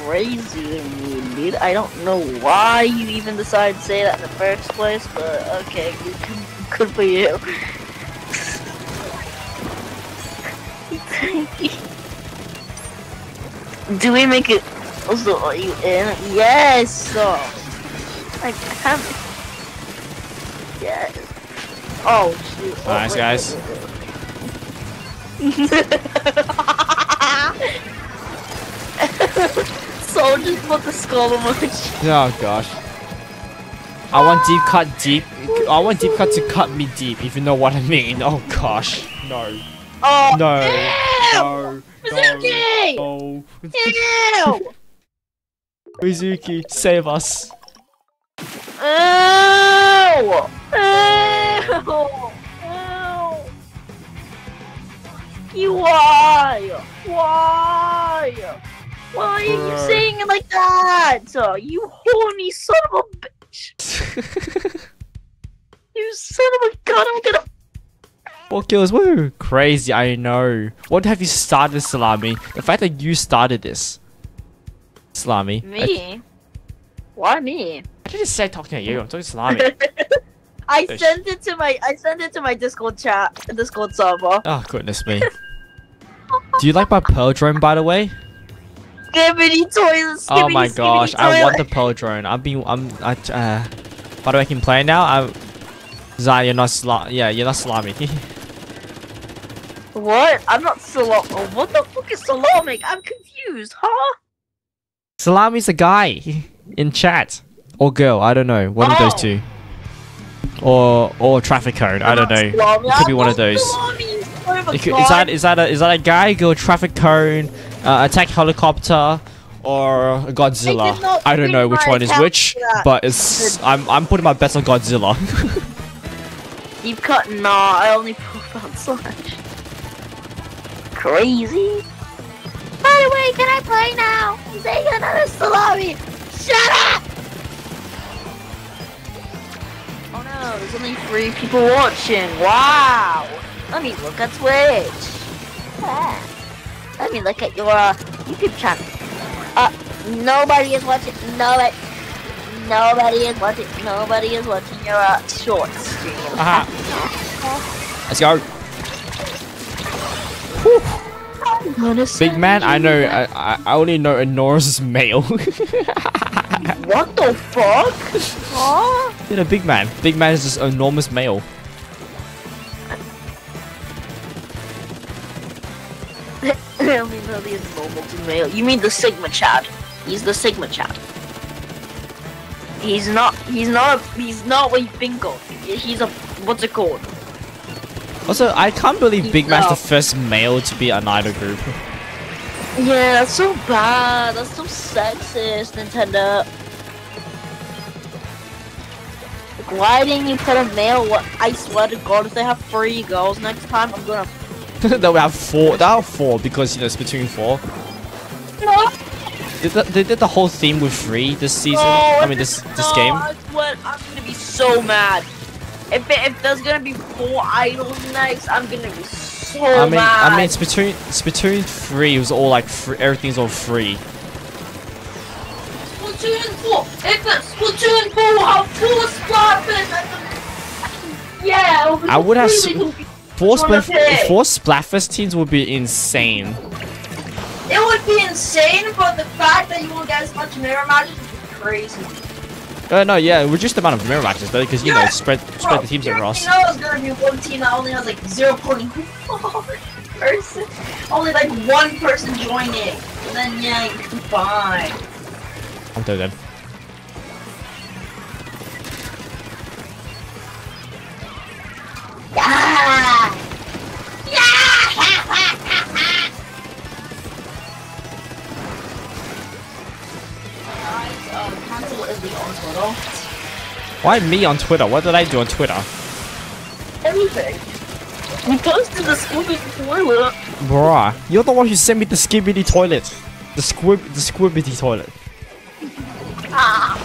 Crazy me, dude. I don't know why you even decided to say that in the first place, but okay, good, for you. do we make it? Also, are you in? Yes. So, like, have. Yes. Oh shoot. Oh, Nice, wait, guys. wait, wait, wait. so just put the skull emoji. Oh gosh. I want deep cut deep. I want deep cut to cut me deep, if you know what I mean. Oh gosh. No. Oh No. Ew! No. Mizuki! No. Ew! Mizuki, save us. Ew! Ew! Ew! You why? Why? Why are you saying it like that? You horny son of a bitch! You son of a gun! I'm gonna. Four kills, woo! Crazy, I know. What have you started, Salami? The fact that you started this. Salami. I, Me? Why me? I didn't say talking to you, I'm talking to Salami. I Fish. sent it to my I sent it to my Discord chat, Discord server. oh, goodness me. Do you like my pearl drone, by the way? Skibbity toilet. Oh my gosh, I want the pearl drone. I've been, I'm, I, uh, by the way, I can play now. I'm, Zai, you're not sla- yeah, you're not salami. What? I'm not salami. What the fuck is salami? I'm confused, huh? Salami's a guy in chat. Or girl, I don't know. One of those Oh. two. Or, or traffic cone, I don't know. It could be one of those. It could- Is that is that a is that a guy, girl, traffic cone, uh, attack helicopter, or Godzilla? I don't know which one is which, but it's I'm I'm putting my bets on Godzilla. Deep cut? Nah, I only put about slash. Crazy. By the way, can I play now? I'm another salami. Shut up! Oh there's only three people watching. Wow. Let me look at Twitch. Ah. Let me look at your uh, YouTube channel. Uh, nobody is watching. Nobody. Nobody is watching. Nobody is watching your uh, short stream. Aha. Let's go. I'm gonna Big man, I know. I, I I only know enormous male. What the fuck? Huh? you know, big man. Big man is just enormous male. I only know the normal male. You mean the Sigma Chad? He's the Sigma Chad. He's not. He's not. A, he's not what you think of. He's a. What's it called? Also, I can't believe Big Man's the first male to be an idol group. Yeah, that's so bad. That's so sexist, Nintendo. Like, why didn't you put a male? What? I swear to God, if they have three girls next time, I'm gonna. we have four. That are four because you know it's between four. They, did- they did the whole theme with three this season. No, I mean this no, this game. I swear, I'm gonna be so mad. If it, if there's gonna be four idols next, I'm gonna be so I mean, mad. I mean, Splatoon, Splatoon 3 was all like free, everything's all free. Splatoon four. If it's Splatoon four, will have four Splatfest. Yeah, I would have really. Four, Wanna Splat, pick? four Splatfest teams would be insane. It would be insane, but the fact that you won't get as much mirror matches would be crazy. Uh, no, yeah, reduce the amount of mirror matches, though, because you know, Yeah, spread Bro, spread the teams you across. know it's gonna be one team that only has like 0.4 person. Only like one person joining. And then yeah, fine. I'm doing them. Yeah! Yeah! Why me on Twitter? What did I do on Twitter? Everything. We posted the Squibby toilet. Bruh, you're the one who sent me the skibbity toilet. The squib, the squibbity toilet. Ah.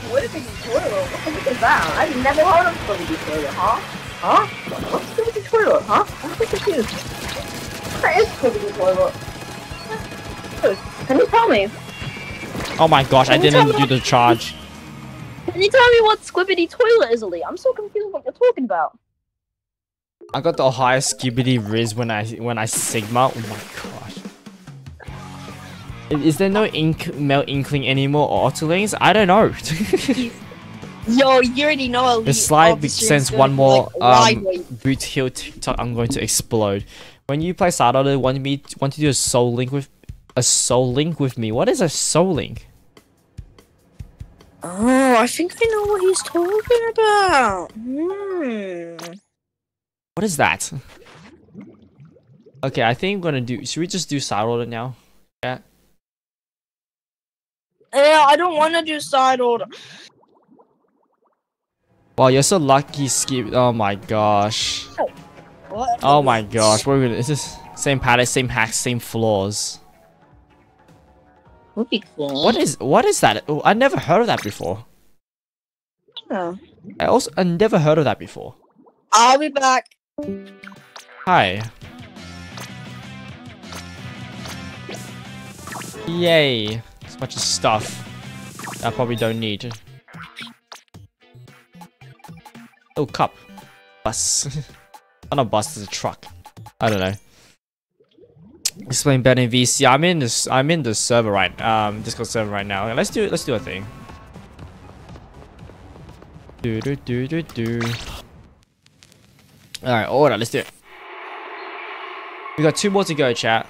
Squibby toilet? What is that? I've never heard of Squibby toilet, huh? Huh? What's Squibby toilet, huh? I'm so confused. What is Squibby toilet? Can you tell me? Oh my gosh, I Can you didn't do the charge. Can you tell me what Squibbity toilet is, Ali? I'm so confused what you're talking about. I got the highest skibbity riz when I when I sigma. Oh my gosh. Is there no ink male inkling anymore or Octolings? I don't know. Yo, you already know. Elite the slide sends one more like, um, boot heel TikTok. I'm going to explode. When you play Order, want me want to do a soul link with a soul link with me. What is a soul link? Oh, I think I know what he's talking about. Hmm. What is that? Okay, I think I'm gonna do. Should we just do Side Order now? Yeah. Yeah, I don't want to do side order. Wow, you're so lucky, Skip. Oh my gosh. What? Oh my gosh. We're gonna. It's just same palette, same hacks, same flaws. Would be cool. What is what is that? Oh, I never heard of that before. Oh. I also I never heard of that before. I'll be back. Hi. Yay. It's a bunch of stuff I probably don't need. Oh, cup. Bus. oh, not bus, it's a truck. I don't know. Explain better in VC. I'm in this. I'm in the server right. Um, Discord server right now. Let's do. It let's do a thing. Do do do do do. All right, order. Let's do it. We got two more to go, chat.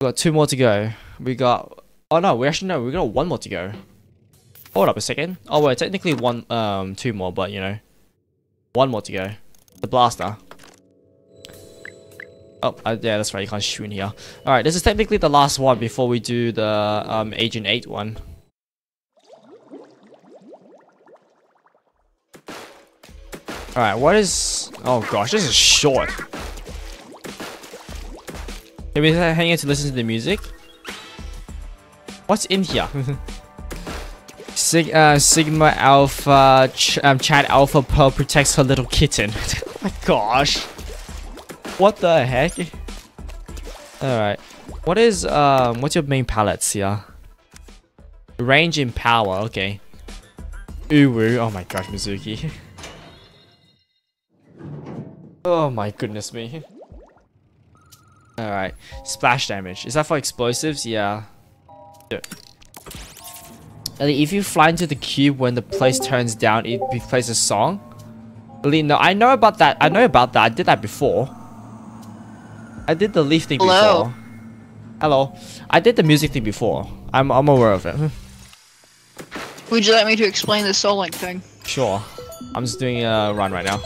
We got two more to go. We got. Oh no, we actually no. We got one more to go. Hold up a second. Oh wait, technically one, um, two more, but you know, one more to go. The blaster. Oh, uh, yeah, that's right. You can't shoot in here. All right, this is technically the last one before we do the um Agent Eight one. All right, what is? Oh gosh, this is short. Can we hang out to listen to the music? What's in here? Sig uh, Sigma Alpha Ch um, Chad Alpha Pearl protects her little kitten. oh my gosh. What the heck? Alright. What is um what's your main palettes here? Range and power, okay. Uwu, oh my gosh, Mizuki. oh my goodness me. Alright. Splash damage. Is that for explosives? Yeah. Ellie, if you fly into the cube when the place turns down, it plays a song. Ellie, no, I know about that. I know about that. I did that before. I did the leaf thing Hello. before. Hello. I did the music thing before. I'm I'm aware of it. Would you like me to explain the Soul Link thing? sure. I'm just doing a run right now.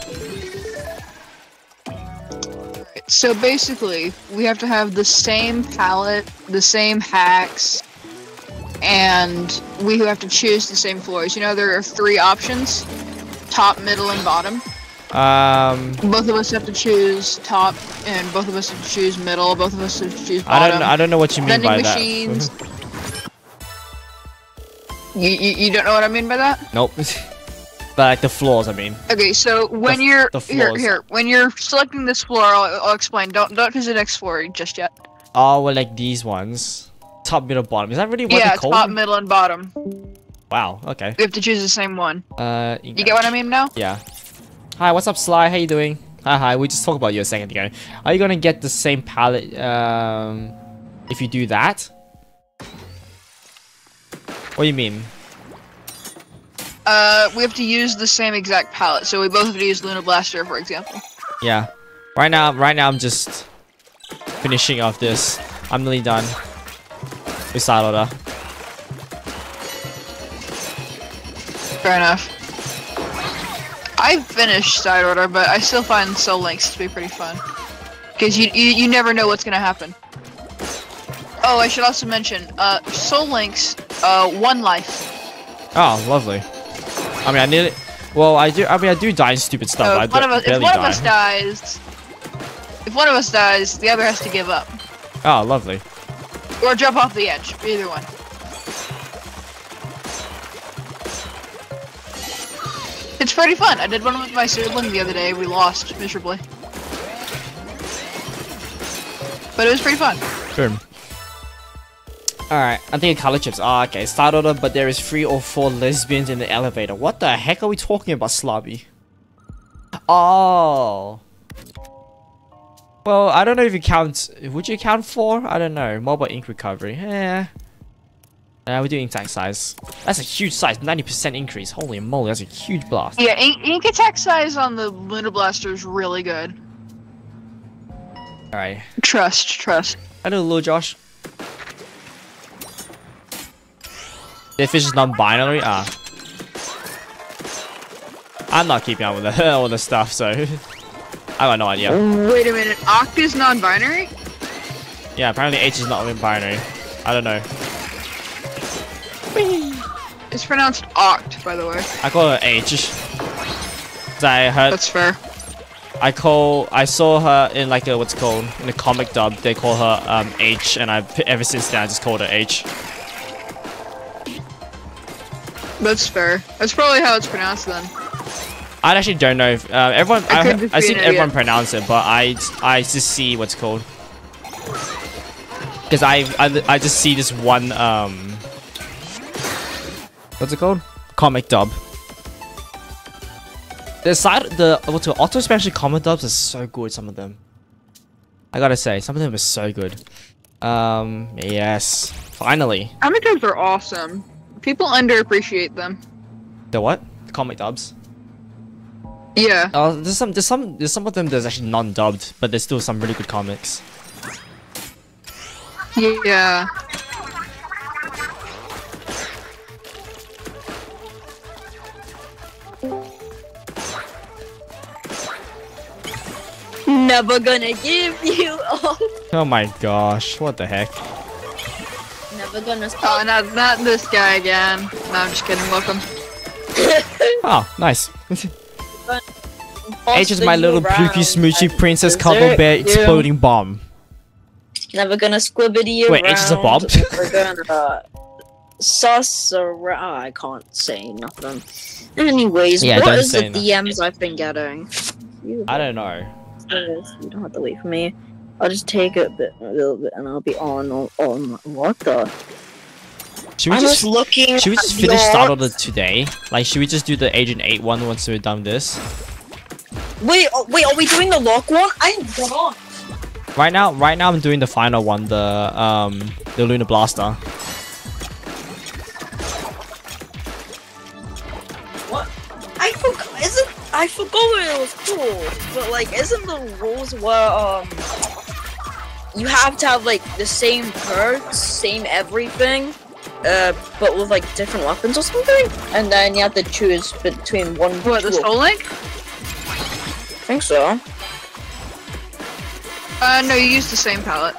So basically, we have to have the same palette, the same hacks, and we have to choose the same floors. You know, there are three options: top, middle, and bottom. Um, Both of us have to choose top, and both of us have to choose middle. Both of us have to choose I bottom. don't I don't know what you mean Vending by machines. that. You, you, you don't know what I mean by that? nope. but like the floors, I mean. Okay, so when The- you're the here, here, when you're selecting this floor, I'll, I'll explain. Don't don't choose the next floor just yet. Oh, well, like these ones. Top, middle, bottom. Is that really what yeah, they're called? top, middle, and bottom. Wow. Okay. We have to choose the same one. Uh, You get what I mean now? Yeah. Hi, what's up, Sly? How you doing? Hi, hi. We just talked about you a second ago. Are you gonna get the same palette um, if you do that? What do you mean? Uh, we have to use the same exact palette, so we both have to use Luna Blaster, for example. Yeah. Right now, right now, I'm just finishing off this. I'm nearly done with Order. Fair enough. I finished Side Order, but I still find Soul Links to be pretty fun. Because you, you you never know what's gonna happen. Oh, I should also mention, uh, Soul Links, uh, one life. Oh, lovely. I mean, I nearly. Well, I do. I mean, I do die in stupid stuff. So if one I of us, if one die. of us dies, if one of us dies, the other has to give up Oh, lovely. or jump off the edge. Either one. It's pretty fun. I did one with my sibling the other day. We lost miserably, but it was pretty fun. Boom. Alright, I'm thinking color chips. Ah, okay. Start order, but there is three or four lesbians in the elevator. What the heck are we talking about, Slobby? Oh. Well, I don't know if you count. Would you count four? I don't know. Mobile ink recovery. Yeah. Uh, we're doing attack size. That's a huge size. 90% increase. Holy moly, that's a huge blast. Yeah, ink, ink attack size on the Luna Blaster is really good. Alright. Trust, trust. Hello, little Josh. The fish is non-binary? Ah. I'm not keeping up with the, all the stuff, so... I got no idea. Wait a minute, Acht is non-binary? Yeah, apparently H is not even binary. I don't know. It's pronounced Acht, by the way. I call her H. I heard That's fair. I call I saw her in like a what's called in the comic dub they call her um H and I ever since then I just called her H. That's fair. That's probably how it's pronounced then. I actually don't know if uh, everyone I I, I, seen an everyone pronounce it but I I just see what's called because I, I I just see this one um what's it called comic dub. The side the what's it auto special comic dubs are so good some of them. I gotta say some of them are so good. Um yes finally Comic dubs are awesome. People underappreciate them. the what the comic dubs. Yeah. Oh, there's some, there's some, there's some of them that's actually non-dubbed, but there's still some really good comics. Yeah. Never gonna give you all. Oh my gosh, what the heck? Never gonna Oh, stop. not not this guy again. No, I'm just kidding. Welcome. Oh, nice. H is my little around poopy smoochy princess cuddle bear you. exploding bomb. Never gonna squibbity you Wait, H is a around. bomb? Never gonna suss around. Ah, I can't say nothing. Anyways, Yeah, what don't the nothing. DMs I've been getting? I don't know. You don't have to wait for me. I'll just take it a bit, a little bit, and I'll be on. On, on what the? Should we I'm just, just looking. should we just finish your- Star today? Like, should we just do the Agent 8 one once we're done this? Wait, oh, wait, are we doing the lock one? I forgot. Right now, right now I'm doing the final one, the um, the Luna Blaster. What? I forgot. Isn't I forgot what it was called, but like, isn't the rules where um you have to have like the same perks, same everything, uh, but with like different weapons or something, and then you have to choose between one. What, the two- Soul Link? I think so. Uh, no, you use the same palette.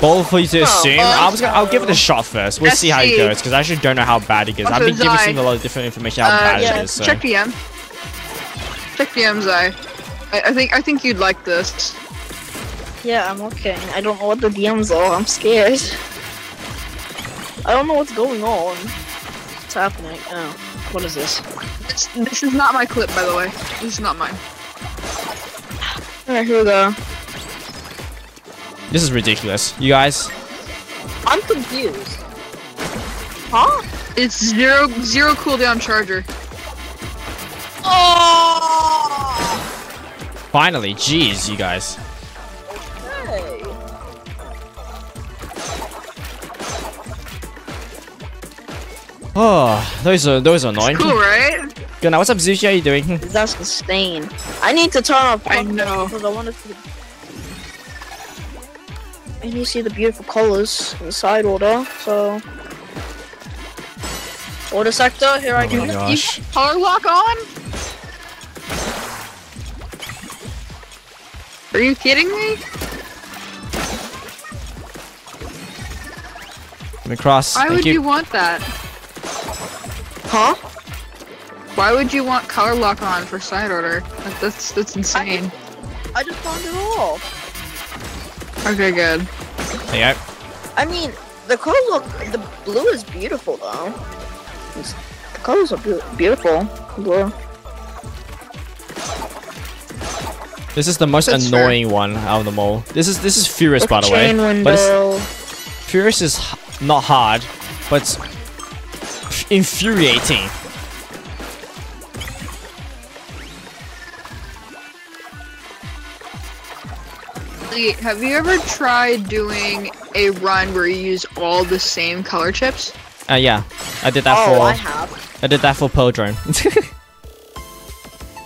Both for you to Oh, assume. I was gonna, I'll give it a shot first. We'll see how it goes because I actually don't know how bad it is. I've been giving Zai. Sim a lot of different information how Uh, bad yeah, it is. So. Check DM. Check DM, Zai. I, I think I think you'd like this. Yeah, I'm okay. I don't know what the DMs are. I'm scared. I don't know what's going on. What's happening? Oh, what is this? This, this is not my clip, by the way. This is not mine. Alright, here we go. This is ridiculous. You guys, I'm confused. Huh? It's zero zero cooldown charger. Oh! finally, jeez, you guys. Hey. Oh, those are those are annoying. Cool, right? Good now, what's up, Zushi? How you doing? That's insane. I need to turn off. I know. Because I want to see. I need to see the beautiful colors in the side order. So. Order sector, here I Oh go. my gosh. Color lock on? Are you kidding me? Let me cross. Why Thank would you. you. want that? Huh? Why would you want color lock on for side order? That- That's that's insane. I just found it all. Okay, good. There you go. I mean, the color look, the blue is beautiful though. It's- the colors are beau- beautiful. Blue. This is the most That's annoying one out of them all. This is this is Furious, by the way. Chain But. Furious is not hard, but it's infuriating. Have you ever tried doing a run where you use all the same color chips? Uh, yeah, I did that oh, for I I, have. did that for Pearl Drone.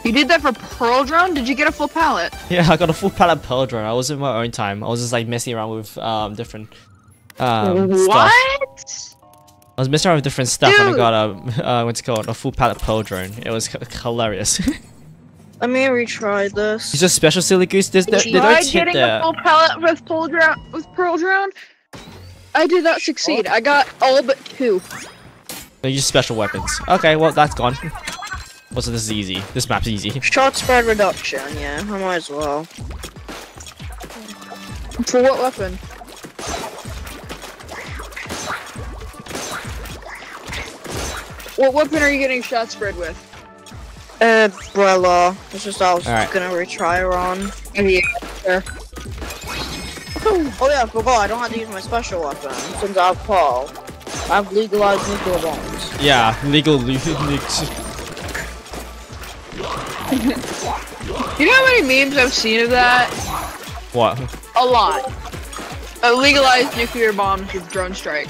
You did that for Pearl Drone? Did you get a full palette? yeah, I got a full palette Pearl Drone. I was in my own time. I was just like messing around with um different um stuff. what? I was messing around with different stuff and I got a uh, what's it called a full palette Pearl Drone. It was h- hilarious. Let me retry this. It's just special silly goose. There's no, they don't Tried hit getting a full palette with Pearl Drone. With Pearl Drone. I did not succeed. I got all but two. They use special weapons. Okay, well that's gone. Also, this is easy. This map's easy. Shot spread reduction, yeah, I might as well. For what weapon? What weapon are you getting shot spread with? Uh, Umbrella. It's just I was Alright. gonna retry her on. Yeah, sure. Oh yeah, I forgot, I don't have to use my special weapon. Since I have Pearl. I have legalized nuclear bombs. Yeah, legal. le- le- You know how many memes I've seen of that? what? A lot. Uh, legalized nuclear bombs with drone strike.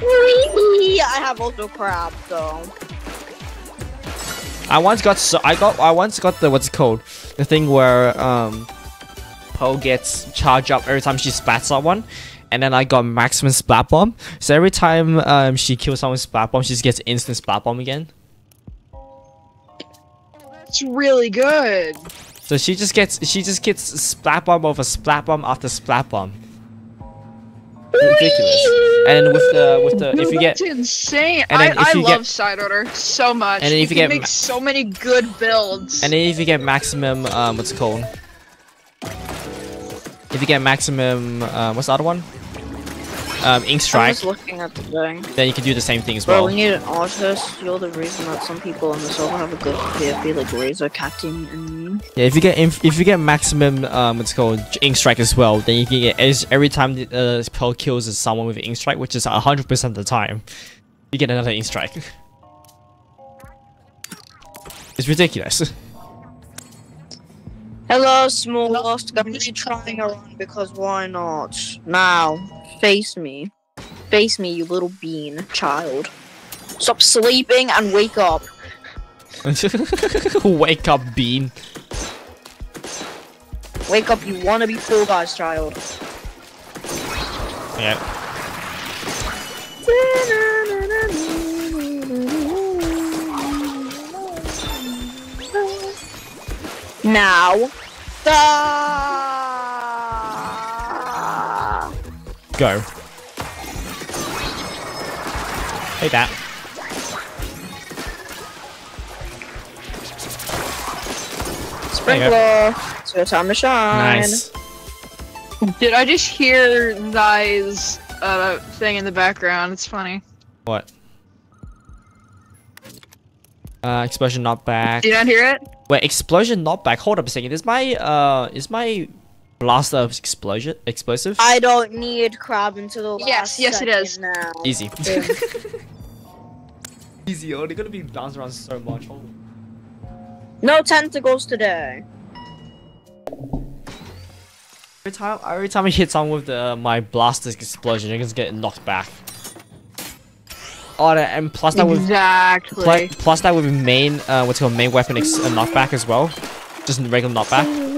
I have also crab, so. I once got so I got I once got the what's it called the thing where um Pearl gets charged up every time she spats someone, and then I got maximum splat bomb. So every time um she kills someone with splat bomb, she just gets instant splat bomb again. That's really good. So she just gets she just gets splat bomb over splat bomb after splat bomb. Ridiculous. And with the with the if you get insane. I, I you love get- side order so much. And then if you can get make so many good builds. And then if you get maximum, um, what's it called? If you get maximum, uh, what's the other one? Um, ink strike, just looking at the thing. then you can do the same thing as Bro, well. we need an artist. You're the reason that some people on the server have a good PFP, like Razor, Cacting, and me. Yeah, if you get if, if you get maximum, um, what's called ink strike as well, then you can get as- every time the uh, spell kills someone with ink strike, which is hundred percent of the time, you get another ink strike. it's ridiculous. Hello, small lost. I'm trying around because why not? Now, face me. Face me, you little bean child. Stop sleeping and wake up. Wake up, bean. Wake up, you wanna be Fall Guys child. Yeah. Now. Ah! Go. Hey, that. Sprinkler. It's your time to shine. Nice. Did I just hear Thy's uh, thing in the background? It's funny. What? Uh, explosion not back. Did you not hear it? Wait, explosion not back. Hold up a second. Is my uh, is my blaster explosion explosive? I don't need crab until the Yes, last yes, it second is. Now. Easy. Boom. Easy. Only gonna be bouncing around so much. no tentacles today. Every time, every time I hit someone with the, my blaster's explosion, you're gonna get knocked back. Oh, and plus that with Exactly. pl plus that with main uh, what's called main weapon ex- uh, knockback as well. Just regular knockback.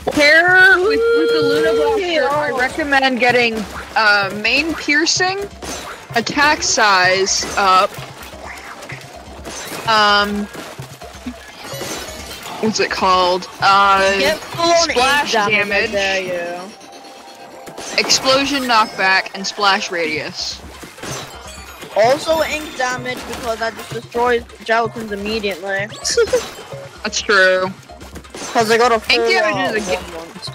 Pair with, with the Luna Blaster, I recommend getting uh, main piercing, attack size up, um, what's it called? Uh, Get full on Splash damage. damage. I dare you. explosion knockback, and splash radius. Also ink damage because that just destroys Jelletons immediately. That's true. Because I got a full Ink damage is a one once.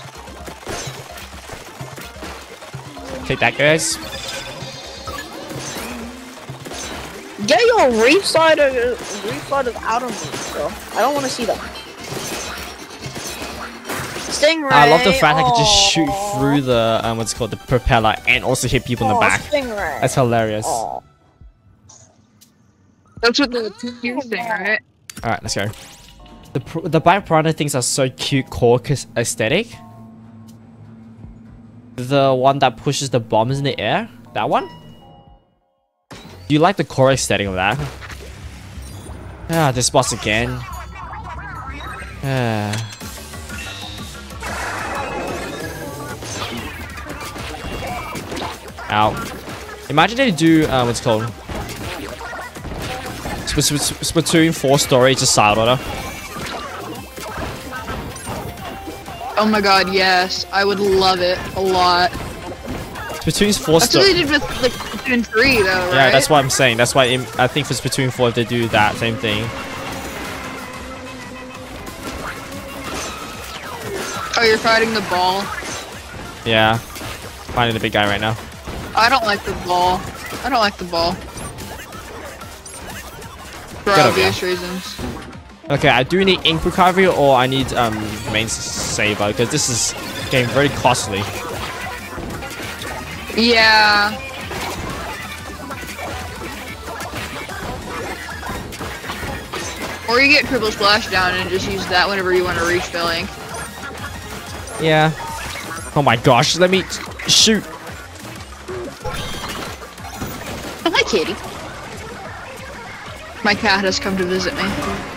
Take that, guys. Get your reef side of reef side of out of me, bro. I don't want to see that. Stingray. I love the fact I can just shoot through the um, what's it called the propeller and also hit people in the back. Stingray. That's hilarious. Aw. That's what the two piercing, right? All right, let's go. The the bike piranha things are so cute, core aesthetic. The one that pushes the bombs in the air, that one. Do you like the core aesthetic of that? Ah, this boss again. Ah. Ow. Imagine they do, uh, what's it called? Sp Sp Splatoon 4 story, just side order. Oh my god, yes. I would love it a lot. Splatoon's 4 That's what they did with like Splatoon 3 though, right? Yeah, that's what I'm saying. That's why I think for Splatoon 4, if they do that same thing. Oh, you're fighting the ball. Yeah. Finding the big guy right now. I don't like the ball. I don't like the ball. For Get obvious reasons. Okay, I do need ink recovery or I need um main saver because this is getting very costly. Yeah. Or you get triple splash down and just use that whenever you want to reach filling. Yeah. Oh my gosh, let me shoot. Hi, kitty. My cat has come to visit me.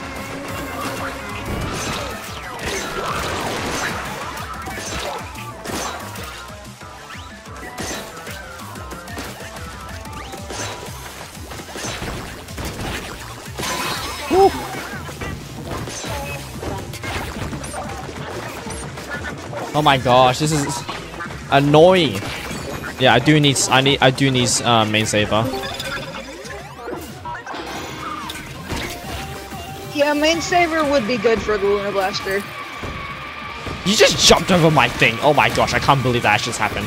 Oh my gosh, this is annoying. Yeah, I do need I need I do need uh, main saver. Yeah, main saver would be good for the Luna Blaster. You just jumped over my thing. Oh my gosh, I can't believe that just happened.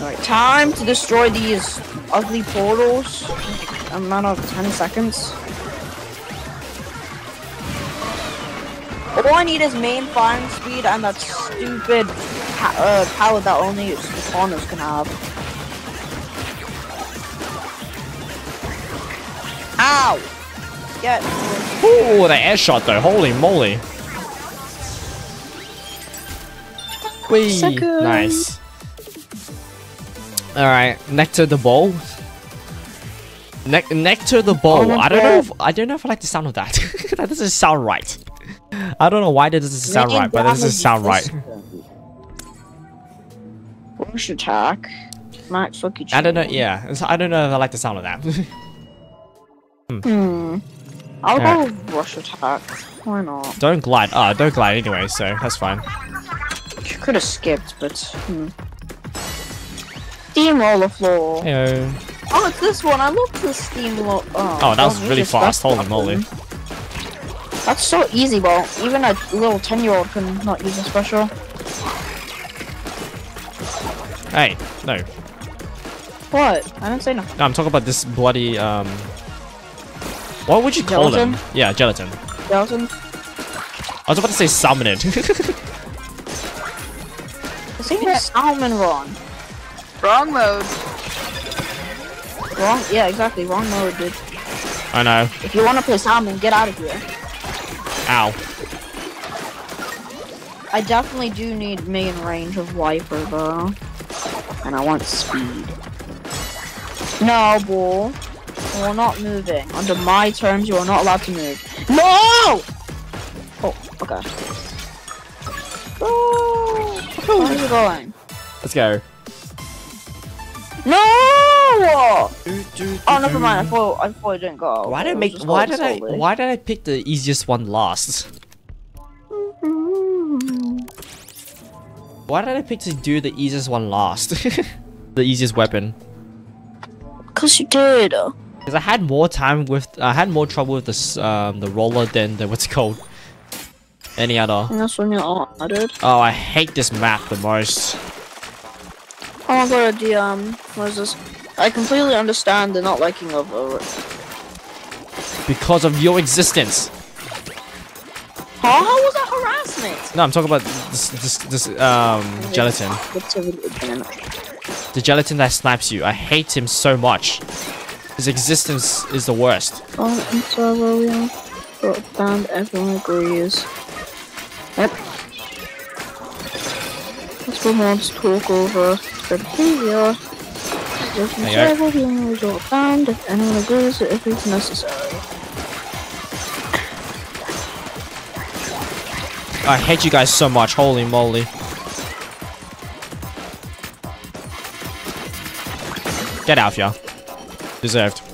Alright, time to destroy these ugly portals. A matter of 10 seconds. All I need is main firing speed and that stupid uh, power that only spawners can have. Ow! Get Ooh, the air shot though. Holy moly. Whee! Second. Nice. Alright, Nectar the Bowl. Ne Nectar the Bowl. Oh, I don't know if I don't know if I like the sound of that. that doesn't sound right. I don't know why that doesn't sound right, but this doesn't sound right. Rush attack. Max fuck you. I don't know, yeah. I don't know if I like the sound of that. Hmm. I'll go rush attack. Why not? don't glide. Ah, don't glide anyway, so that's fine. Could have skipped, but hmm. Steamroller floor. Heyo. Oh, it's this one. I love the steamroller. Oh, Oh, that was really fast. Holy moly. Weapon. That's so easy, bro. Even a little 10 year old can not use a special. Hey, no. What? I didn't say nothing. No, I'm talking about this bloody, um... What would you call them? Yeah, gelatin. Gelatin? I was about to say summon it. It's even salmon wrong. Wrong mode. Wrong? Yeah, exactly. Wrong mode, dude. I know. If you want to play salmon, get out of here. Ow. I definitely do need main range of wiper though. And I want speed. No, ball. You're not moving. Under my terms, you are not allowed to move. No! Oh, okay. Oh, where are you going? Let's go. No! Oh, never mind. I thought I thought it didn't go. Why did I make? Why did I? Why did I pick the easiest one last? Why did I pick to do the easiest one last? the easiest weapon. Cause you did. Because I had more time with, I had more trouble with this, um, the roller than the what's it called. Any other. And that's when you added. Oh, I hate this map the most. Oh my god, the um, what is this? I completely understand the not liking of Because of your existence. Huh? How was that harassment? No, I'm talking about this, this, this, um, gelatin. The gelatin that snipes you. I hate him so much. His existence is the worst. Oh, I'm sorry. got banned, everyone agrees. Yep. Talk over the behavior. There's Hey, several humans got banned, if anyone agrees if it's necessary. I hate you guys so much. Holy moly. Get out, yeah. Deserved.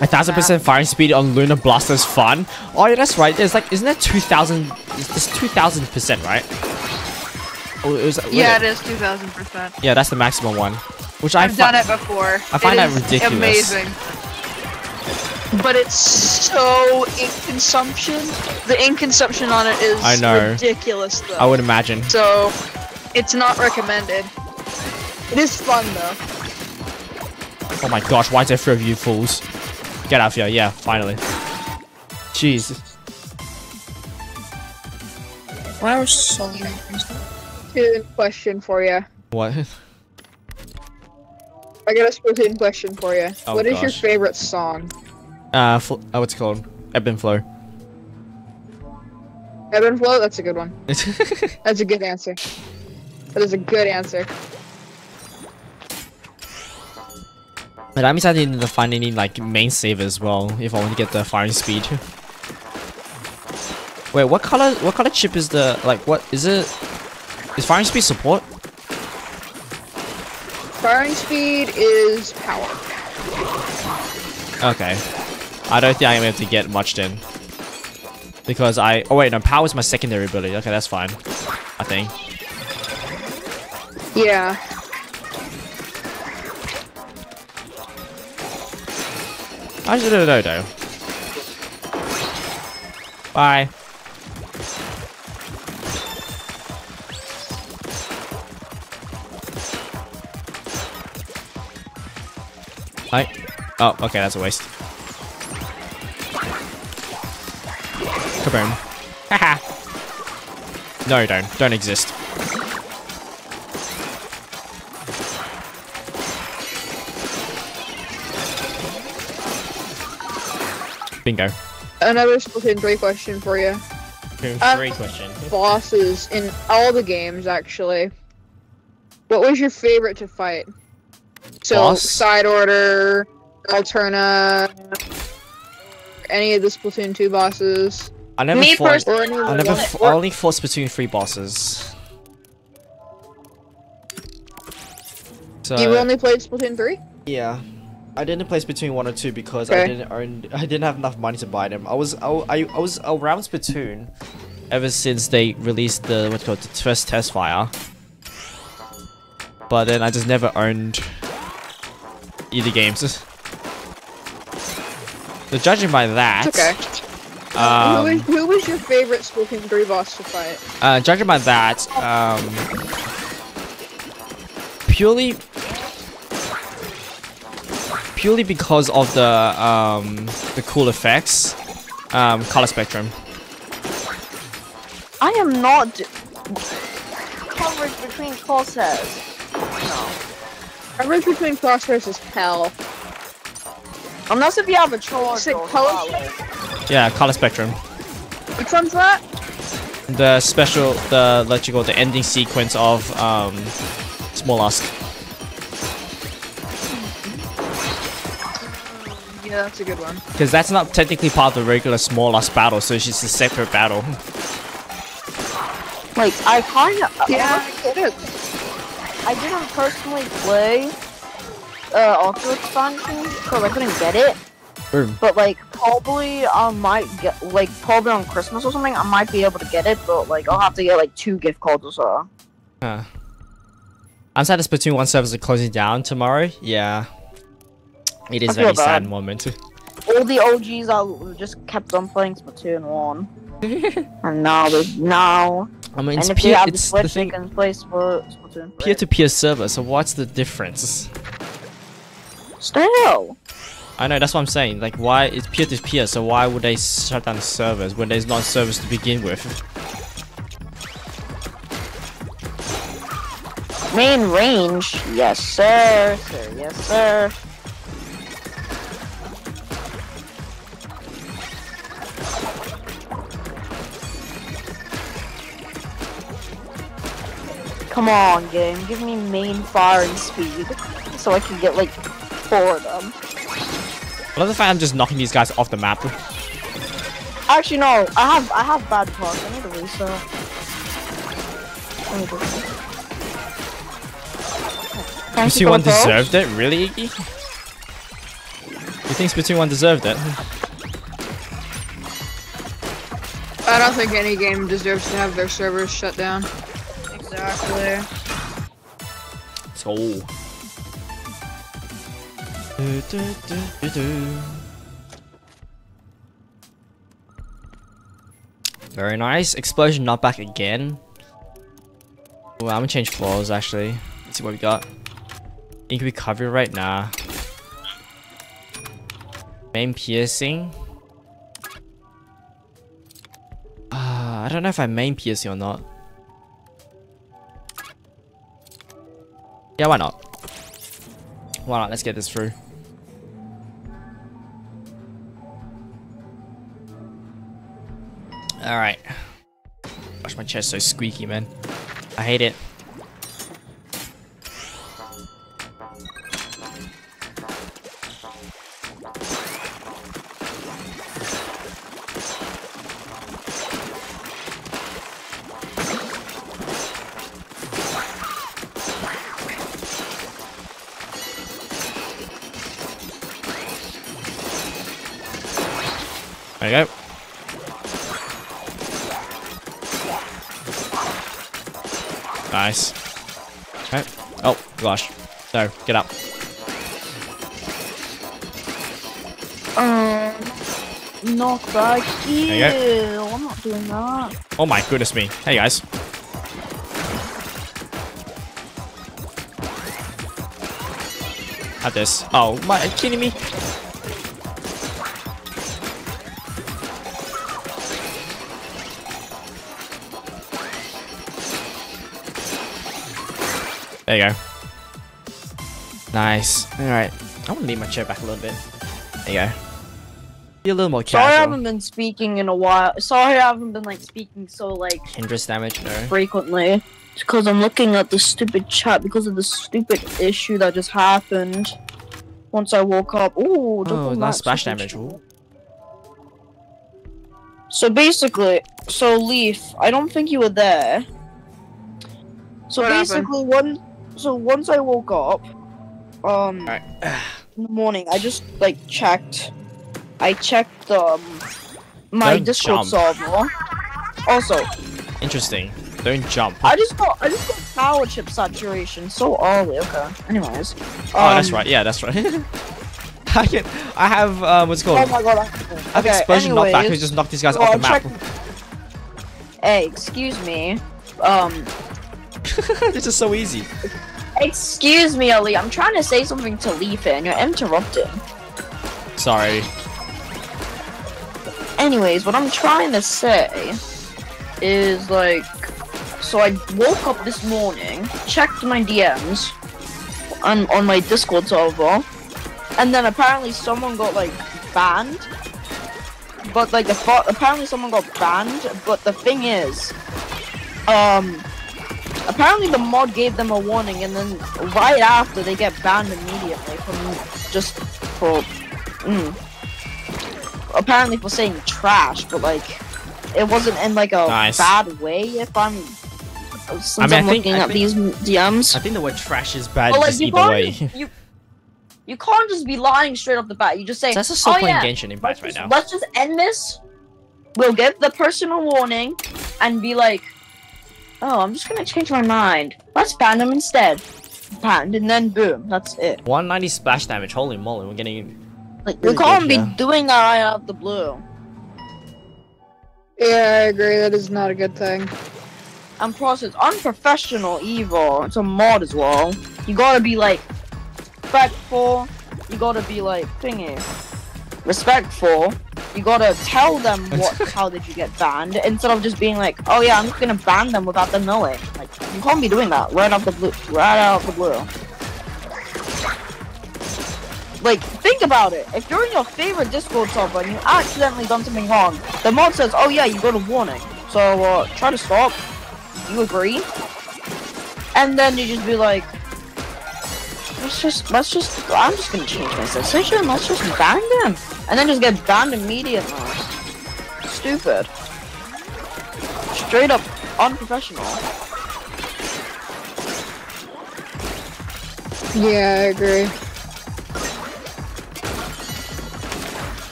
A thousand percent firing speed on Luna Blaster is fun. Oh yeah, that's right. It's like, isn't that two thousand? It's two thousand percent, right? Oh, it was, Yeah, it is 2000%. Yeah, that's the maximum one. Which I I've fi- done it before. I find that is ridiculous. Amazing. But it's so ink consumption. The ink consumption on it is I know. ridiculous though. I would imagine. So it's not recommended. It is fun though. Oh my gosh, why is there three of you fools? Get out of here, yeah, finally. Jeez. Why was so Good question for you. What? I got a Splatoon question for you. Oh, what is your favorite song? Uh, fl- oh, what's it called? Ebb and Flow. Ebb and Flow? That's a good one. That's a good answer. That is a good answer. But that means I need to find any, like, main save as well, if I want to get the firing speed. Wait, what color, what color chip is the, like, what, is it, is firing speed support? Firing speed is power. Okay. I don't think I'm able to get much then. Because I, oh wait, no, power is my secondary ability. Okay, that's fine. I think. Yeah. I should know though. Bye. Hi. Oh, okay, that's a waste. Kaboom. Haha. no, don't. Don't exist. Bingo. Another Splatoon 3 question for you. Um, Great question. Bosses in all the games, actually. What was your favorite to fight? So, Boss? Side Order, Alterna, any of the Splatoon 2 bosses, I never Me fought. personally- or any I the never. ones- F- I only fought Splatoon three bosses. So You only played Splatoon 3? yeah, I didn't place between one or two because I didn't earn. I didn't have enough money to buy them. I was. I, I, I was around Splatoon ever since they released the what's called the first test fire. But then I just never owned either games. So judging by that, It's okay. um, who, was, who was your favorite Splatoon 3 boss to fight? Uh, judging by that, um, purely, purely because of the um, the cool effects, um, color spectrum. I am not d- coverage between crosshairs. No. Coverage between crosshairs is hell. Unless if you have a charge Sick or color power. Yeah, color spectrum. Which one's that? The special, the let you go, the ending sequence of um, Smollusk. That's a good one. Because that's not technically part of the regular small Smollusk battle, so it's just a separate battle. Like I kind of Yeah, it is. I didn't personally play uh Ultra Expansion because I couldn't get it. Boom. But like probably I might get like probably on Christmas or something I might be able to get it, but like I'll have to get like two gift cards or so. Huh. I'm sad the Splatoon 1 servers are closing down tomorrow. Yeah. It is a very sad moment. All the OGs are just kept on playing Splatoon one, and now they now I mean, it's and if you peer, have the it's the Switch, you thing, can play Spl- Splatoon. three. peer-to-peer server, so what's the difference? Still, I know, that's what I'm saying. Like, why, it's peer-to-peer, so why would they shut down the servers when there's not servers to begin with? main range. Yes, sir. sir yes, sir. Come on, game. Give me main firing speed so I can get like four of them. I love the fact I'm just knocking these guys off the map. Actually, no. I have I have bad cards. I need to reset. Let me do this. Thank you Splatoon for 1 deserved it? Really, Iggy? You think Splatoon 1 deserved it? I don't think any game deserves to have their servers shut down. Exactly. So. Very nice. Explosion not back again. Well, I'm gonna change floors actually. Let's see what we got. Ink recovery right now. Main piercing. Uh, I don't know if I main piercing or not. Yeah, why not? Why not? Let's get this through. Alright. Gosh, my chair's so squeaky, man. I hate it. You go. Nice. Okay. Oh, gosh. No, get up. Um, knockback. Ew, you go. I'm not doing that. Oh my goodness me. Hey guys. Have this. Oh, my, are you kidding me? There you go. Nice. Alright. I want to lean my chair back a little bit. There you go. Be a little more casual. Sorry I haven't been speaking in a while. Sorry I haven't been like speaking so like Hindrance damage, no. frequently. It's because I'm looking at the stupid chat because of the stupid issue that just happened. Once I woke up. Ooh, Oh, double that's max splash damage. Ooh. So basically, so Leaf, I don't think you were there. So What happened? basically, one, so once I woke up, um, Alright. in the morning, I just like checked. I checked um my Don't Discord jump. server. Also, Interesting. Don't jump. I just got I just got power chip saturation so early. Okay. Anyways. Oh, that's um, right. Yeah, that's right. I can. I have um, what's it Oh called? my god. I, have okay, explosion knockback. Anyways, just knock these guys so off the map. Hey, excuse me. Um, this is so easy. Excuse me, Ali. I'm trying to say something to Leaf and you're interrupting. Sorry. Anyways, what I'm trying to say is like, so I woke up this morning, checked my DMs on on my Discord server, and then apparently someone got like banned. But like the apparently someone got banned. But the thing is, um, apparently the mod gave them a warning, and then right after they get banned immediately from just for. Mm, apparently for saying trash, but like it wasn't in like a Nice. bad way. If I'm since I mean, I I'm think- looking I at these DMs, I think the word trash is bad but like just you either can't way. just, you you can't just be lying straight off the bat. You just say, That's just so "Oh playing yeah, Genshin Impact right just, now. let's just end this. We'll give the person a warning, and be like, "Oh, I'm just gonna change my mind. Let's ban them instead." Banned, and then boom, that's it. 190 splash damage. Holy moly, we're getting. Like Really you can't good, be yeah. doing that right out of the blue. Yeah, I agree. That is not a good thing. And plus, it's unprofessional evil. It's a mod as well. You gotta be like respectful. You gotta be like thingy respectful. You gotta tell them what how did you get banned instead of just being like, oh yeah, I'm just gonna ban them without them knowing. Like you can't be doing that right off the blue, right out of the blue. Like think about it. If you're in your favorite Discord server and you accidentally done something wrong, the mod says, oh yeah, you got a warning. So uh, try to stop. You agree? and then you just be like, let's just, let's just, I'm just gonna change my decision. Let's just ban them, and then just get banned immediately. Stupid. Straight up unprofessional. Yeah, I agree.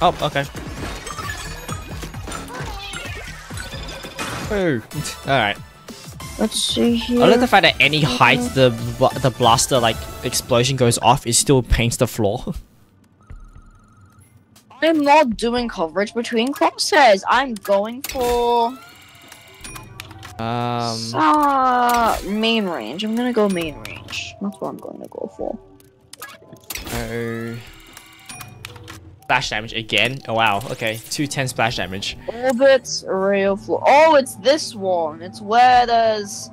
Oh, okay. Oh, alright. Let's see here. I like the fact that any height the the blaster like explosion goes off, it still paints the floor. I'm not doing coverage between crosshairs. I'm going for Um, uh, main range. I'm gonna go main range. That's what I'm going to go for. oh. Splash damage again. Oh wow. Okay, two ten splash damage. Orbits, rail floor. Oh, it's this one. It's where there's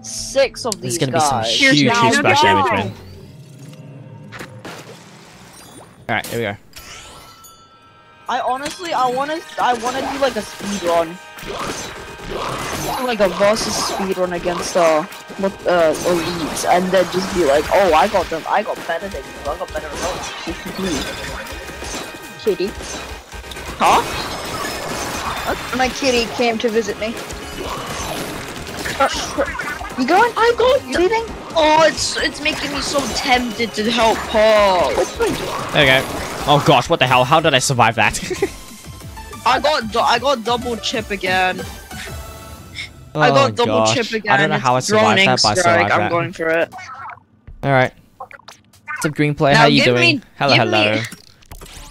six of these There's gonna be some huge, huge splash damage, man. All right, here we go. I honestly, I wanna, I wanna do like a speed run. Like a versus speed run against uh, what, uh, elites, and then just be like, oh, I got them, I got better than you, I got better results. Kitty. huh? My kitty came to visit me. You going? I got. You leaving? Oh, it's it's making me so tempted to help her. There we go. Oh gosh, what the hell? How did I survive that? I got I got double chip again. I Oh, got double gosh. chip again. I don't know how I survived that, but I survived I'm that. going for it. All right. What's up, Green Player? Now How you doing? me- hello, give me- hello.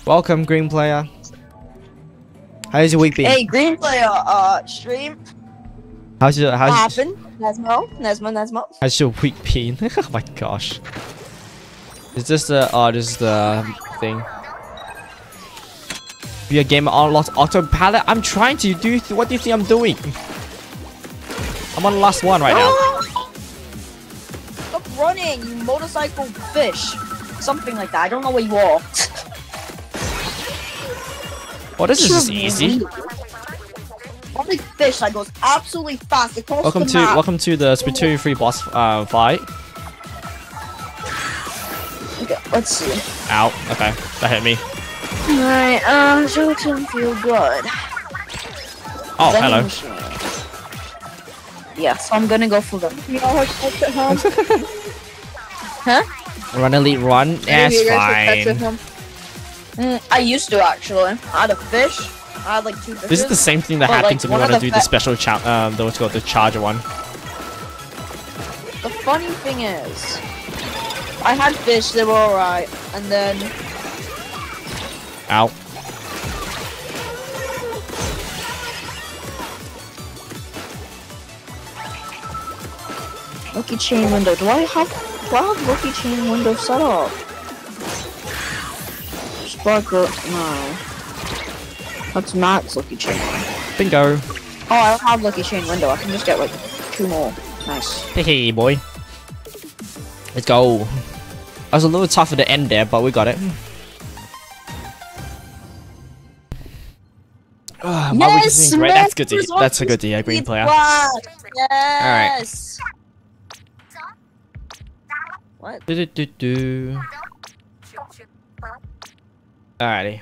Welcome, Green Player. How's your week been? Hey, green player, uh, stream. How's your how's, Happen. Nesmo, Nesmo, Nesmo. how's your week been? oh my gosh. Is this the oh this is the thing? Be a gamer unlocked autopilot. I'm trying to do. th- What do you think I'm doing? I'm on the last one right now. Stop running, you motorcycle fish. Something like that. I don't know where you are. Oh, this is just easy. Public fish that goes absolutely fast across Welcome to map. welcome to the Splatoon 3 boss uh, fight. Okay, let's see. Ow. Okay, that hit me. Alright, uh, Jotun feel good. Oh, Vending hello. machine. Yeah, so I'm gonna go for them. You know how at home? Run elite run. That's you guys have pets at fine. Mm, I used to actually. I had a fish. I had like two fishes. This is the same thing that But, happened like, to me when of I the do the special cha- um, the what's called the charger one. The funny thing is, I had fish. They were alright, and then Ow. lucky chain window. Do I have? Do I have lucky chain window set up? Sparkle No. That's Matt's lucky chain. Bingo. Oh, I don't have lucky chain window. I can just get like two more. Nice. Hey, boy. Let's go. I was a little tough at the end there, but we got it. My week is doing great. That's good to. That's a good to hear, green player. Yes. What? Do, do, do, do. Alrighty.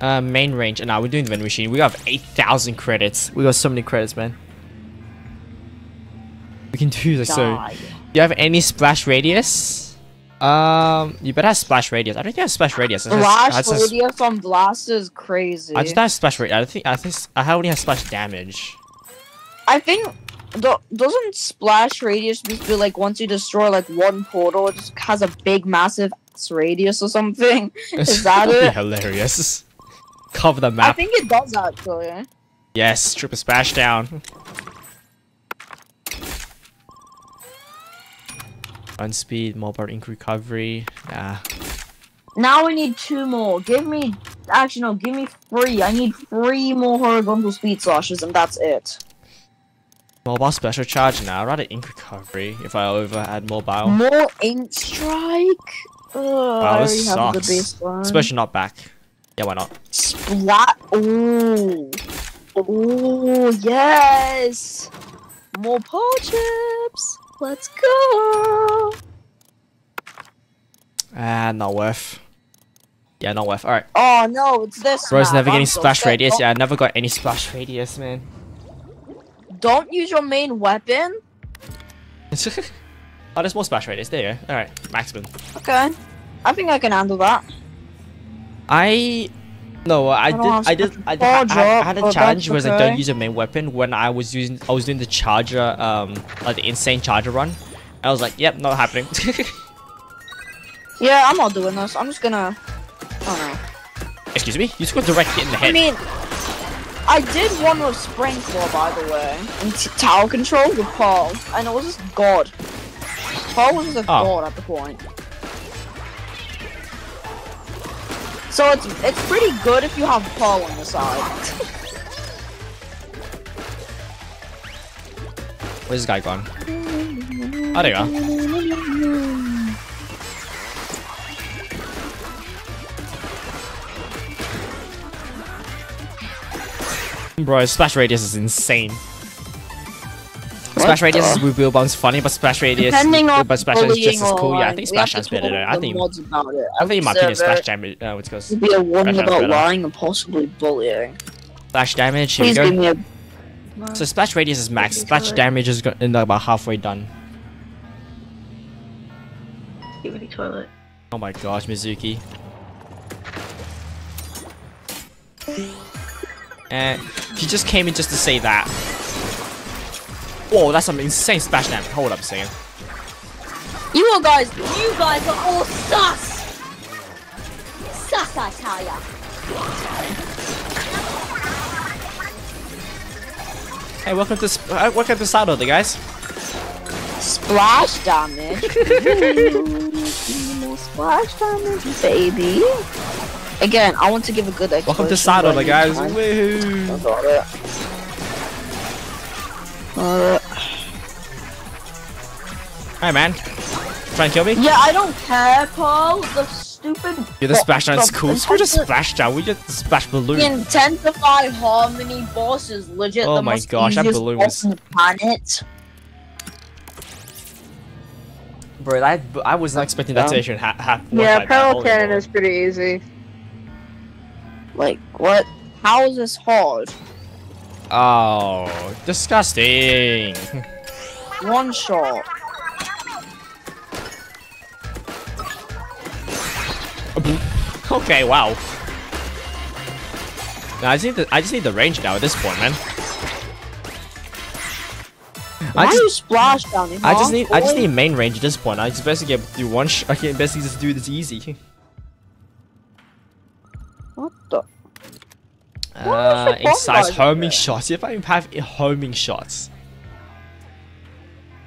Uh, main range. And now we're doing the vending machine. We have 8,000 credits. We got so many credits, man. We can do this. So, Die. you have any splash radius? Um, you better have splash radius. I don't think I have splash radius. I just- I Flash just- radius on blast is crazy. I just have splash radius. I think I think I only have splash damage. I think do- doesn't splash radius just be like once you destroy like one portal, it just has a big massive radius or something? Is that it? hilarious. Cover the map. I think it does actually. Yes, triple splash down. Run speed, mobile ink recovery. Nah. Now we need two more. Give me actually no, give me three. I need three more horizontal speed slashes and that's it. Mobile special charge now. I'd rather ink recovery if I over add mobile. More ink strike. Ugh, I this already have the sucks. Special not back. Yeah, why not? Splat. Ooh. Ooh, yes. More paw chips. Let's go. Ah, not worth. Yeah, not worth. Alright. Oh no, it's this. Bro's map. never I'm getting so splash scared. radius. Yeah, I never got any splash radius, man. Don't, don't use your main weapon. oh, there's more splash radius. There you go. Alright, maximum. Okay. I think I can handle that. I no, I, did. I did. a I, ball I, I, had a challenge where it's like don't use your main weapon when I was using. I was doing the charger, um, like the insane charger run. I was like, yep, not happening. Yeah, I'm not doing this. I'm just gonna. Oh Excuse me, you just got direct hit in the no. I mean, I did one with Sprinkler, by the way, and t- tower control with Paul, and it was just God. Paul was just a Oh. god at the point. So it's it's pretty good if you have Paul on the side. Where's this guy gone? Oh, there you are. Bro, splash radius is insane. Splash radius the- with wheel bounce funny, but splash radius, Depending on but splash is just bullying as or cool. Yeah, I think splash to damage better. talk Though. I think, mods about it. I think in my opinion, splash damage. Uh, what's it goes? be a warning about better. lying and possibly bullying. Splash damage. Here Please we give me a. So splash radius is max. Splash correct. damage is go- in about halfway done. Give me toilet. Oh my gosh, Mizuki. And he just came in just to say that. Whoa, that's some insane splash damage. Hold up a second. You all guys, you guys are all sus. Sus, I tell ya. Hey, welcome to sp- uh, welcome to Saturday, guys. Splash damage. Ooh, more splash damage, baby. Again, I want to give a good. Welcome to Saturday, but guys. I Woohoo! got it. Got it. Hey, man. Trying to kill me? Yeah, I don't care, Paul. The stupid. Yeah, the splash down's the- cool. Screw the splash down. We just splash balloon. Intensify Harmony boss is legit Oh the my most gosh, that easiest balloon boss was- on planet. Bro, I, I was not expecting that to actually ha- ha- Yeah, like. Pearl Cannon is pretty easy. Like, what? How is this hard? Oh, disgusting. One shot. okay, wow. Nah, I just need the I just need the range now at this point, man. Why I are just you splash down? I just need I just need main range at this point. I just basically get do one. Sh I can basically just do this easy. What the? Uh, in size homing shots. If I even have homing shots,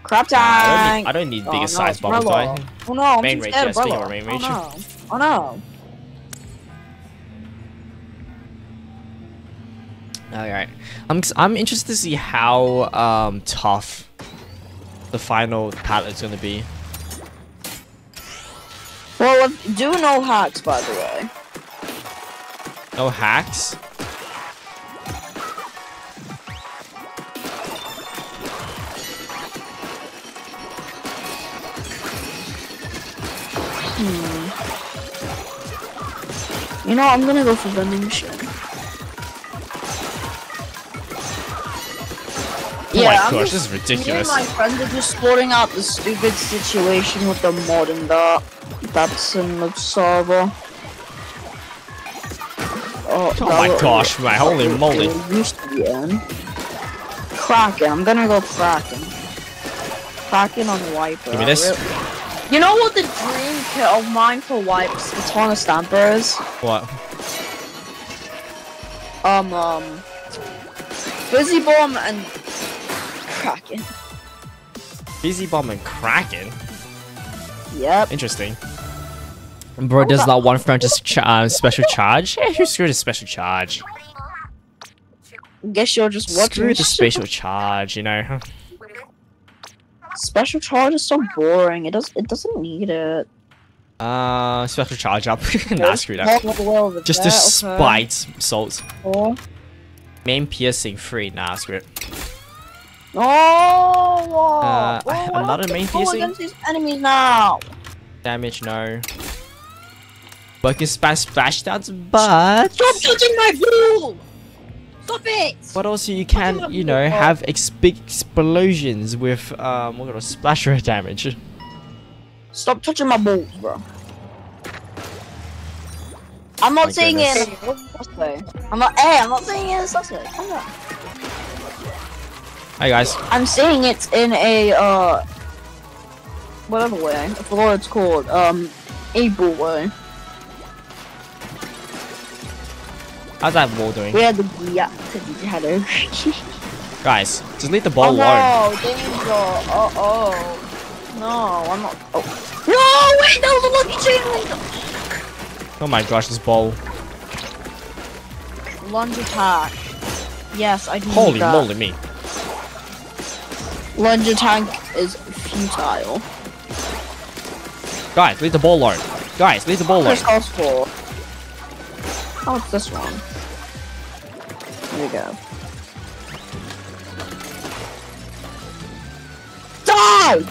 Crap Nah, I don't need, I don't need Oh, bigger no, size bubbles, do I? Oh no, I'm Main range, of of main range. Oh no. Oh no. Alright. I'm I'm interested to see how um tough the final palette is gonna be. Well, do no hacks, by the way. No hacks. You know, I'm gonna go for vending machine. Oh my I'm gosh, just- this is ridiculous. Me and my friends are just sorting out the stupid situation with the mod and that. That's in the server. Oh, Oh my gosh, my holy moly. Used to be in. Kraken, I'm gonna go Kraken. Kraken on Wiper. Give me this. You know what the dream kit of mine for wipes, Katana Stamper is? What? Um, um, Fizzy Bomb and Kraken. Fizzy bomb and Kraken? Yep. Interesting. Bro, does not one friend just ch uh, special charge? Yeah, who screwed the special charge? Guess you're just watching. Screw the special charge, you know? Special charge is so boring. It does. It doesn't need it. Uh, special charge up. nah, screw that. All the way over Just to there, okay. spite Salt. Oh, Main piercing free. Nah, screw it. Oh, Uh, oh, I another don't main get to go piercing? against these enemies now. Damage, no. Bucket splash splash downs, but Stop touching my blue! Stop it! but also you can you know have ex big explosions with um what kind of splasher damage. Stop touching my balls, bro. I'm not My saying it in goodness. a sussy. I'm not. Hey, I'm not saying it in a sussy. Hi guys. I'm saying it in a uh, whatever way. I forgot what it's called. Um, able way. How's that wall doing? We had the yeah to the header. Guys, just leave the ball oh alone. no, danger! Uh oh. No, I'm not. Oh. No, wait, that was a lucky chain. Oh my gosh, this ball. Lunge attack. Yes, I do. Holy moly me. Lunge attack is futile. Guys, leave the ball alone. Guys, leave the ball alone. Four. Oh, it's this one. Here we go. Die!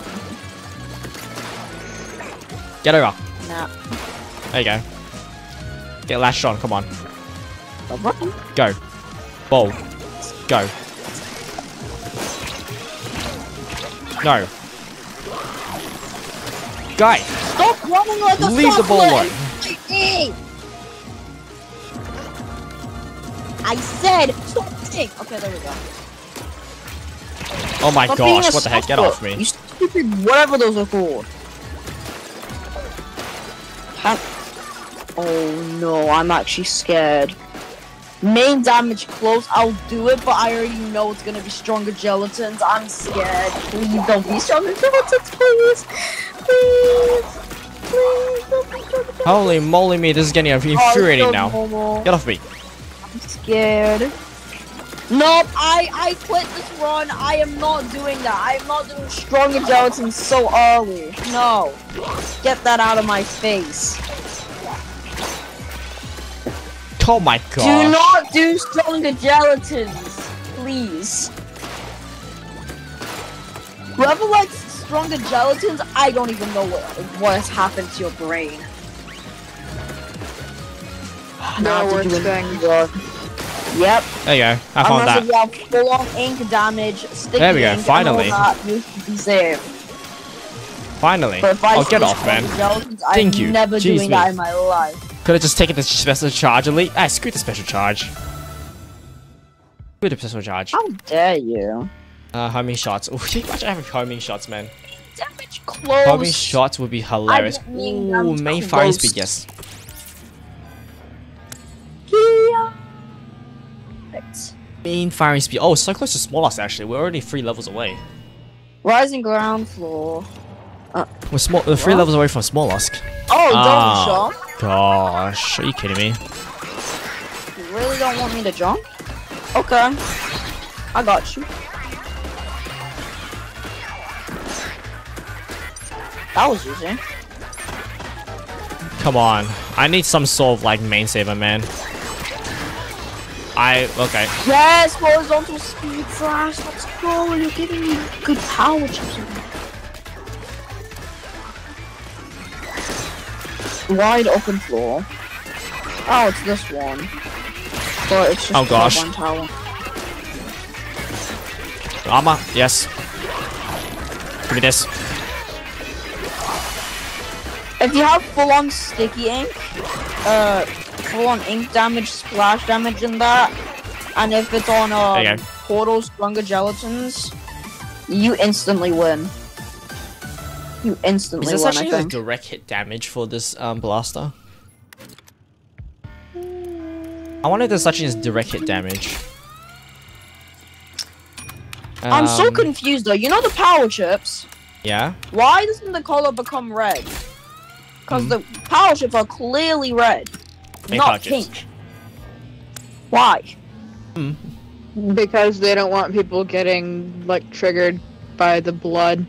Get over. Nah. There you go. Get lashed on, come on. Go. Ball. Go. No. Guys, Stop running like a leave the ball alone. and fight me! I said stop hitting. Okay, there we go. Oh my Stop gosh, what the heck? Get off me. You stupid whatever those are called. Oh no, I'm actually scared. Main damage close, I'll do it, but I already know it's gonna be stronger Jelletons. I'm scared. Please don't be stronger Jelletons, please. Please. Please don't be stronger Jelletons. Holy moly me, this is getting Oh, infuriating so now. normal. Get off me. I'm scared. Nope, I I quit this run. I am not doing that. I am not doing stronger Jelletons so early. No. Get that out of my face. Oh my god. Do not do stronger Jelletons. Please. Whoever likes stronger Jelletons, I don't even know what what has happened to your brain. They're Now to worth do thing. Yep. There you go. I found Unless that. if you have full on ink damage, sticky There we go, ink, finally. all that, you should be safe. Finally. But if I Oh, get off, man. from Jelletons, I'm Thank you. never Jeez doing me. that in my life. Could have just taken the special charge elite. Ah, screw the special charge. Screw the special charge. How dare you? Uh, homing shots. Ooh, imagine having homing shots, man? Damage close. Homing shots would be hilarious. I Ooh, main firing speed, yes. Yeah. Right. Main firing speed. Oh, so close to Smollusk, actually. We're already three levels away. Rising ground floor. We're small. We're three What? levels away from Smollusk. Oh, Ah. don't jump. Gosh, are you kidding me? You really don't want me to jump? Okay. I got you. That was easy. Come on. I need some sort of like main saver, man. I okay. Yes, horizontal speed slash. Let's go. You're giving me good power chips. Wide open floor. Oh, it's this one. But it's just Oh, gosh. one tower. Armor, yes. Give me this. If you have full on sticky ink, uh, full on ink damage, splash damage in that, and if it's on um, go. portal stronger Jelletons, you instantly win. You instantly Is this win, actually like think. direct hit damage for this um blaster? I wonder if there's such thing as direct hit damage. I'm so Um, confused though. You know the power chips? Yeah. Why doesn't the color become red? Because Hmm. the power chips are clearly red, Main not power chips. pink. Why? Because they don't want people getting like triggered by the blood.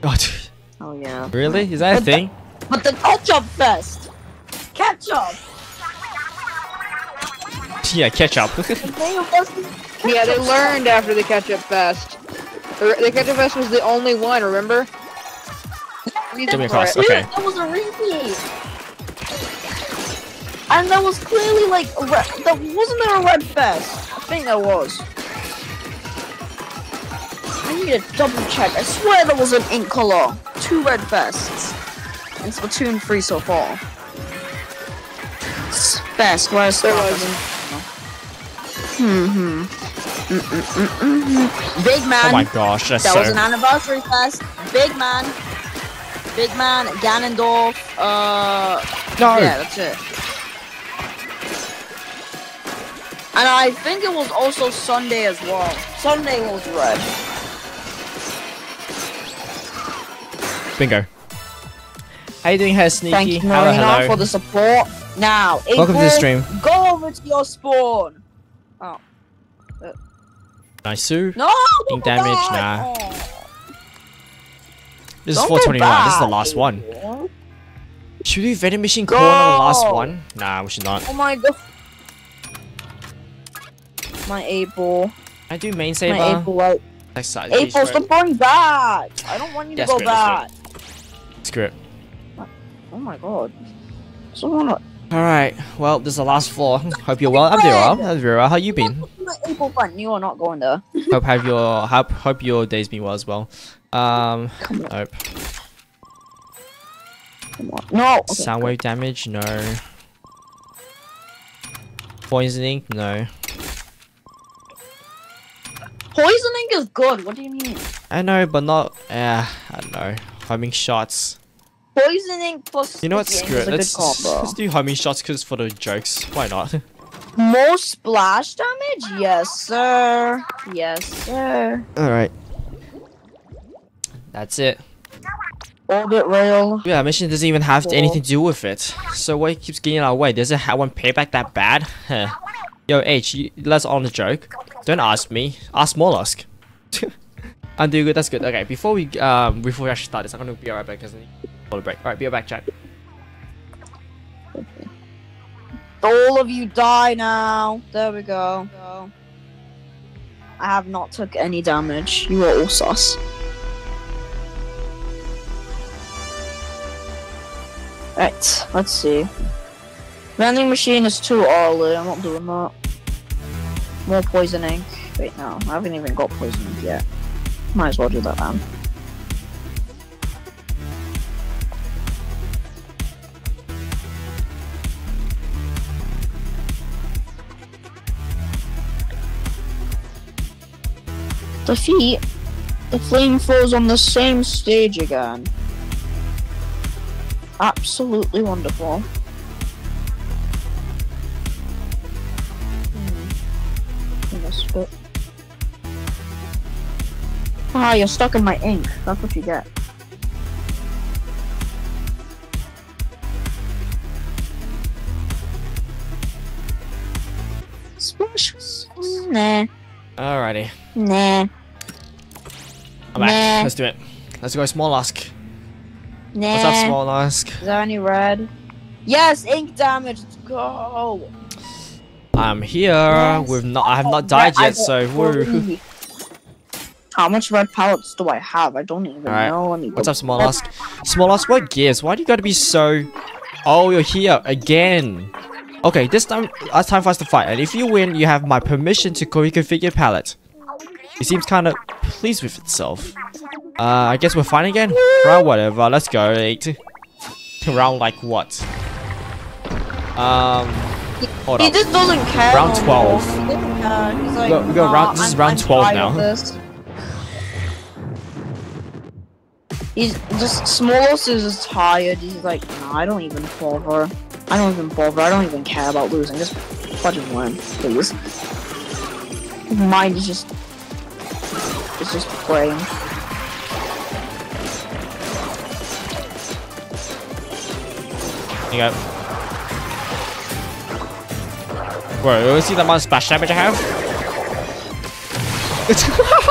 God, Oh yeah. really? Is that a But the- thing? But the ketchup fest. Ketchup. Yeah, ketchup. The thing of us Yeah, they learned after the ketchup fest. The, the character vest was the only one, remember? Give me a cross. Dude, Okay. that was a repeat. And that was clearly like a red. That wasn't there a red fest? I think there was. I need to double check. I swear there was an ink color. Two red vests. In Splatoon 3 so far. S- Vest, where's There wasn't. Hmm. hmm. Mm-mm-mm-mm-mm. Big man. Oh my gosh, that's That so. was an anniversary fest. Big man. Big man, Ganondorf, uh no. yeah, that's it. And I think it was also Sunday as well. Sunday was red. Bingo. How you doing, here, Sneaky? Thank you, hello, Marina, hello. for the support. Now, Welcome to the April, stream. Go over to your spawn. Oh. Nice, Sue. No, Ink don't damage, nah. Oh, This is don't go 421. This is the last one. Should we do vending machine corner the last one? Nah, we should not. Oh my god. My April. I do main My saber. April. Like, Next side. April, stop going back. I don't want you Yeah, to go screw it, let's back. Screw it. Oh my god. Someone. Alright, well, this is the last floor. Hope you're well. I'm doing well. I'm very well. How you been? My April button. You are not going there. hope have your hope hope your day's been well as well. Um, Come on. nope. Come on. No. Okay, Sound wave damage? No. Poisoning? No. Poisoning is good. What do you mean? I know, but not. Uh, I don't know. Homing shots. Poisoning plus. You know what? Screw it. Let's let's do homing shots because for the jokes. Why not? More splash damage? Yes, sir. Yes, sir. All right. That's it. Orbit rail. Yeah, mission doesn't even have Cool. anything to do with it. So why keeps getting in our way? Does it have one payback that bad? Yo, H, you, let's on the joke. Don't ask me. Ask Mollusk. I'm doing good. That's good. Okay, before we um before we actually start this, I'm gonna be right back because I need a break. All right, be right back, chat. All of you die now. There we go. I have not took any damage. You are all sus. Right, let's see. Vending machine is too early. I'm not doing that. More poisoning. Wait, no, I haven't even got poisoning yet. Might as well do that then. Defeat. The flamethrowers on the same stage again. Absolutely wonderful. Hmm. In this bit. Ah, you're stuck in my ink. That's what you get. Splash. Nah. Alrighty, Nah. I'm back. Nah. Let's do it. Let's go, Smollusk. Nah. What's up, ask. Is there any red? Yes, ink damage. Let's go. I'm here. Yes. With not. I have Oh, not died red- yet, so woo. How much red pellets do I have? I don't even Alright. know. Let me What's up, Smollusk? Smollusk, what gives? Why do you gotta be so... Oh, you're here again. Okay, this time, it's time for us to fight. And if you win, you have my permission to reconfigure palette. It seems kind of pleased with itself. Uh, I guess we're fine again? Round whatever, let's go. Eight. Round like what? Um, hold He up. just doesn't care. Round no 12. He doesn't care. He's like, go- we go "Nah, round- this is I'm- round I'm 12 tired now." He's just Smollusk is just tired. He's like, nah, I don't even bother. I don't even bother. I don't even care about losing. Just fucking win, please. His mind is just, it's just playing. You go. Bro, you see the amount of splash damage I have?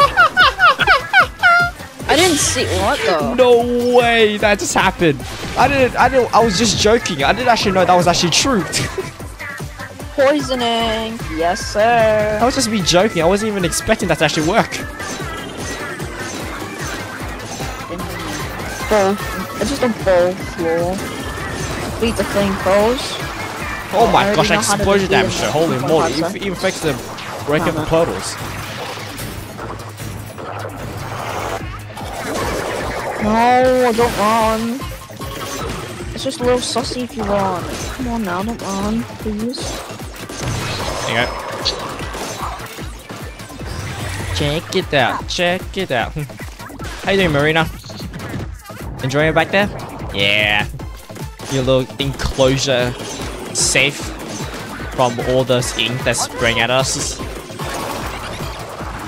I didn't see what though. No way that just happened. I didn't. I didn't. I was just joking. I didn't actually know that was actually true. Poisoning. Yes, sir. I was just me joking. I wasn't even expecting that to actually work. bowl. It's just a bowl floor. Beat the thing, flamethrowers. Oh I my gosh, know how to explosion damage! Holy moly! It even affects the break of the Uh-huh. No, don't run. It's just a little sussy if you run. Come on now, don't run, please. There you go. Check it out. Check it out. How you doing, Marina? Enjoying it back there? Yeah. Your little enclosure safe from all this ink that's spraying at us.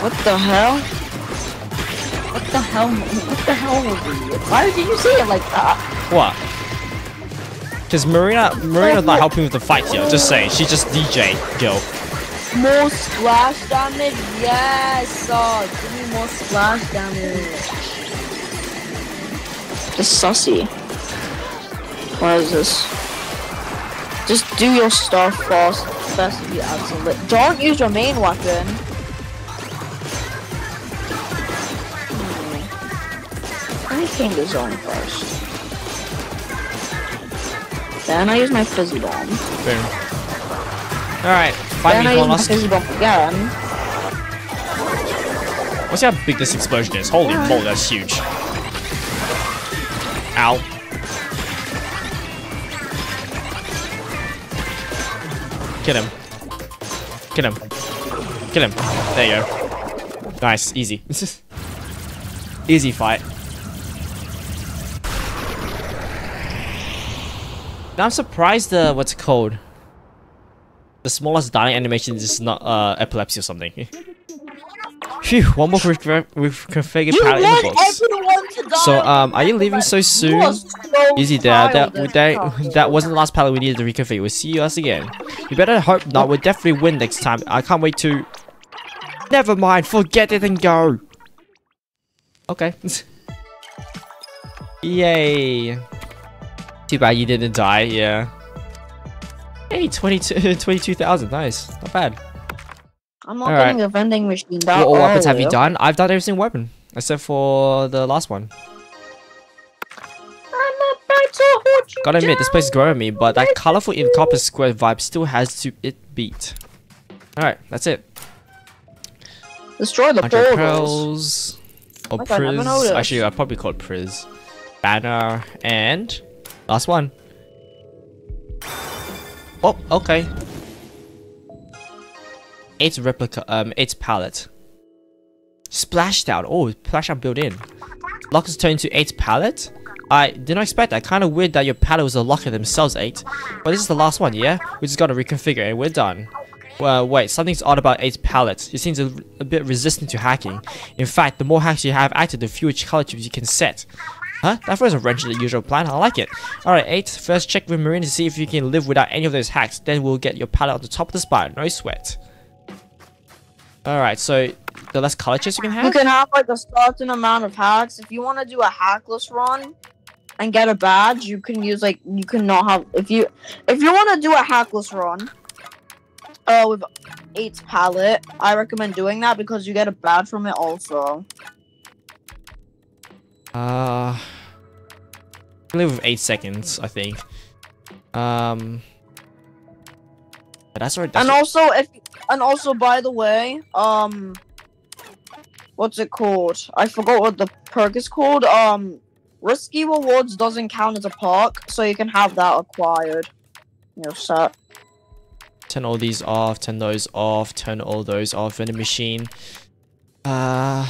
What the hell? What the hell? What the hell was it? Why did you say it like that? What? Because Marina, Marina's not helping with the fight here. Just saying, she's just DJ girl. More splash damage? Yes! Oh, give me more splash damage. Just sussy. What is this? Just do your stuff fast. Best if you absolute. Don't use your main weapon. The zone first. Then I use my fizzy bomb. Boom. Alright, Then I fight me, use my fizzy bomb again. Let's see how big this explosion is. Holy moly, that's huge. Ow. Get him. Get him. Get him. There you go. Nice, easy. This is Easy fight. I'm surprised the what's it called? The smallest dying animation is not uh epilepsy or something. Phew, one more reconfigured You palette in the box. everyone to die. So um, are you leaving so soon? so Easy there. That that that wasn't the last palette we needed to reconfigure. We'll see you us again. You better hope not. We'll definitely win next time. I can't wait to. Never mind. Forget it and go. Okay. Yay. Too bad you didn't die. Yeah. Hey, 22 Nice. Not bad. I'm not getting a vending machine. That What, what weapons have you done? I've done every single weapon except for the last one. I'm about to hold you Gotta admit, this place is growing me, but that colorful in copper square vibe still has to it beat. Alright, that's it. Destroy the pearls. Or oh I Priz. Actually, I'd probably call it Priz. Banner. And. Last one. Oh, okay. It's replica. Um, it's palette. Splashdown. Oh, splashdown built in. Lockers turned into eight palette. I did not expect that. Kind of weird that your palette was a locker themselves eight. But this is the last one, yeah? We just gotta reconfigure and we're done. Well, wait, something's odd about 8 palette. It seems a, a bit resistant to hacking. In fact, the more hacks you have active, the fewer color chips you can set. Huh? That throws a wrench the usual plan. I like it. Alright, 8. First check with Marine to see if you can live without any of those hacks. Then we'll get your palette on the top of the spire. No sweat. Alright, so the less color chips you can have? You can have like a certain amount of hacks. If you want to do a hackless run and get a badge, you can use like you can not have if you if you want to do a hackless run. Uh, with eight palette, I recommend doing that because you get a badge from it also. Uh, live with 8 seconds, I think. Um, but that's already. And also, if and also, by the way, um, what's it called? I forgot what the perk is called. Um, risky rewards doesn't count as a perk, so you can have that acquired. You're set. Turn all these off, turn those off, turn all those off in the machine. Uh,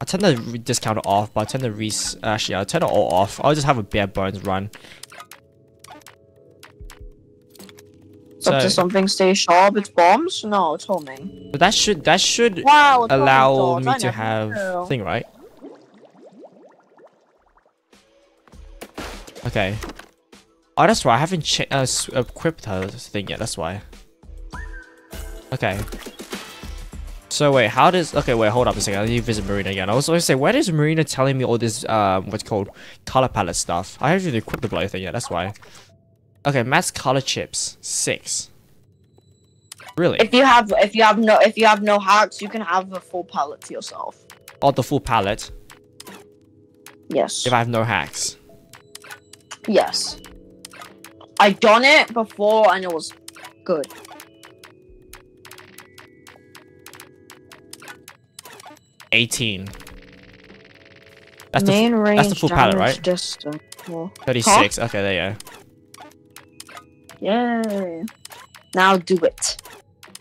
I'll turn the re- discounter off, but I'll turn the res- actually, I'll turn it all off. I'll just have a bare bones run. It's up So- to something stay sharp. It's bombs? No, it's homing. But that should, that should Wow, allow me to have knew. thing, right? Okay. Oh, that's why I haven't uh, equipped her thing yet. That's why. Okay. So wait, how does? Okay, wait, hold up a second. I need to visit Marina again. I was going to say, where is Marina telling me all this? Um, what's called color palette stuff? I haven't even equipped the bloody thing yet. That's why. Okay, mass color chips six. Really? If you have, if you have no, if you have no hacks, you can have a full palette to yourself. Oh, the full palette. Yes. if I have no hacks? Yes. I done it before and it was good. Eighteen. That's the Main range that's the full pallet, right? Distance. Uh, well, thirty-six. Okay, there you go. Yay. Now do it.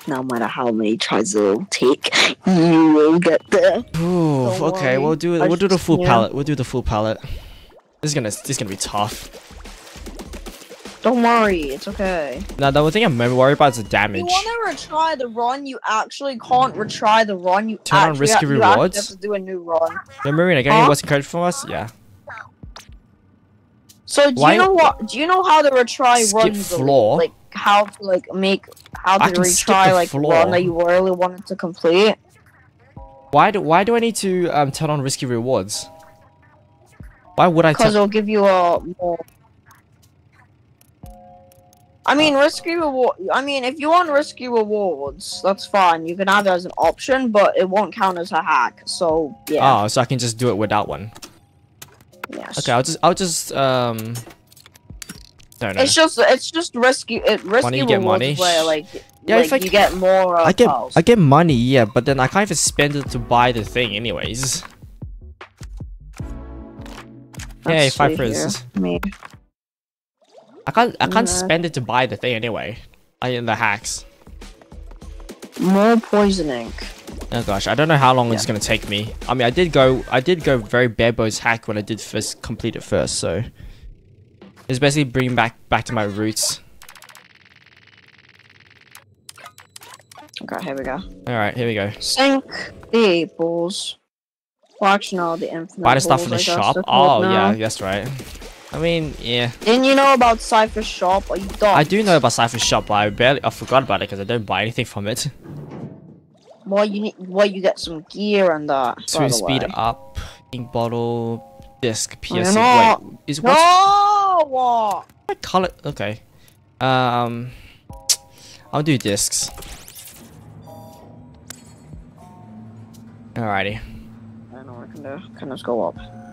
No matter how many tries it'll take, you will get there. Ooh, Don't okay, worry. we'll do I we'll do the full yeah. palette. We'll do the full palette. This is gonna this is gonna be tough. Don't worry, it's okay. Now the only thing I'm worried about is the damage. you want to retry the run, you actually can't retry the run. You Turn on risky have, you rewards? have to do a new run. The Marina, getting Huh? what's encouraged from us? Yeah. So do Why- you know what? Do you know how to retry Skip runs? floor? Like how to like make how to retry the like floor. run that you really wanted to complete. Why do why do I need to um turn on risky rewards? Why would I Because it'll give you a more. I mean, risky reward. I mean, if you want risky rewards, that's fine. You can add it as an option, but it won't count as a hack. So yeah, Oh, so I can just do it without one. yes. Okay, I'll just I'll just um. Don't know. It's just it's just risky. It risky Money, you get rewards money. where like Yeah, like if I you get more. Uh, I get. I get money, yeah, but then I can't even spend it to buy the thing, anyways. Let's Hey, five frizz. Me. I can't I can't Nah. spend it to buy the thing anyway. I in the hacks. More poisoning. Oh gosh, I don't know how long it's Yeah. gonna take me. I mean, I did go I did go very bare bones hack when I did first complete it first, so it's basically bringing back back to my roots. Okay, here we go. All right, here we go. Sink the eight balls. Well, actually, no, the infinite. Buy the stuff from the balls, I guess shop. Oh yeah, that's right. I mean, yeah, Didn't you know about Cypher Shop? Are you dumb? I do know about Cypher Shop, but I barely I forgot about it because I don't buy anything from it. Well, you need. Well, you get some gear and that. Swim speed way. up, ink bottle, disc, piercing. Wait, is what? No! What? my color? Okay. Um, I'll do discs. Alrighty, I don't know what I can do. Can just go up?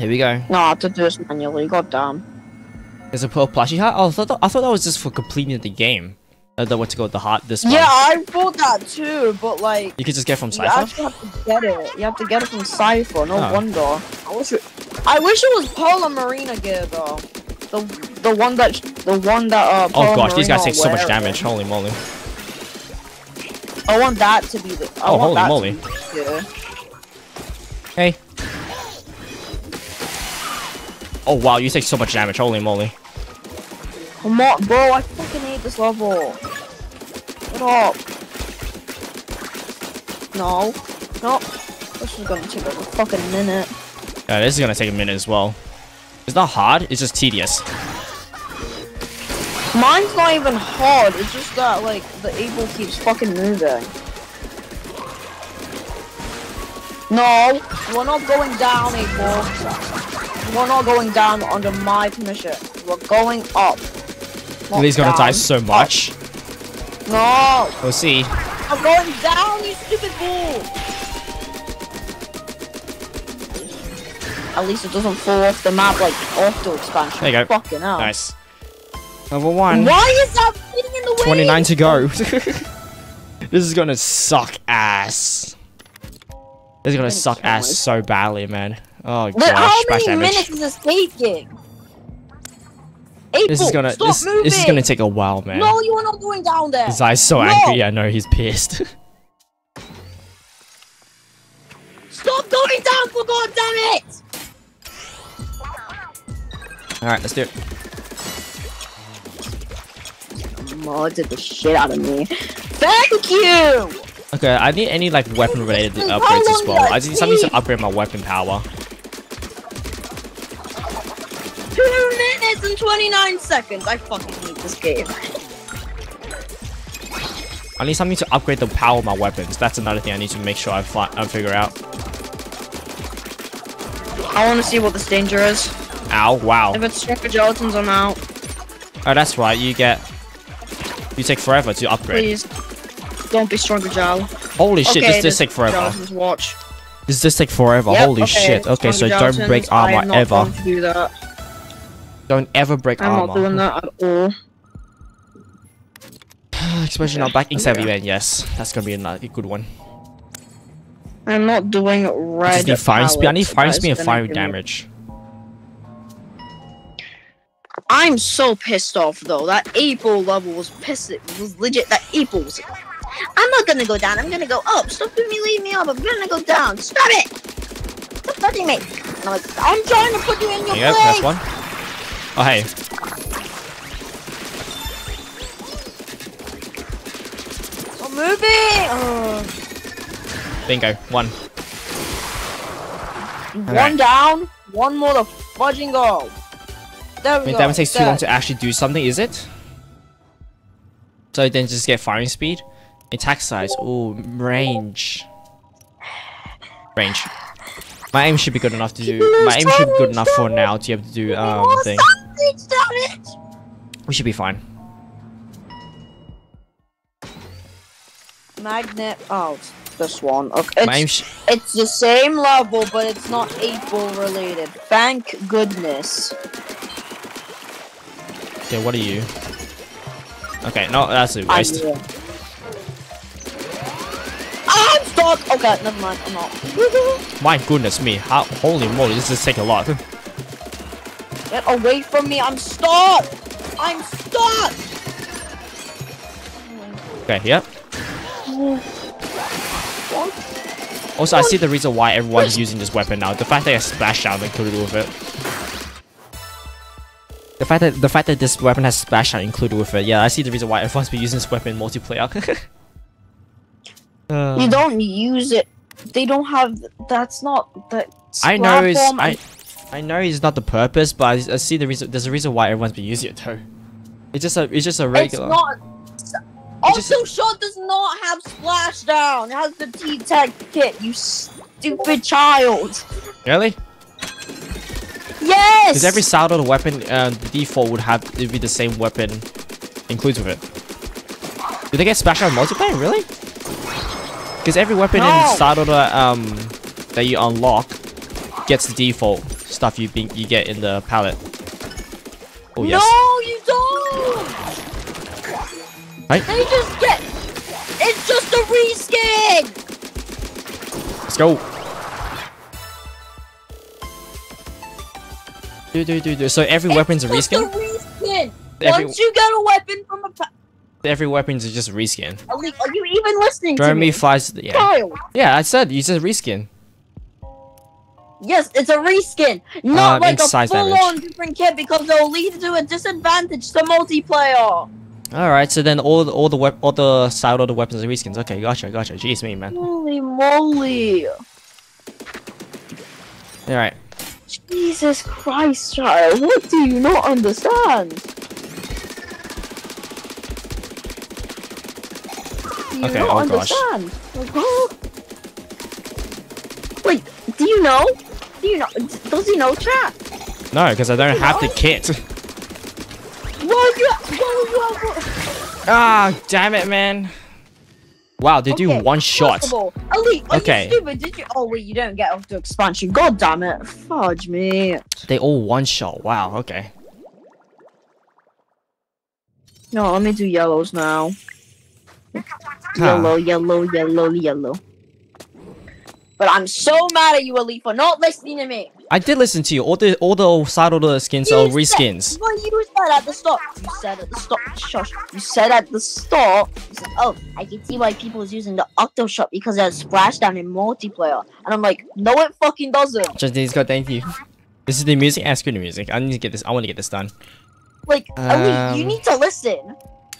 Here we go. No, I have to do this manually. God damn. There's a pearl plushie hat. Oh, I thought, I thought that was just for completing the game. Uh, the what to go with the heart. This one. Yeah, I thought that too, but like. You could just get from You Cypher. actually have to get it. You have to get it from Cypher. No Oh. wonder. I wish it. I wish it was Polar Marina gear though. The the one that the one that uh. Oh Polar gosh, these guys take so much damage. Holy moly. I want that to be the. I Oh, holy moly. To be the gear. Hey. Oh wow, you take so much damage. Holy moly. Come on, bro. I fucking hate this level. Get up. No. No. This is gonna take like a fucking minute. Yeah, this is gonna take a minute as well. It's not hard. It's just tedious. Mine's not even hard. It's just that like the able keeps fucking moving. No, we're not going down, April. We're not going down under my permission. We're going up. not Lily's gonna die so much. No, We'll see. I'm going down, you stupid fool. At least it doesn't fall off the map like auto expansion. There you go. Fucking hell. Nice. Level one. Why is that thing in the way? 29 to go. this is gonna suck ass. This is gonna suck ass so badly, man. Oh But how gosh, splash many minutes is this taking? April, This is gonna stop this, moving. this is gonna take a while, man. No, you are not going down there. His eyes so No. angry. I know he's pissed. Stop going down for God damn it! All right, let's do it. Modded the shit out of me. Thank you. Okay, I need any like weapon related upgrades as well. I I need something to upgrade my weapon power. Minutes and twenty nine seconds. I fucking hate this game. I need something to upgrade the power of my weapons. That's another thing I need to make sure I, fi- I figure out. I want to see what this danger is. Ow! Wow. If it's stronger Jelletons, I'm out. Oh, that's right. You get. You take forever to upgrade. Please, don't be stronger gel. Holy shit! okay, this does this take forever. Gelatins watch. Does this take forever? Yep, Holy shit. Okay, so don't break Johnson, I am armor ever. Don't ever break armor. I'm not doing that at all. Especially not back except event, yes. That's gonna be a, good one. I'm not doing I red. just need fire speed. I need fire speed and fire damage. I'm so pissed off though. That April level was pissed. It Was legit. That April was. I'm not gonna go down. I'm gonna go up. Stop doing me, leave me up. I'm gonna go down. Stop it. Stop touching me. I'm, like, I'm trying to put you in your Yep, place. that's one. Oh hey, I'm moving. Oh. bingo, one. One down. One more to fudging go. There I we mean, go. that one takes too long to actually do something, is it? So then just get firing speed, attack size, oh range, range. My aim should be good enough to do. My aim should be good enough for now to be able to do um Oh, thing. Sandwich, damn it. We should be fine. Magnet. Oh, it's this one. Okay. It's, it's the same level, but it's not 8 ball related. Thank goodness. Okay, what are you? Okay, no, that's a I'm waste. here. I'm stuck. Okay, never mind. I'm not. My goodness me, how holy moly, this is take a lot. Get away from me. I'm stuck. I'm stuck. Okay, yep. Also, I see the reason why everyone's using this weapon now. The fact that it has splashdown included with it. The fact that the fact that this weapon has splashdown included with it. Yeah, I see the reason why everyone's been using this weapon in multiplayer. Uh, You don't use it. They don't have. That's not that. I know it's I, I know it's not the purpose, but I, I see the reason. There's a reason why everyone's been using it though. It's just a it's just a regular. It's not. It's Also, shot does not have splashdown. It has the Tentatek kit. You stupid child. Really? Yes. Because every side of the weapon, uh, the default would have it be the same weapon includes with it. Do they get splashdown multiplayer? Really? Because every weapon No. in of um that you unlock gets the default stuff you be, you get in the palette. Oh yes. No, you don't. Right? They just get. It's just a reskin. Let's go. Do do do do. So every weapon's a It's just reskin. a reskin. Every Once you get a weapon from a every weapon's just a reskin. Ali, are you even listening to Jeremy me? flies. Yeah. Child. Yeah, I said you said reskin. Yes, it's a reskin, not Um, like a full-on different kit because it'll lead to a disadvantage to multiplayer. All right, so then all the, all the wep all the side of the weapons are reskins. Okay, gotcha, gotcha. Jeez, me man. Holy moly! All right, Jesus Christ, child, what do you not understand? Do you Okay, not oh understand? Huh? Wait, do you know? Do you know? Does he know chat? no, because I don't have the kit. You, well, you have. ah, damn it, man. Wow, they do one shot. All, Okay. you stupid? Did you? Oh wait, you don't get off the expansion. God damn it! Fudge me. They all one shot. Wow. Okay. No, let me do yellows now. Yellow, yellow, yellow, yellow. But I'm so mad at you, Ali, for not listening to me. I did listen to you. All the all the side of the skins are You reskins. Said, well, you said at the start. You said at the start. Shush. You said at the start. You said, "Oh, I can see why people is using the Octo Shot because it has splashdown in multiplayer." And I'm like, "No, it fucking doesn't." Just these go. Thank you. This is the music. Ask the music. I need to get this. I want to get this done. Like, Ali, you Um, need to listen.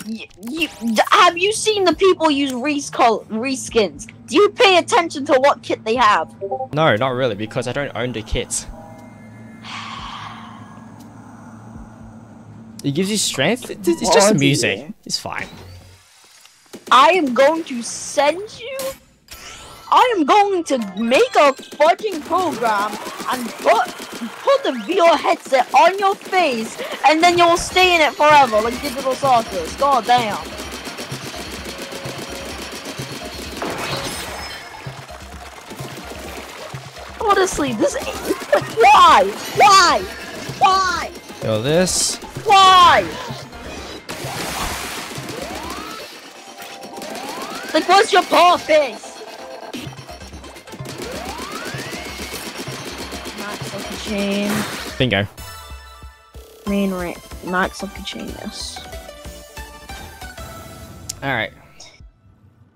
You, you, have you seen the people use rescol reskins? Do you pay attention to what kit they have? No, not really, because I don't own the kit. It gives you strength. It- It's just do music. It's fine. I am going to send you. I am going to make a fudging program and put put the VR headset on your face, and then you'll stay in it forever, like digital soccer. God damn. Honestly, this why? Why? Why? Yo, this. Why? Like, what's your purpose? Chain. Bingo. Main right. Max up the chain, yes. Alright.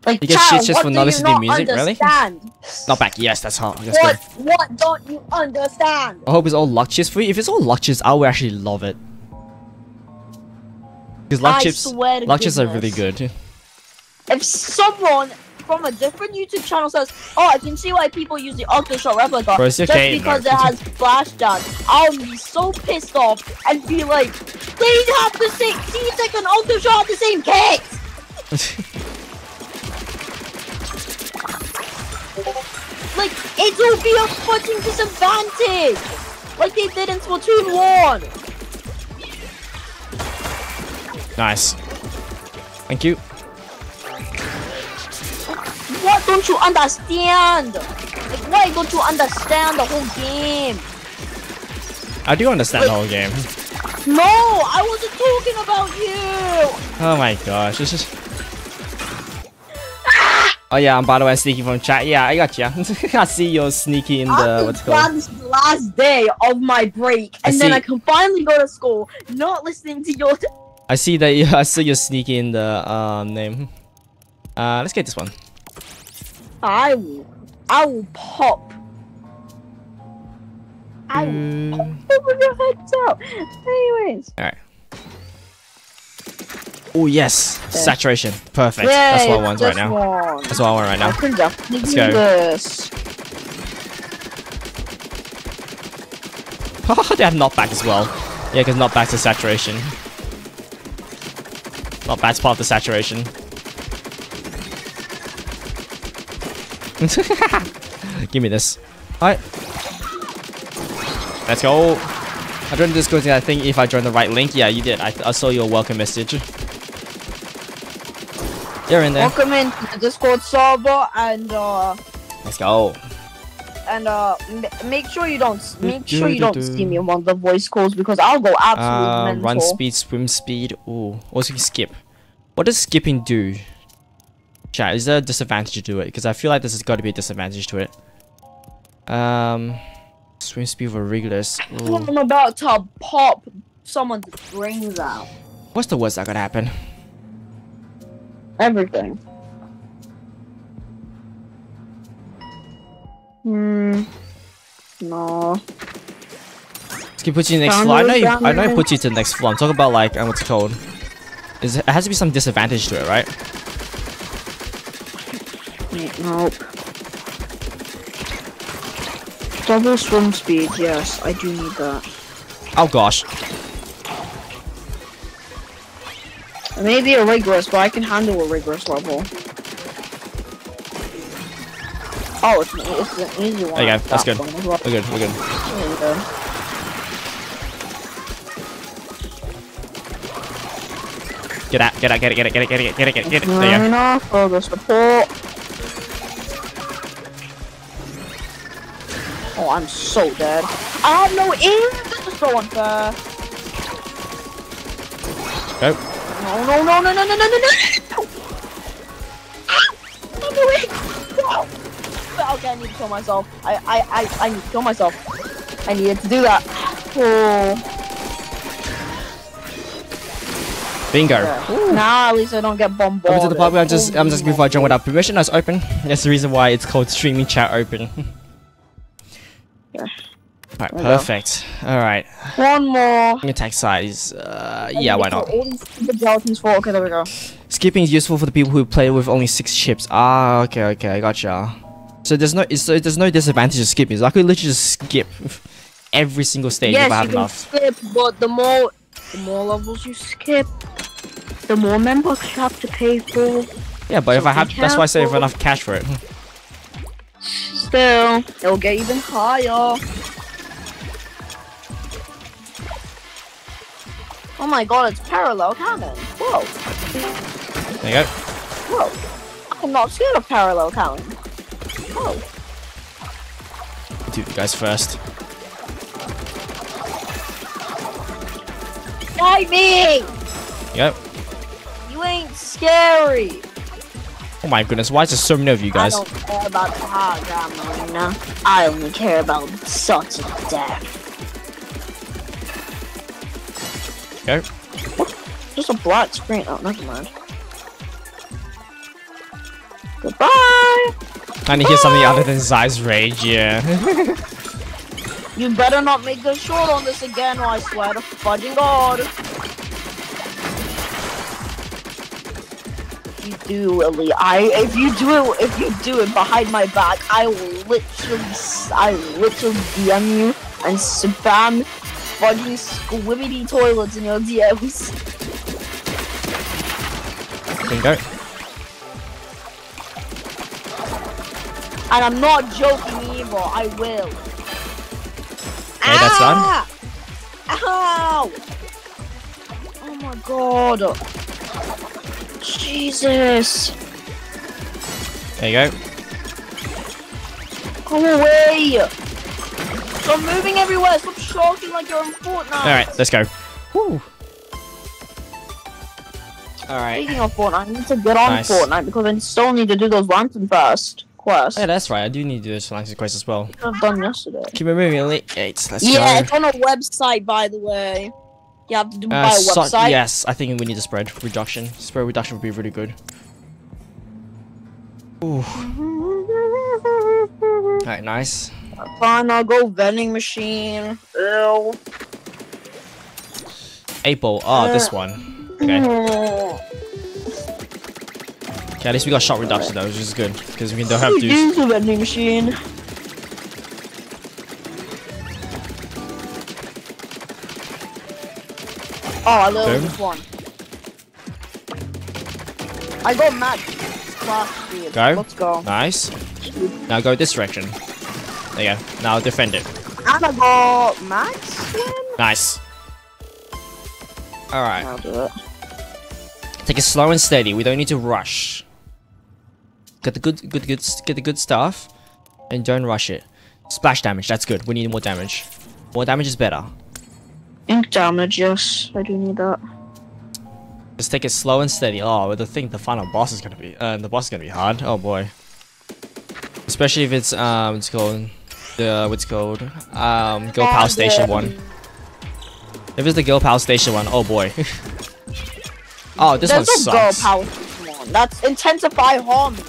Like, You get child, shit just what for do not you listening to not music, really? Not back. Yes, that's hot. Let's What? go. What don't you understand? I hope it's all luck chips for you. If it's all luck chips, I would actually love it. Because luck I chips, swear to luck chips are really good. If someone from a different YouTube channel says, "Oh, I can see why people use the Octo Shot replica Bro, just okay, because it has flash dance," I'll be so pissed off and be like, "They have the same C-Tech and Octo Shot have the same kit." Like, it will be a fucking disadvantage, like they did in Splatoon One. nice. Thank you. What don't you understand? Like, why don't you understand the whole game? I do understand the whole game. No, I wasn't talking about you. Oh my gosh, this is. Oh yeah, and by the way, sneaking from chat. Yeah, I got you. I see you're sneaky in the I'm what's called. this last day of my break, I and then. I can finally go to school, not listening to your. I see that you. I see you're sneaky in the um name. Uh, let's get this one. I will, I will pop. I will Mm, pop your heads out. Anyways, All right. Oh yes, Yeah. saturation. Perfect. Yay, That's what I want right now. one. That's what I want right now. Let's go. this. Oh, they have knockback as well. Yeah, because knockback's a saturation. Knockback's part of the saturation. Give me this. Alright. Let's go. I joined the Discord. I think if I joined the right link, yeah, you did. I, I saw your welcome message. You're in there. Welcome in to the Discord server, and uh, Let's go. and uh, m- make sure you don't make sure you don't see me on the voice calls because I'll go absolutely Uh, mental. run speed, swim speed. Ooh. Also skip. What does skipping do? Chat, is there a disadvantage to do it? Because I feel like this has got to be a disadvantage to it. Um, swim speed for regulars. Ooh. I'm about to pop someone's brains out. What's the worst that could happen? Everything. Hmm. No. Can put you in the next floor. I know, you, I know puts you to the next floor. I'm talking about like, um, what's it called? Is it has to be some disadvantage to it, right? Nope. Double swim speed, yes, I do need that. Oh gosh. Maybe a rigorous, but I can handle a rigorous level. Oh, it's, it's an easy one. There you go, that's that good. well. We're good, we're good. There you go. Get out, get out, get it, get it, get it, get it, get it, get it, get it. There you go. enough, further support. Oh, I'm so dead. I have no aim! This is so unfair. Go. No, no, no, no, no, no, no, no, no! Ah, I'm awake! No! Okay, I need to kill myself. I, I, I, I need to kill myself. I needed to do that. Oh. Bingo. Yeah. Now at least I don't get bombarded. Welcome to the pub. I'm just, I'm just before I join without permission. That's open. That's the reason why it's called streaming chat open. Yeah. Alright, There go. perfect. Alright. One more. Attack size. Uh, yeah, why not? All these for. Okay, there we go. Skipping is useful for the people who play with only six chips. Ah, okay, okay, I gotcha. So there's no, so there's no disadvantage of skipping. So I could literally just skip every single stage yes, if I have you can skip, but the more, the more levels you skip, the more members you have to pay for. Yeah, but if I have, that's why I say if I have enough cash for it. Still, it'll get even higher. Oh my god, it's parallel cannon. Whoa, There you go. whoa. I'm not scared of parallel cannon. Whoa. two of you guys first. Fight me! Yep. You ain't scary. Oh my goodness, why is there so many of you guys? I don't care about the hologram arena. I only care about such a death. Go. Just a black screen. Oh, never mind. Goodbye. I need to hear something other than Zai's rage, yeah. You better not make a short on this again, or I swear to fudging God. You do, Willie, I if you do it if you do it behind my back, I will literally I literally DM you and spam fucking skibidi toilets in your DMs. Bingo. And I'm not joking either, I will. Okay, that's done. Ah! Ow! Oh my god. Jesus. There you go. Go away! Stop moving everywhere! Stop shocking like you're in Fortnite! Alright, let's go. Woo. Alright. Speaking of Fortnite, I need to get on Nice. Fortnite because I still need to do those lantern first quests. Yeah, that's right. I do need to do this Lancer quest as well. I've done yesterday. Keep it moving, Elite Gates. Let's Yeah, go. it's on a website, by the way. You have to do Uh, by so- website. yes, I think we need a spread reduction. Spread reduction would be really good. Ooh. Alright, nice. Fine, I'll go vending machine. Ew. Eight ball. Oh, this one. Okay. Okay, at least we got shot reduction though, which is good because we don't have to. Use the vending machine. Oh, I love this one. I got mad. Speed. Go. Let's go. Nice. Now go this direction. There you go. Now defend it. And I got max. Win? Nice. Alright. I'll do it. Take it slow and steady. We don't need to rush. Get the good, good, good, get the good stuff, and don't rush it. Splash damage. That's good. We need more damage. More damage is better. Ink damage, yes. I do need that. Just take it slow and steady. Oh, but the thing, the final boss is gonna be, uh, the boss is gonna be hard. Oh boy. Especially if it's um, it's called the what's called um, Girl Power Station one. If it's the Girl Power Station one, oh boy. oh, this one There's no girl sucks. power Station one. That's intensify harmony,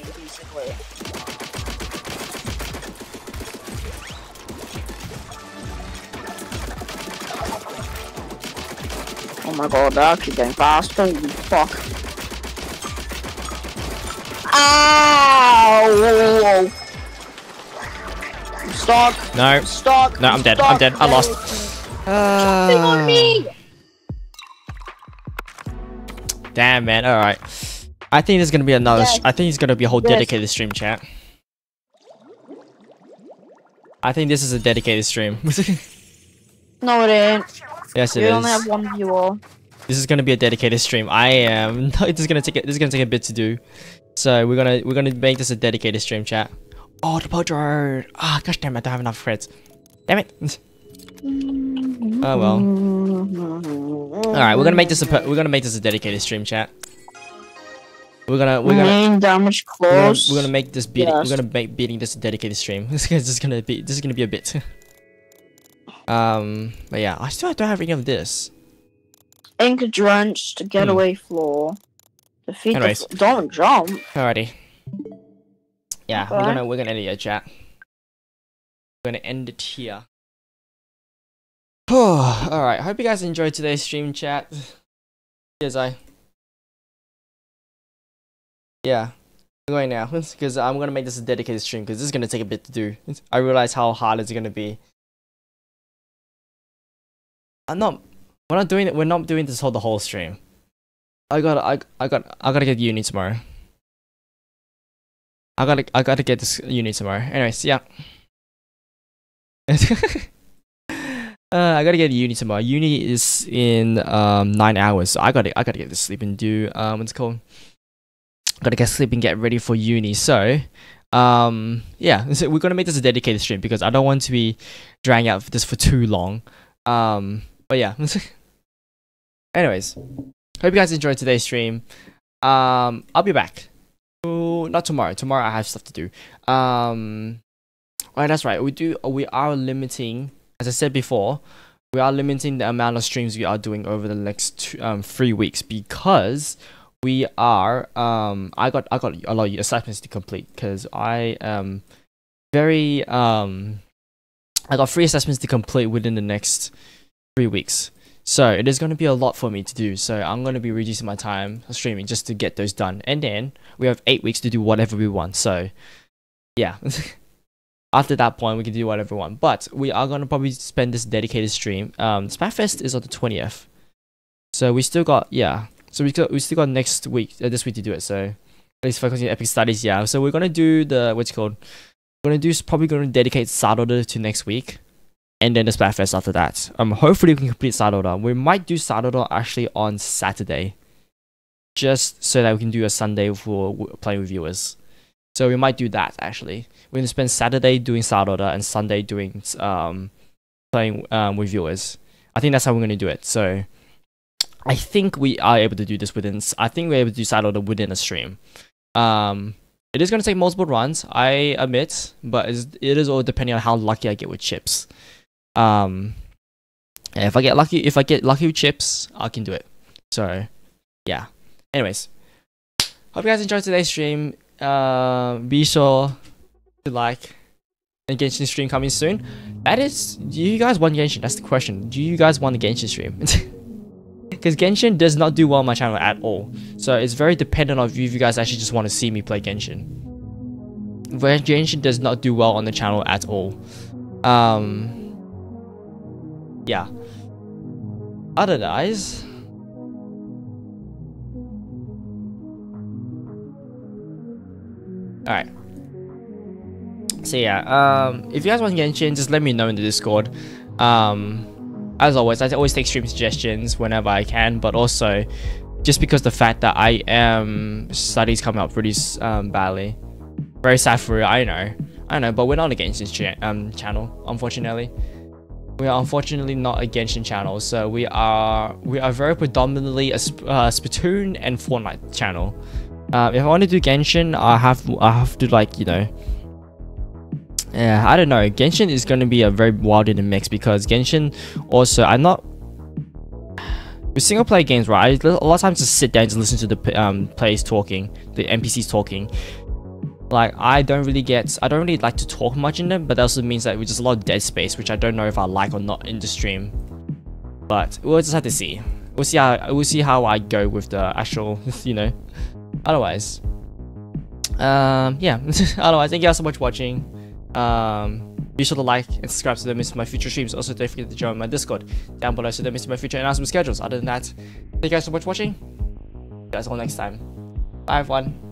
Oh my god, they're actually getting fast. Holy fuck. Ow! I'm stuck. No. Stuck. No, I'm dead, I'm dead, I lost. Something on me! Damn, man. All right. I think there's gonna be another. Yes. I think it's gonna be a whole Yes. dedicated stream chat. I think this is a dedicated stream. No, it ain't. Yes, it We is. only have one viewer. This is gonna be a dedicated stream. I am. This is gonna take. A, this is gonna take a bit to do. So we're gonna we're gonna make this a dedicated stream chat. Oh, the boat road. Ah, gosh damn! it, I don't have enough friends. Damn it. oh well. All right, we're gonna make this a. We're gonna make this a dedicated stream chat. We're gonna we're gonna. Damage We're gonna, close. we're gonna make this beating. Yes. We're gonna make beating this a dedicated stream. This is gonna be. This is gonna be a bit. Um, but yeah, I still don't have any of this. Ink drenched getaway floor. Defeat Anyways. the don't jump. Alrighty. Yeah, we're gonna we're gonna end it here, chat. We're gonna end it here. All right. Hope you guys enjoyed today's stream chat. Cheers, I. Yeah, I'm going now because I'm gonna make this a dedicated stream because this is gonna take a bit to do. I realize how hard it's gonna be. I'm not. We're not doing it. We're not doing this whole the whole stream. I got. I. I got. I gotta get uni tomorrow. I gotta. I gotta get this uni tomorrow. Anyways, yeah. Uh, I gotta get uni tomorrow. Uni is in um nine hours, so I gotta I gotta get to sleep and do um what's it called. Gotta get sleep and get ready for uni. So, um, yeah, so we're gonna make this a dedicated stream because I don't want to be dragging out this for too long. Um, but yeah. Anyways, hope you guys enjoyed today's stream. Um, I'll be back. Oh, not tomorrow. Tomorrow I have stuff to do. Um, oh, that's right. We do. We are limiting, as I said before, we are limiting the amount of streams we are doing over the next two, um three weeks because we are um I got I got a lot of assignments to complete because I am very um I got three assessments to complete within the next three weeks. So it is going to be a lot for me to do. So I'm going to be reducing my time streaming just to get those done. And then we have eight weeks to do whatever we want. So yeah. After that point, we can do whatever we want. But we are going to probably spend this dedicated stream. Um, Splatfest is on the 20th. So we still got, yeah. So we, got, we still got next week, uh, this week to do it. So at least focusing on Epic Studies, yeah. So we're going to do the, what's called? We're going to do, probably going to dedicate Saturday to next week and then the Splatfest after that. Um, hopefully we can complete Order. We might do Order actually on Saturday, just so that we can do a Sunday for playing with viewers. So we might do that actually. We're gonna spend Saturday doing Order and Sunday doing um playing um with viewers. I think that's how we're gonna do it. So I think we are able to do this within. I think we're able to do Order within a stream. Um, it is gonna take multiple runs, I admit, but it is all depending on how lucky I get with chips. Um, if I get lucky, if I get lucky with chips, I can do it. So, yeah. Anyways, hope you guys enjoyed today's stream. Uh, be sure to like and Genshin stream coming soon. That is, do you guys want Genshin? That's the question. Do you guys want the Genshin stream? Because Genshin does not do well on my channel at all. So it's very dependent on you if you guys actually just want to see me play Genshin. Genshin does not do well on the channel at all. Um, yeah. Otherwise... Alright. So yeah, um, if you guys want Genshin, just let me know in the Discord. Um, as always, I always take stream suggestions whenever I can, but also just because the fact that I am studies coming up pretty um, badly. Very sad for you, I know. I know, but we're not a Genshin cha um, channel, unfortunately. We are unfortunately not a Genshin channel, so we are we are very predominantly a uh, Splatoon and Fortnite channel. Uh, if I want to do Genshin, I have I have to like you know. I don't know. Genshin is going to be a very wild in the mix because Genshin also I'm not with single player games, right? I, a lot of times just sit down and listen to the um, players talking, the NPCs talking like I don't really get I don't really like to talk much in them but that also means that there's just a lot of dead space which I don't know if I like or not in the stream. But we'll just have to see. We'll see how we'll see how I go with the actual you know. Otherwise um yeah. Otherwise thank you guys so much for watching. Um be sure to like and subscribe so don't miss my future streams. Also don't forget to join my discord down below so don't miss my future announcement schedules. Other than that thank you guys so much for watching. See you guys all next time. Bye everyone